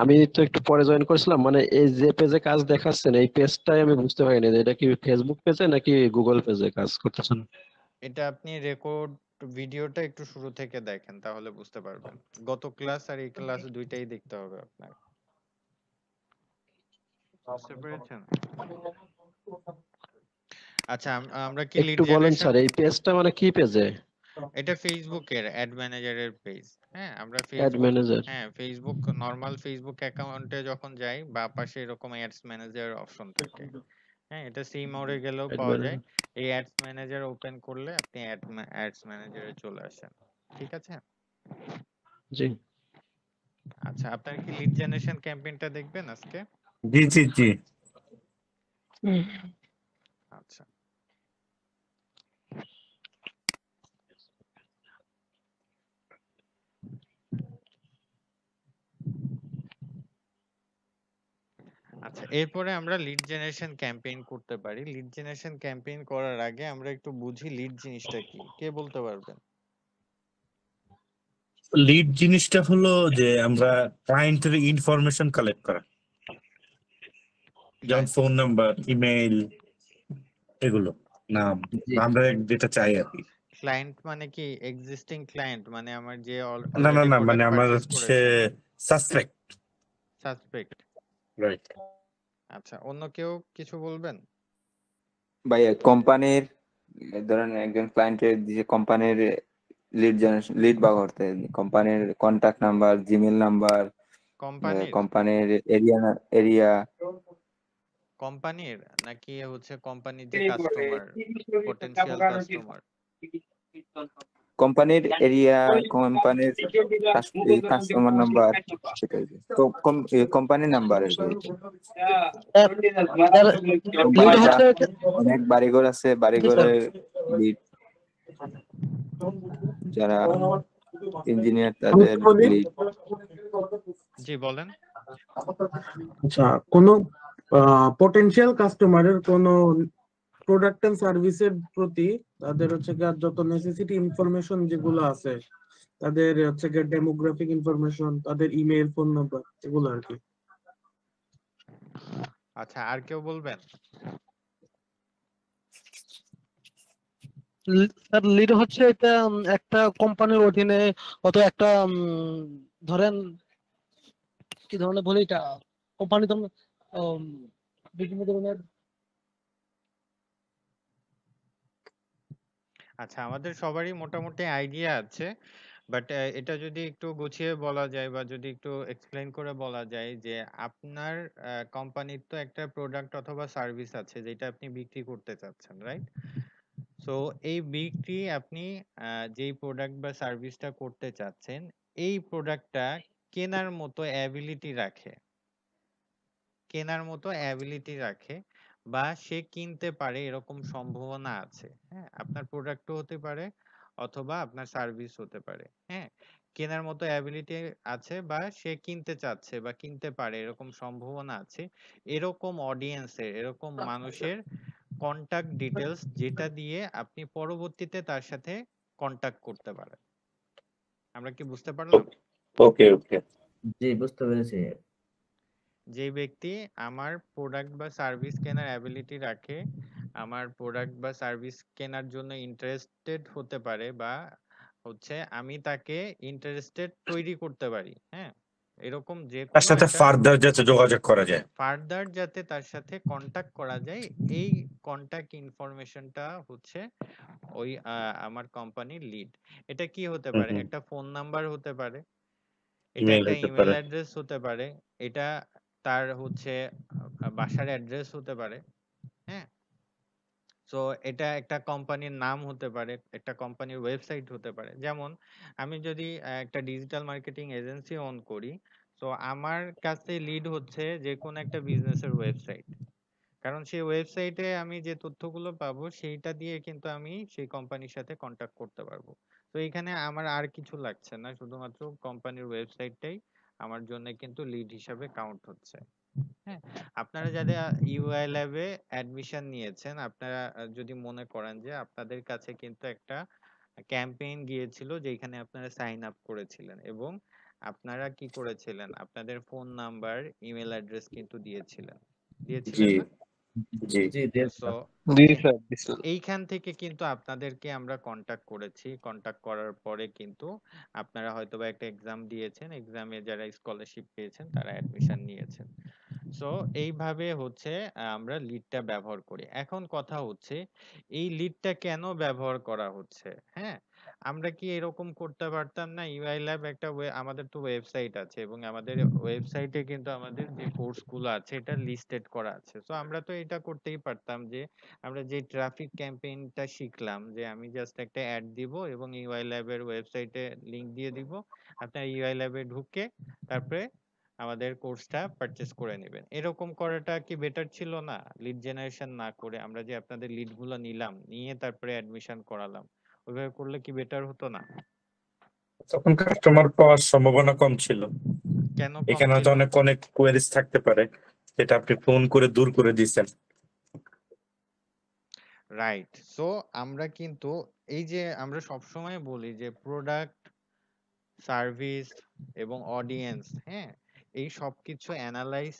আমি তো একটু পরে জয়েন করেছিলাম মানে এই যে পেজে কাজ দেখাচ্ছেন এই পেজটাই আমি বুঝতে পারিনি এটা কি ফেসবুক পেজে নাকি গুগল পেজে কাজ করতেছেন? এটা আপনি রেকর্ড ভিডিওটা একটু শুরু থেকে দেখেন তাহলে বুঝতে পারবেন। গত ক্লাস আর এই ক্লাস দুইটাই দেখতে হবে আপনার। বুঝতে পেরেছেন? আচ্ছা আম- আমরা কি লিড একটু বলেন স্যার এই পেজটা মানে কি পেজে এটা ফেসবুকের অ্যাড ম্যানেজারের পেজ হ্যাঁ আমরা অ্যাড ফেসবুক ম্যানেজার হ্যাঁ ফেসবুক নর্মাল ফেসবুক অ্যাকাউন্টে যখন যাই বা পাশে এরকম অ্যাডস ম্যানেজার অপশন থাকে। হ্যাঁ এটা সি মোডে গেলেও অ্যাড পাওয়া যায়। এই অ্যাডস ম্যানেজার ওপেন করলে আপনি অ্যাড অ্যাডস ম্যানেজারে চলে আসেন। ঠিক আছে? জি। আচ্ছা আপনার কি লিড জেনারেশন ক্যাম্পেইনটা দেখবেন আজকে? জি জি জি। আচ্ছা। আচ্ছা এরপরে আমরা লিড জেনারেশন ক্যাম্পেইন করতে পারি। লিড জেনারেশন ক্যাম্পেইন করার আগে আমরা একটু বুঝি লিড জিনিসটা কি? কে বলতে পারবেন? লিড জিনিসটা হলো যে আমরা ক্লায়েন্টের ইনফরমেশন কালেক্ট করা। যেমন ফোন নাম্বার ইমেইল এগুলো নাম আমরা যেটা চাই আর কি। ক্লায়েন্ট মানে কি? এক্সিস্টিং ক্লায়েন্ট মানে আমার যে না না না মানে আমার হচ্ছে সাসপেক্ট সাসপেক্ট রাইট আচ্ছা অন্য কেউ কিছু বলবেন? ভাইয়া কোম্পানির ধরেন একজন ক্লায়েন্টের যে কোম্পানির লিড জেনারেশন লিড বা করতে কোম্পানির কন্টাক্ট নাম্বার জিমেল নাম্বার কোম্পানির? কোম্পানির এরিয়া এরিয়া কোম্পানির নাকি হচ্ছে কোম্পানির যে কাস্টমার পটেনশিয়াল কাস্টমার কোম্পানির এরিয়া কোম্পানির customer number number company lead হচ্ছে অনেক বাড়িঘর আছে বাড়িঘরের লিড যারা ইঞ্জিনিয়ার তাদের লিড জি বলেন। আচ্ছা কোনো পটেনশিয়াল কাস্টমারের কোনো প্রোডাক্ট এন্ড সার্ভিসের প্রতি তাদের হচ্ছে গিয়ে যত নেসেসিটি ইনফরমেশন যেগুলো আছে তাদের হচ্ছে গিয়ে ডেমোগ্রাফিক ইনফরমেশন তাদের ইমেল ফোন নাম্বার এগুলো আর কি। আচ্ছা আর কেউ বলবেন? স্যার লিড হচ্ছে এটা একটা কোম্পানির অধীনে অথবা একটা উম, ধরেন কি ধরনের বলি এটা? কোম্পানি উম, বিভিন্ন ধরনের আচ্ছা আমাদের সবারই মোটামুটি আইডিয়া আছে বাট এটা যদি একটু গুছিয়ে বলা যায় বা যদি একটু এক্সপ্লেন করে বলা যায় যে আপনার কোম্পানির তো একটা প্রোডাক্ট অথবা সার্ভিস আছে যেটা আপনি বিক্রি করতে চাচ্ছেন রাইট সো এই বিক্রি আপনি যেই প্রোডাক্ট বা সার্ভিসটা করতে চাচ্ছেন, এই প্রোডাক্টটা কেনার মতো অ্যাবিলিটি রাখে। কেনার মতো অ্যাবিলিটি রাখে বা সে কিনতে পারে এরকম সম্ভাবনা আছে। হ্যাঁ আপনার প্রোডাক্টও হতে পারে অথবা আপনার সার্ভিস হতে পারে। হ্যাঁ কেনার মতো অ্যাবিলিটি আছে বা সে কিনতে চাচ্ছে বা কিনতে পারে এরকম সম্ভাবনা আছে। এরকম অডিয়েন্সের এরকম মানুষের কন্টাক্ট ডিটেলস যেটা দিয়ে আপনি পরবর্তীতে তার সাথে কন্টাক্ট করতে পারেন। আমরা কি বুঝতে পারলাম? ওকে ওকে জি বুঝতে পেরেছি। যে ব্যক্তি আমার প্রোডাক্ট বা সার্ভিস কেনার অ্যাবিলিটি রাখে আমার প্রোডাক্ট বা সার্ভিস কেনার জন্য ইন্টারেস্টেড হতে পারে বা হচ্ছে আমি তাকে ইন্টারেস্টেড তৈরি করতে পারি হ্যাঁ? এরকম যে তার সাথে ফার্দার যাতে যোগাযোগ করা যায়। ফার্দার যাতে তার সাথে কন্টাক্ট করা যায় এই কন্টাক্ট ইনফরমেশনটা হচ্ছে ওই আমার কোম্পানির লিড এটা কি হতে পারে? একটা ফোন নাম্বার হতে পারে এটা একটা ইমেল অ্যাড্রেস হতে পারে এটা তার হচ্ছে বাসার অ্যাড্রেস হতে পারে হ্যাঁ? সো এটা একটা কোম্পানির নাম হতে পারে, একটা কোম্পানির ওয়েবসাইট হতে পারে। যেমন, আমি যদি একটা ডিজিটাল মার্কেটিং এজেন্সি অন করি তো আমার কাছে লিড হচ্ছে যে কোনো একটা বিজনেসের ওয়েবসাইট কারণ সেই ওয়েবসাইটে আমি যে তথ্যগুলো পাবো, সেইটা দিয়ে কিন্তু আমি সেই কোম্পানির সাথে কন্টাক্ট করতে পারব। তো এখানে আমার আর কিছু লাগছে না, শুধুমাত্র কোম্পানির ওয়েবসাইটটাই আমার জন্য কিন্তু লিড হিসাবে কাউন্ট হচ্ছে। হ্যাঁ আপনারা যারা ইউআই ল্যাবে অ্যাডমিশন নিয়েছেন আপনারা যদি মনে করেন যে আপনাদের কাছে কিন্তু একটা ক্যাম্পেইন গিয়েছিল যেখানে আপনারা সাইন আপ করেছিলেন এবং আপনারা কি করেছিলেন? আপনাদের ফোন নাম্বার ইমেল অ্যাড্রেস কিন্তু দিয়েছিলেন। দিয়েছিলেন জি। জি দেব সো জি স্যার দিছিল এইখান থেকে কিন্তু আপনাদেরকে আমরা কন্টাক্ট করেছি। কন্টাক্ট করার পরে কিন্তু আপনারা হয়তোবা একটা এক্সাম দিয়েছেন। এক্সামে যারা স্কলারশিপ পেয়েছেন তারা অ্যাডমিশন নিয়েছেন। সো এইভাবে হচ্ছে আমরা লিডটা ব্যবহার করি। এখন কথা হচ্ছে এই লিডটা কেন ব্যবহার করা হচ্ছে? হ্যাঁ? আমরা কি এরকম করতে পারতাম না? ইউআই ল্যাব একটা ওয়ে- আমাদের তো ওয়েবসাইট আছে এবং আমাদের ওয়েবসাইটে কিন্তু আমাদের যে কোর্সগুলো আছে এটা লিস্টেড করা আছে। তো আমরা তো এটা করতেই পারতাম যে আমরা যে ট্রাফিক ক্যাম্পেইনটা শিখলাম যে আমি জাস্ট একটা অ্যাড দিব এবং ইউআই ল্যাবের ওয়েবসাইটে লিংক দিয়ে দিব। আপনার ইউআই ল্যাবে ঢুকে তারপরে আমাদের কোর্সটা পারচেজ করে নেবেন। এরকম করাটা কি বেটার ছিল না? লিড জেনারেশন না করে আমরা যে আপনাদের লিডগুলো নিলাম নিয়ে তারপরে অ্যাডমিশন করালাম। ওইভাবে করলে কি বেটার হতো না? তখন কাস্টমার পাওয়ার সম্ভাবনা কম ছিল। কেন এখানে হয়তো অনেক অনেক কোয়েরিজ থাকতে পারে যেটা আপনি ফোন করে দূর করে দিয়েছেন। রাইট সো আমরা কিন্তু এই যে আমরা সবসময় বলি যে প্রোডাক্ট সার্ভিস এবং অডিয়েন্স হ্যাঁ? এই সব কিছু অ্যানালাইজ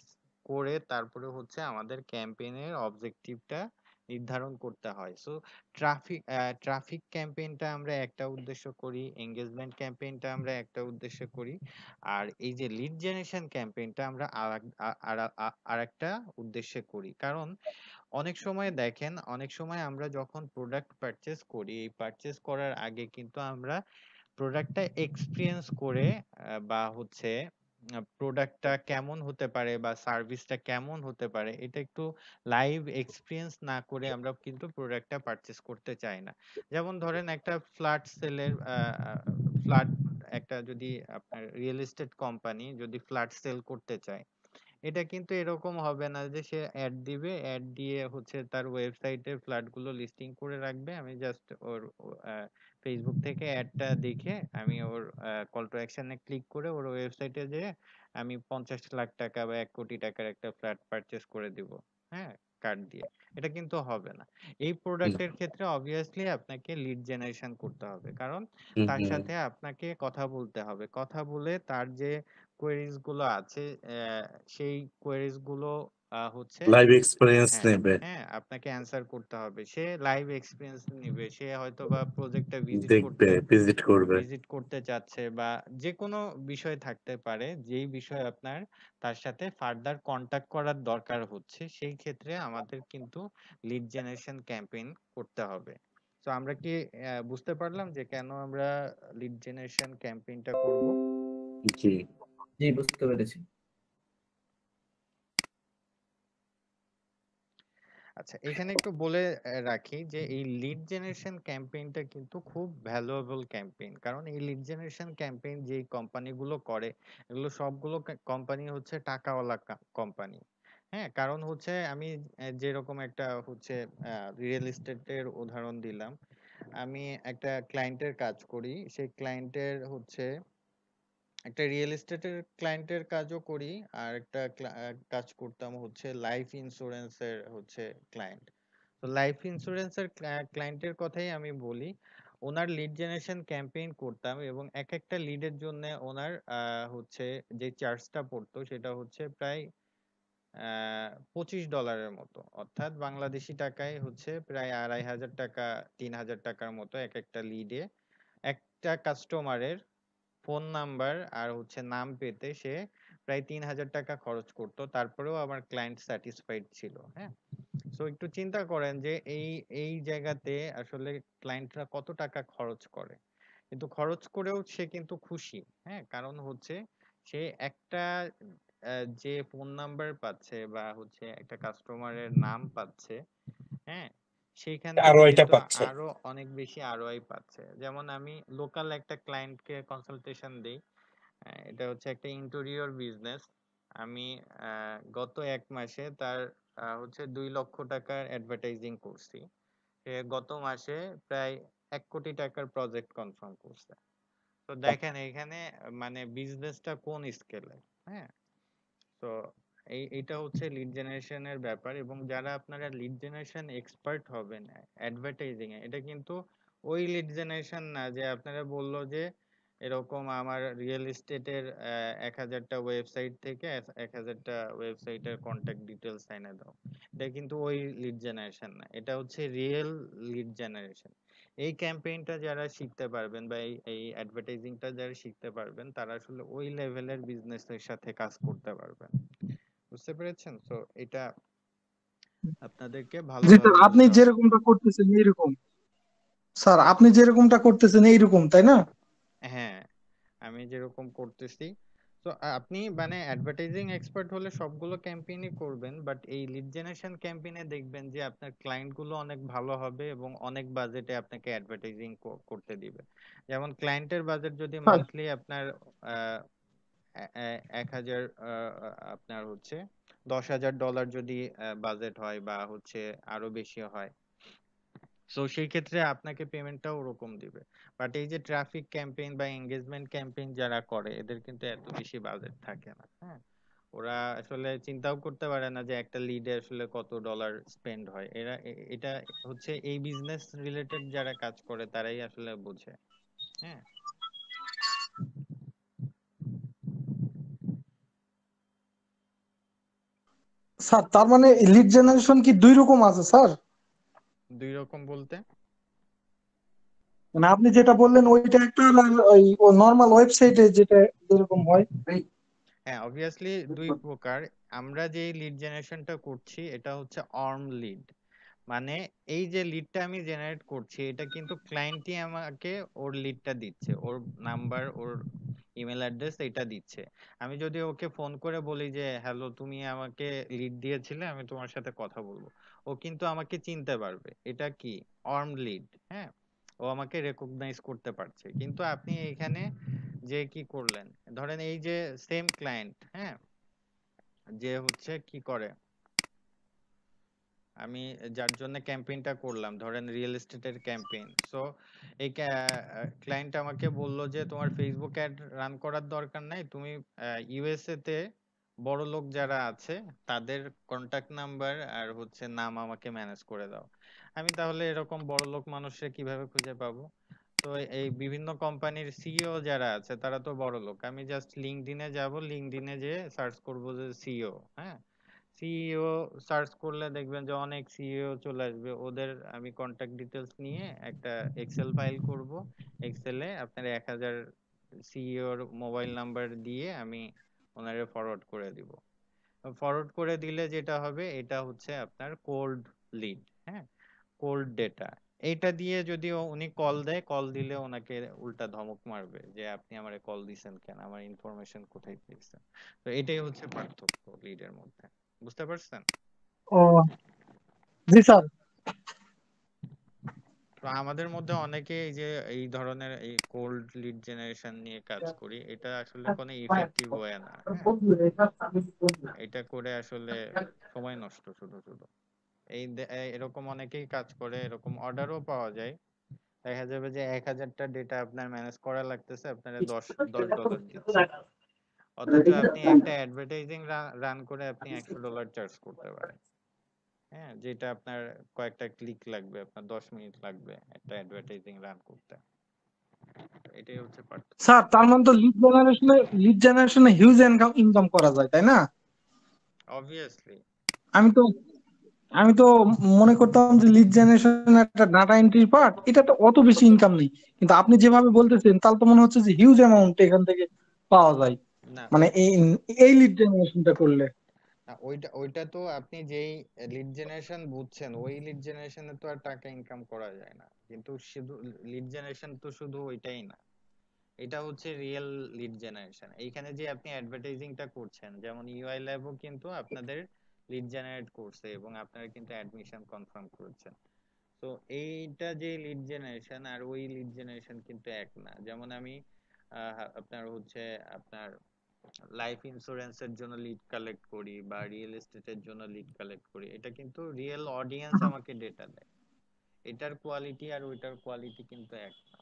করে তারপরে হচ্ছে আমাদের ক্যাম্পেইনের অবজেক্টিভটা নির্ধারণ করতে হয়। সো ট্রাফিক ট্রাফিক ক্যাম্পেইনটা আমরা একটা উদ্দেশ্য করি এঙ্গেজমেন্ট ক্যাম্পেইনটা আমরা একটা উদ্দেশ্য করি, আর এই যে লিড জেনারেশন ক্যাম্পেইনটা আমরা আর একটা উদ্দেশ্যে করি। কারণ অনেক সময় দেখেন, অনেক সময় আমরা যখন প্রোডাক্ট পারচেজ করি, এই পারচেজ করার আগে কিন্তু আমরা প্রোডাক্টটা এক্সপিরিয়েন্স করে বা হচ্ছে প্রোডাক্টটা কেমন হতে পারে বা সার্ভিসটা কেমন হতে পারে, এটা একটু লাইভ এক্সপিরিয়েন্স না করে আমরা কিন্তু প্রোডাক্টটা পারচেস করতে চাই না। যেমন ধরেন একটা ফ্ল্যাট সেলের ফ্ল্যাট একটা যদি আপনার রিয়েল এস্টেট কোম্পানি যদি ফ্ল্যাট সেল করতে চায় এটা কিন্তু এরকম হবে না যে সে অ্যাড দিবে অ্যাড দিয়ে হচ্ছে তার ওয়েবসাইটে ফ্ল্যাটগুলো লিস্টিং করে রাখবে। আমি জাস্ট ওর ফেসবুক থেকে অ্যাডটা দেখে আমি ওর কল টু অ্যাকশনে ক্লিক করে ওর ওয়েবসাইটে যেয়ে আমি পঞ্চাশ লাখ টাকা বা এক কোটি টাকার একটা ফ্ল্যাট পারচেস করে দিব হ্যাঁ কার্ড দিয়ে। এটা কিন্তু হবে না। এই প্রোডাক্টের ক্ষেত্রে অবভিয়াসলি আপনাকে লিড জেনারেশন করতে হবে। কারণ তার সাথে আপনাকে কথা বলতে হবে। কথা বলে তার যে কোয়েরিজগুলো আছে সেই কোয়েরিজগুলো হচ্ছে লাইভ এক্সপিরিয়েন্স হ্যাঁ নেবে। হ্যাঁ আপনাকে অ্যান্সার করতে হবে। সে লাইভ এক্সপিরিয়েন্স নিবে সে হয়তো বা প্রজেক্টটা ভিজিট করতে ভিজিট করবে। ভিজিট করতে চাচ্ছে বা যে কোনো বিষয় থাকতে পারে যেই বিষয় আপনার তার সাথে ফার্দার কন্টাক্ট করার দরকার হচ্ছে সেই ক্ষেত্রে আমাদের কিন্তু লিড জেনারেশন ক্যাম্পেইন করতে হবে। তো আমরা কি বুঝতে পারলাম যে কেন আমরা লিড জেনারেশন ক্যাম্পেইনটা করব? জি। জি, বুঝতে পেরেছি। আচ্ছা এখানে একটু বলে রাখি যে এই লিড জেনারেশন ক্যাম্পেইনটা কিন্তু খুব ভ্যালুয়েবল ক্যাম্পেইন কারণ এই লিড জেনারেশন ক্যাম্পেইন যে কোম্পানিগুলো করে, এগুলো সবগুলো কোম্পানি হচ্ছে টাকাওয়ালা কোম্পানি হ্যাঁ কারণ হচ্ছে আমি যেরকম একটা হচ্ছে রিয়েল এস্টেটের উদাহরণ দিলাম। আমি একটা ক্লায়েন্টের কাজ করি, সেই ক্লায়েন্টের হচ্ছে একটা রিয়েল এস্টেটের ক্লায়েন্টের কাজও করি। আর একটা কাজ করতাম হচ্ছে লাইফ ইন্স্যুরেন্সের হচ্ছে ক্লায়েন্ট তো লাইফ ইন্স্যুরেন্সের ক্লায়েন্টের কথাই আমি বলি। ওনার লিড জেনারেশন ক্যাম্পেইন করতাম এবং এক একটা লিডের জন্য ওনার আহ, হচ্ছে যে চার্জটা পড়তো সেটা হচ্ছে প্রায় আহ পঁচিশ ডলারের মতো। অর্থাৎ বাংলাদেশি টাকায় হচ্ছে প্রায় আড়াই হাজার টাকা তিন হাজার টাকার মতো এক একটা লিডে একটা কাস্টমারের ফোন নাম্বার আর হচ্ছে নাম পেতে সে প্রায় তিন হাজার টাকা খরচ করতো। তারপরেও আমার ক্লায়েন্ট স্যাটিসফাইড ছিল হ্যাঁ? সো একটু চিন্তা করেন যে এই এই জায়গাতে আসলে ক্লায়েন্টরা কত টাকা খরচ করে? কিন্তু খরচ করেও সে কিন্তু খুশি হ্যাঁ? কারণ হচ্ছে সে একটা যে ফোন নাম্বার পাচ্ছে বা হচ্ছে একটা কাস্টমারের নাম পাচ্ছে হ্যাঁ? সেইখান থেকে পাচ্ছে। আরও অনেক বেশি আরওআই পাচ্ছে। যেমন আমি লোকাল একটা ক্লায়েন্টকে কনসালটেশন দিই এটা হচ্ছে একটা ইন্টেরিয়র বিজনেস আমি গত এক মাসে তার হচ্ছে দুই লক্ষ টাকার অ্যাডভার্টাইজিং করছি। সে গত মাসে প্রায় এক কোটি টাকার প্রজেক্ট কনফার্ম করছে। তো দেখেন এখানে মানে বিজনেসটা কোন স্কেলে হ্যাঁ? তো এই এটা হচ্ছে লিড জেনারেশনের ব্যাপার এবং যারা আপনারা লিড জেনারেশন এক্সপার্ট হবেন অ্যাডভার্টাইজিং এ, এটা কিন্তু ওই লিড জেনারেশন না যে আপনারা বলল যে এরকম আমার রিয়েল এস্টেটের এক হাজারটা ওয়েবসাইট থেকে এক- হাজারটা ওয়েবসাইটের কন্ট্যাক্ট ডিটেলস এনে দাও। এটা কিন্তু ওই লিড জেনারেশন না, এটা হচ্ছে রিয়েল লিড জেনারেশন এই ক্যাম্পেইনটা যারা শিখতে পারবেন বা এই এই অ্যাডভার্টাইজিংটা যারা শিখতে পারবেন, তারা আসলে ওই লেভেলের বিজনেসের সাথে কাজ করতে পারবেন। বুঝতে পেরেছেন? তো এটা আপনাদেরকে জি স্যার আপনি যেরকমটা করতেছেন এইরকম। স্যার আপনি যেরকমটা করতেছেন এইরকম তাই না? হ্যাঁ আমি যেরকম করতেছি। তো আপনি মানে অ্যাডভার্টাইজিং এক্সপার্ট হলে সবগুলো ক্যাম্পেইনই করবেন বাট এই লিড জেনারেশন ক্যাম্পেইনে দেখবেন যে আপনার ক্লায়েন্টগুলো অনেক ভালো হবে এবং অনেক বাজেটে আপনাকে অ্যাডভার্টাইজিং করতে দিবে। যেমন ক্লায়েন্টের বাজেট যদি হ্যাঁ। মান্থলি আপনার এ- এ- এক হাজার আপনার হচ্ছে দশ হাজার ডলার যদি বাজেট হয় বা হচ্ছে আরও বেশি হয়। সো সেই ক্ষেত্রে আপনাকে পেমেন্টটাও ওরকম দিবে। বাট এই যে ট্রাফিক ক্যাম্পেইন বা এঙ্গেজমেন্ট ক্যাম্পেইন যারা করে, এদের কিন্তু এত বেশি বাজেট থাকে না হ্যাঁ? ওরা আসলে চিন্তাও করতে পারে না যে একটা লিডে আসলে কত ডলার স্পেন্ড হয়। এরা এটা হচ্ছে এই বিজনেস রিলেটেড যারা কাজ করে, তারাই আসলে বোঝে হ্যাঁ? স্যার তার মানে লিড জেনারেশন কি দুই রকম আছে স্যার? দুই রকম বলতে? মানে আপনি যেটা বললেন ওইটা একটা আর ওই নর্মাল ওয়েবসাইটে যেটা যেরকম হয় হ্যাঁ অবভিয়াসলি দুই প্রকার। আমরা যে লিড জেনারেশনটা করছি এটা হচ্ছে আর্ম লিড মানে এই যে লিডটা আমি জেনারেট করছি, এটা কিন্তু ক্লায়েন্টই আমাকে ওর লিডটা দিচ্ছে, ওর নাম্বার ওর ইমেল অ্যাড্রেস এটা দিচ্ছে। আমি যদি ওকে ফোন করে বলি যে হ্যালো তুমি আমাকে লিড দিয়েছিলে, আমি তোমার সাথে কথা বলব। ও কিন্তু আমাকে চিনতে পারবে, এটা কি? অর্ম লিড হ্যাঁ? ও আমাকে রেকগনাইজ করতে পারছে। কিন্তু আপনি এখানে যে কি করলেন? ধরেন এই যে সেম ক্লায়েন্ট হ্যাঁ? যে হচ্ছে কি করে? আমি যার জন্য ক্যাম্পেইনটা করলাম, ধরেন রিয়েল এস্টেটের ক্যাম্পেইন সো এই ক্লায়েন্ট আমাকে বলল যে, তোমার ফেসবুক অ্যাড রান করার দরকার নাই। তুমি ইউএসএ তে বড় লোক যারা আছে, তাদের কন্টাক্ট নাম্বার আর হচ্ছে নাম আমাকে ম্যানেজ করে দাও। আমি তাহলে এরকম বড় লোক মানুষের কীভাবে খুঁজে পাবো? তো এই বিভিন্ন কোম্পানির সিইও যারা আছে, তারা তো বড় লোক। আমি জাস্ট লিঙ্কডইনে যাব। লিঙ্কডইনে যে সার্চ করব যে সিইও হ্যাঁ? সিইও সার্চ করলে দেখবেন যে অনেক সিইও চলে আসবে। ওদের আমি কন্টাক্ট ডিটেলস নিয়ে একটা এক্সেল ফাইল করব। এক্সেলে আপনার এক হাজার সিইওর মোবাইল নাম্বার দিয়ে আমি ওনারে ফরওয়ার্ড করে দিব। ফরওয়ার্ড করে দিলে যেটা হবে, এটা হচ্ছে আপনার কোল্ড লিড হ্যাঁ? কোল্ড ডেটা এইটা দিয়ে যদি উনি কল দেয় কল দিলে ওনাকে উল্টা ধমক মারবে যে, আপনি আমারে কল দিছেন কেন? আমার ইনফরমেশন কোথায় পেয়েছেন? তো এটাই হচ্ছে পার্থক্য লিডের মধ্যে। বুঝতে পারছেন? ও জি স্যার। তো আমাদের মধ্যে অনেকে এই যে এই ধরনের এই কোল্ড লিড জেনারেশন নিয়ে কাজ করি এটা আসলে কোনো ইফেক্টিভ ওয়ে না। হ্যাঁ এটা করে আসলে সময় নষ্ট শুধু শুধু। এই এই এরকম অনেকেই কাজ করে এরকম অর্ডারও পাওয়া যায়। দেখা যাবে যে এক হাজারটা ডেটা আপনার ম্যানেজ করা লাগতেছে আপনারা দশ দশ ডলার দিচ্ছে অথচ আপনি একটা অ্যাডভার্টাইজিং রান করে আপনি একশো ডলার চার্জ করতে পারেন। হ্যাঁ যেটা আপনার কয়েকটা ক্লিক লাগবে আপনার দশ মিনিট লাগবে একটা অ্যাডভার্টাইজিং রান করতে। এটাই হচ্ছে পার্থক্য। স্যার তার মানে তো লিড জেনারেশনে লিড জেনারেশনে হিউজ ইনকাম ইনকাম করা যায় তাই না? অবভিয়াসলি আমি তো আমি তো মনে করতাম যে লিড জেনারেশন একটা ডাটা এন্ট্রি পার্ট এটা তো অত বেশি ইনকাম নেই। কিন্তু আপনি যেভাবে বলতেছেন তাহলে তো মনে হচ্ছে যে হিউজ অ্যামাউন্ট এখান থেকে পাওয়া যায়। মানে এই এই লিড জেনারেশনটা করলে। না ওইটা ওইটা তো আপনি যেই লিড জেনারেশন বুঝছেন ওই লিড জেনারেশনে তো আর টাকা ইনকাম করা যায় না। কিন্তু শুধু লিড জেনারেশন তো শুধু ওইটাই না। এটা হচ্ছে রিয়েল লিড জেনারেশন এইখানে যে আপনি অ্যাডভার্টাইজিংটা করছেন যেমন ইউআই ল্যাবও কিন্তু আপনাদের লিড জেনারেট করছে এবং আপনারা কিন্তু অ্যাডমিশন কনফার্ম করেছেন। তো এইটা যে লিড জেনারেশন আর ওই লিড জেনারেশন কিন্তু এক না। যেমন আমি আপনার হচ্ছে আপনার লাইফ ইন্স্যুরেন্সের জন্য লিড কালেক্ট করি বা রিয়েল এস্টেটের জন্য লিড কালেক্ট করি এটা কিন্তু রিয়েল অডিয়েন্স আমাকে ডেটা দেয়। এটার কোয়ালিটি আর ওইটার কোয়ালিটি কিন্তু এক না।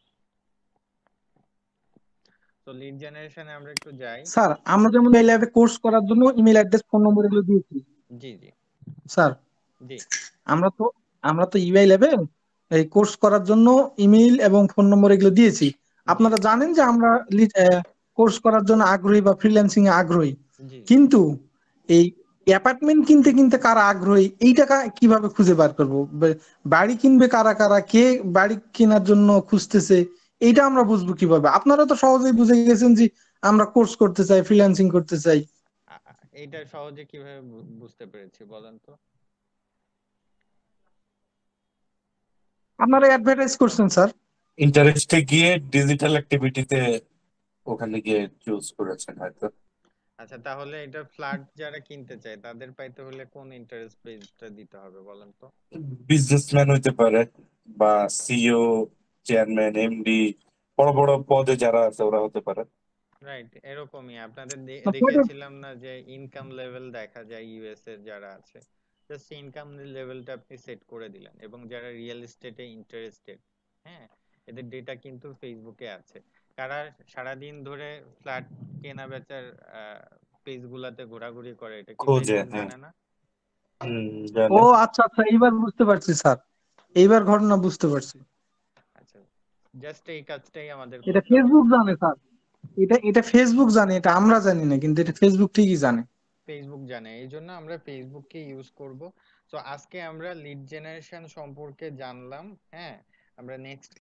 তো লিড জেনারেশনে আমরা একটু যাই। স্যার আমরা যেমন এই ল্যাবে কোর্স করার জন্য ইমেল অ্যাড্রেস ফোন নম্বর এগুলো দিয়েছি। জি জি। স্যার জি। আমরা তো আমরা তো ইউআই ল্যাবে এই কোর্স করার জন্য ইমেল এবং ফোন নম্বর এগুলো দিয়েছি। আপনারা জানেন যে আমরা কোর্স করার জন্য আগ্রহী বা ফ্রিল্যান্সিং এ আগ্রহী কিন্তু এই অ্যাপার্টমেন্ট কিনতে কিনতে কারা আগ্রহী এইটা কা- কীভাবে খুঁজে বার করব? বাড়ি কিনবে কারা কারা? কে বাড়ি কেনার জন্য খুঁজতেছে? এইটা আমরা বুঝব কীভাবে? আপনারা তো সহজেই বুঝে গেছেন যে আমরা কোর্স করতে চাই ফ্রিল্যান্সিং করতে চাই। এইটা সহজে কীভাবে বুঝতে পেরেছি বলেন তো। আপনারা অ্যাডভার্টাইজ করছেন স্যার। ইন্টারেস্টে গিয়ে ডিজিটাল অ্যাক্টিভিটিতে ওখানে গিয়ে চুজ করেছেন হয়তো। আচ্ছা তাহলে এটা ফ্ল্যাট যারা কিনতে চায় তাদের পাইতে হলে কোন ইন্টারেস্ট বেসটা দিতে হবে বলেন তো? বিজনেসম্যান হইতে পারে বা সিইও চেয়ারম্যান এমডি বড় বড় পদে যারা আছে ওরা হতে পারে। রাইট এরকমই। আপনাদের দেখেছিলাম না, না যে ইনকাম লেভেল দেখা যায় ইউএস এর যারা আছে জাস্ট ইনকাম লেভেলটা আপনি সেট করে দিলেন। এবং যারা রিয়েল এস্টেটে ইন্টারেস্টেড হ্যাঁ এদের ডেটা কিন্তু ফেসবুকে আছে। কারা সারাদিন ধরে ফ্ল্যাট কেনা বেচার পেজ গুলাতে ঘোরাঘুরি করে এটা কি খোঁজে, হ্যাঁ। জানে না? ও আচ্ছা আচ্ছা এইবার বুঝতে পারছি স্যার। এইবার ঘটনা বুঝতে পারছি। আচ্ছা জাস্ট এই কাজটাই আমাদের এটা ফেসবুক জানে স্যার। এটা এটা ফেসবুক জানে এটা আমরা জানি না কিন্তু এটা ফেসবুক ঠিকই জানে। ফেসবুক জানে এই জন্য আমরা ফেসবুককে ইউজ করব। তো আজকে আমরা লিড জেনারেশন সম্পর্কে জানলাম হ্যাঁ? আমরা নেক্সট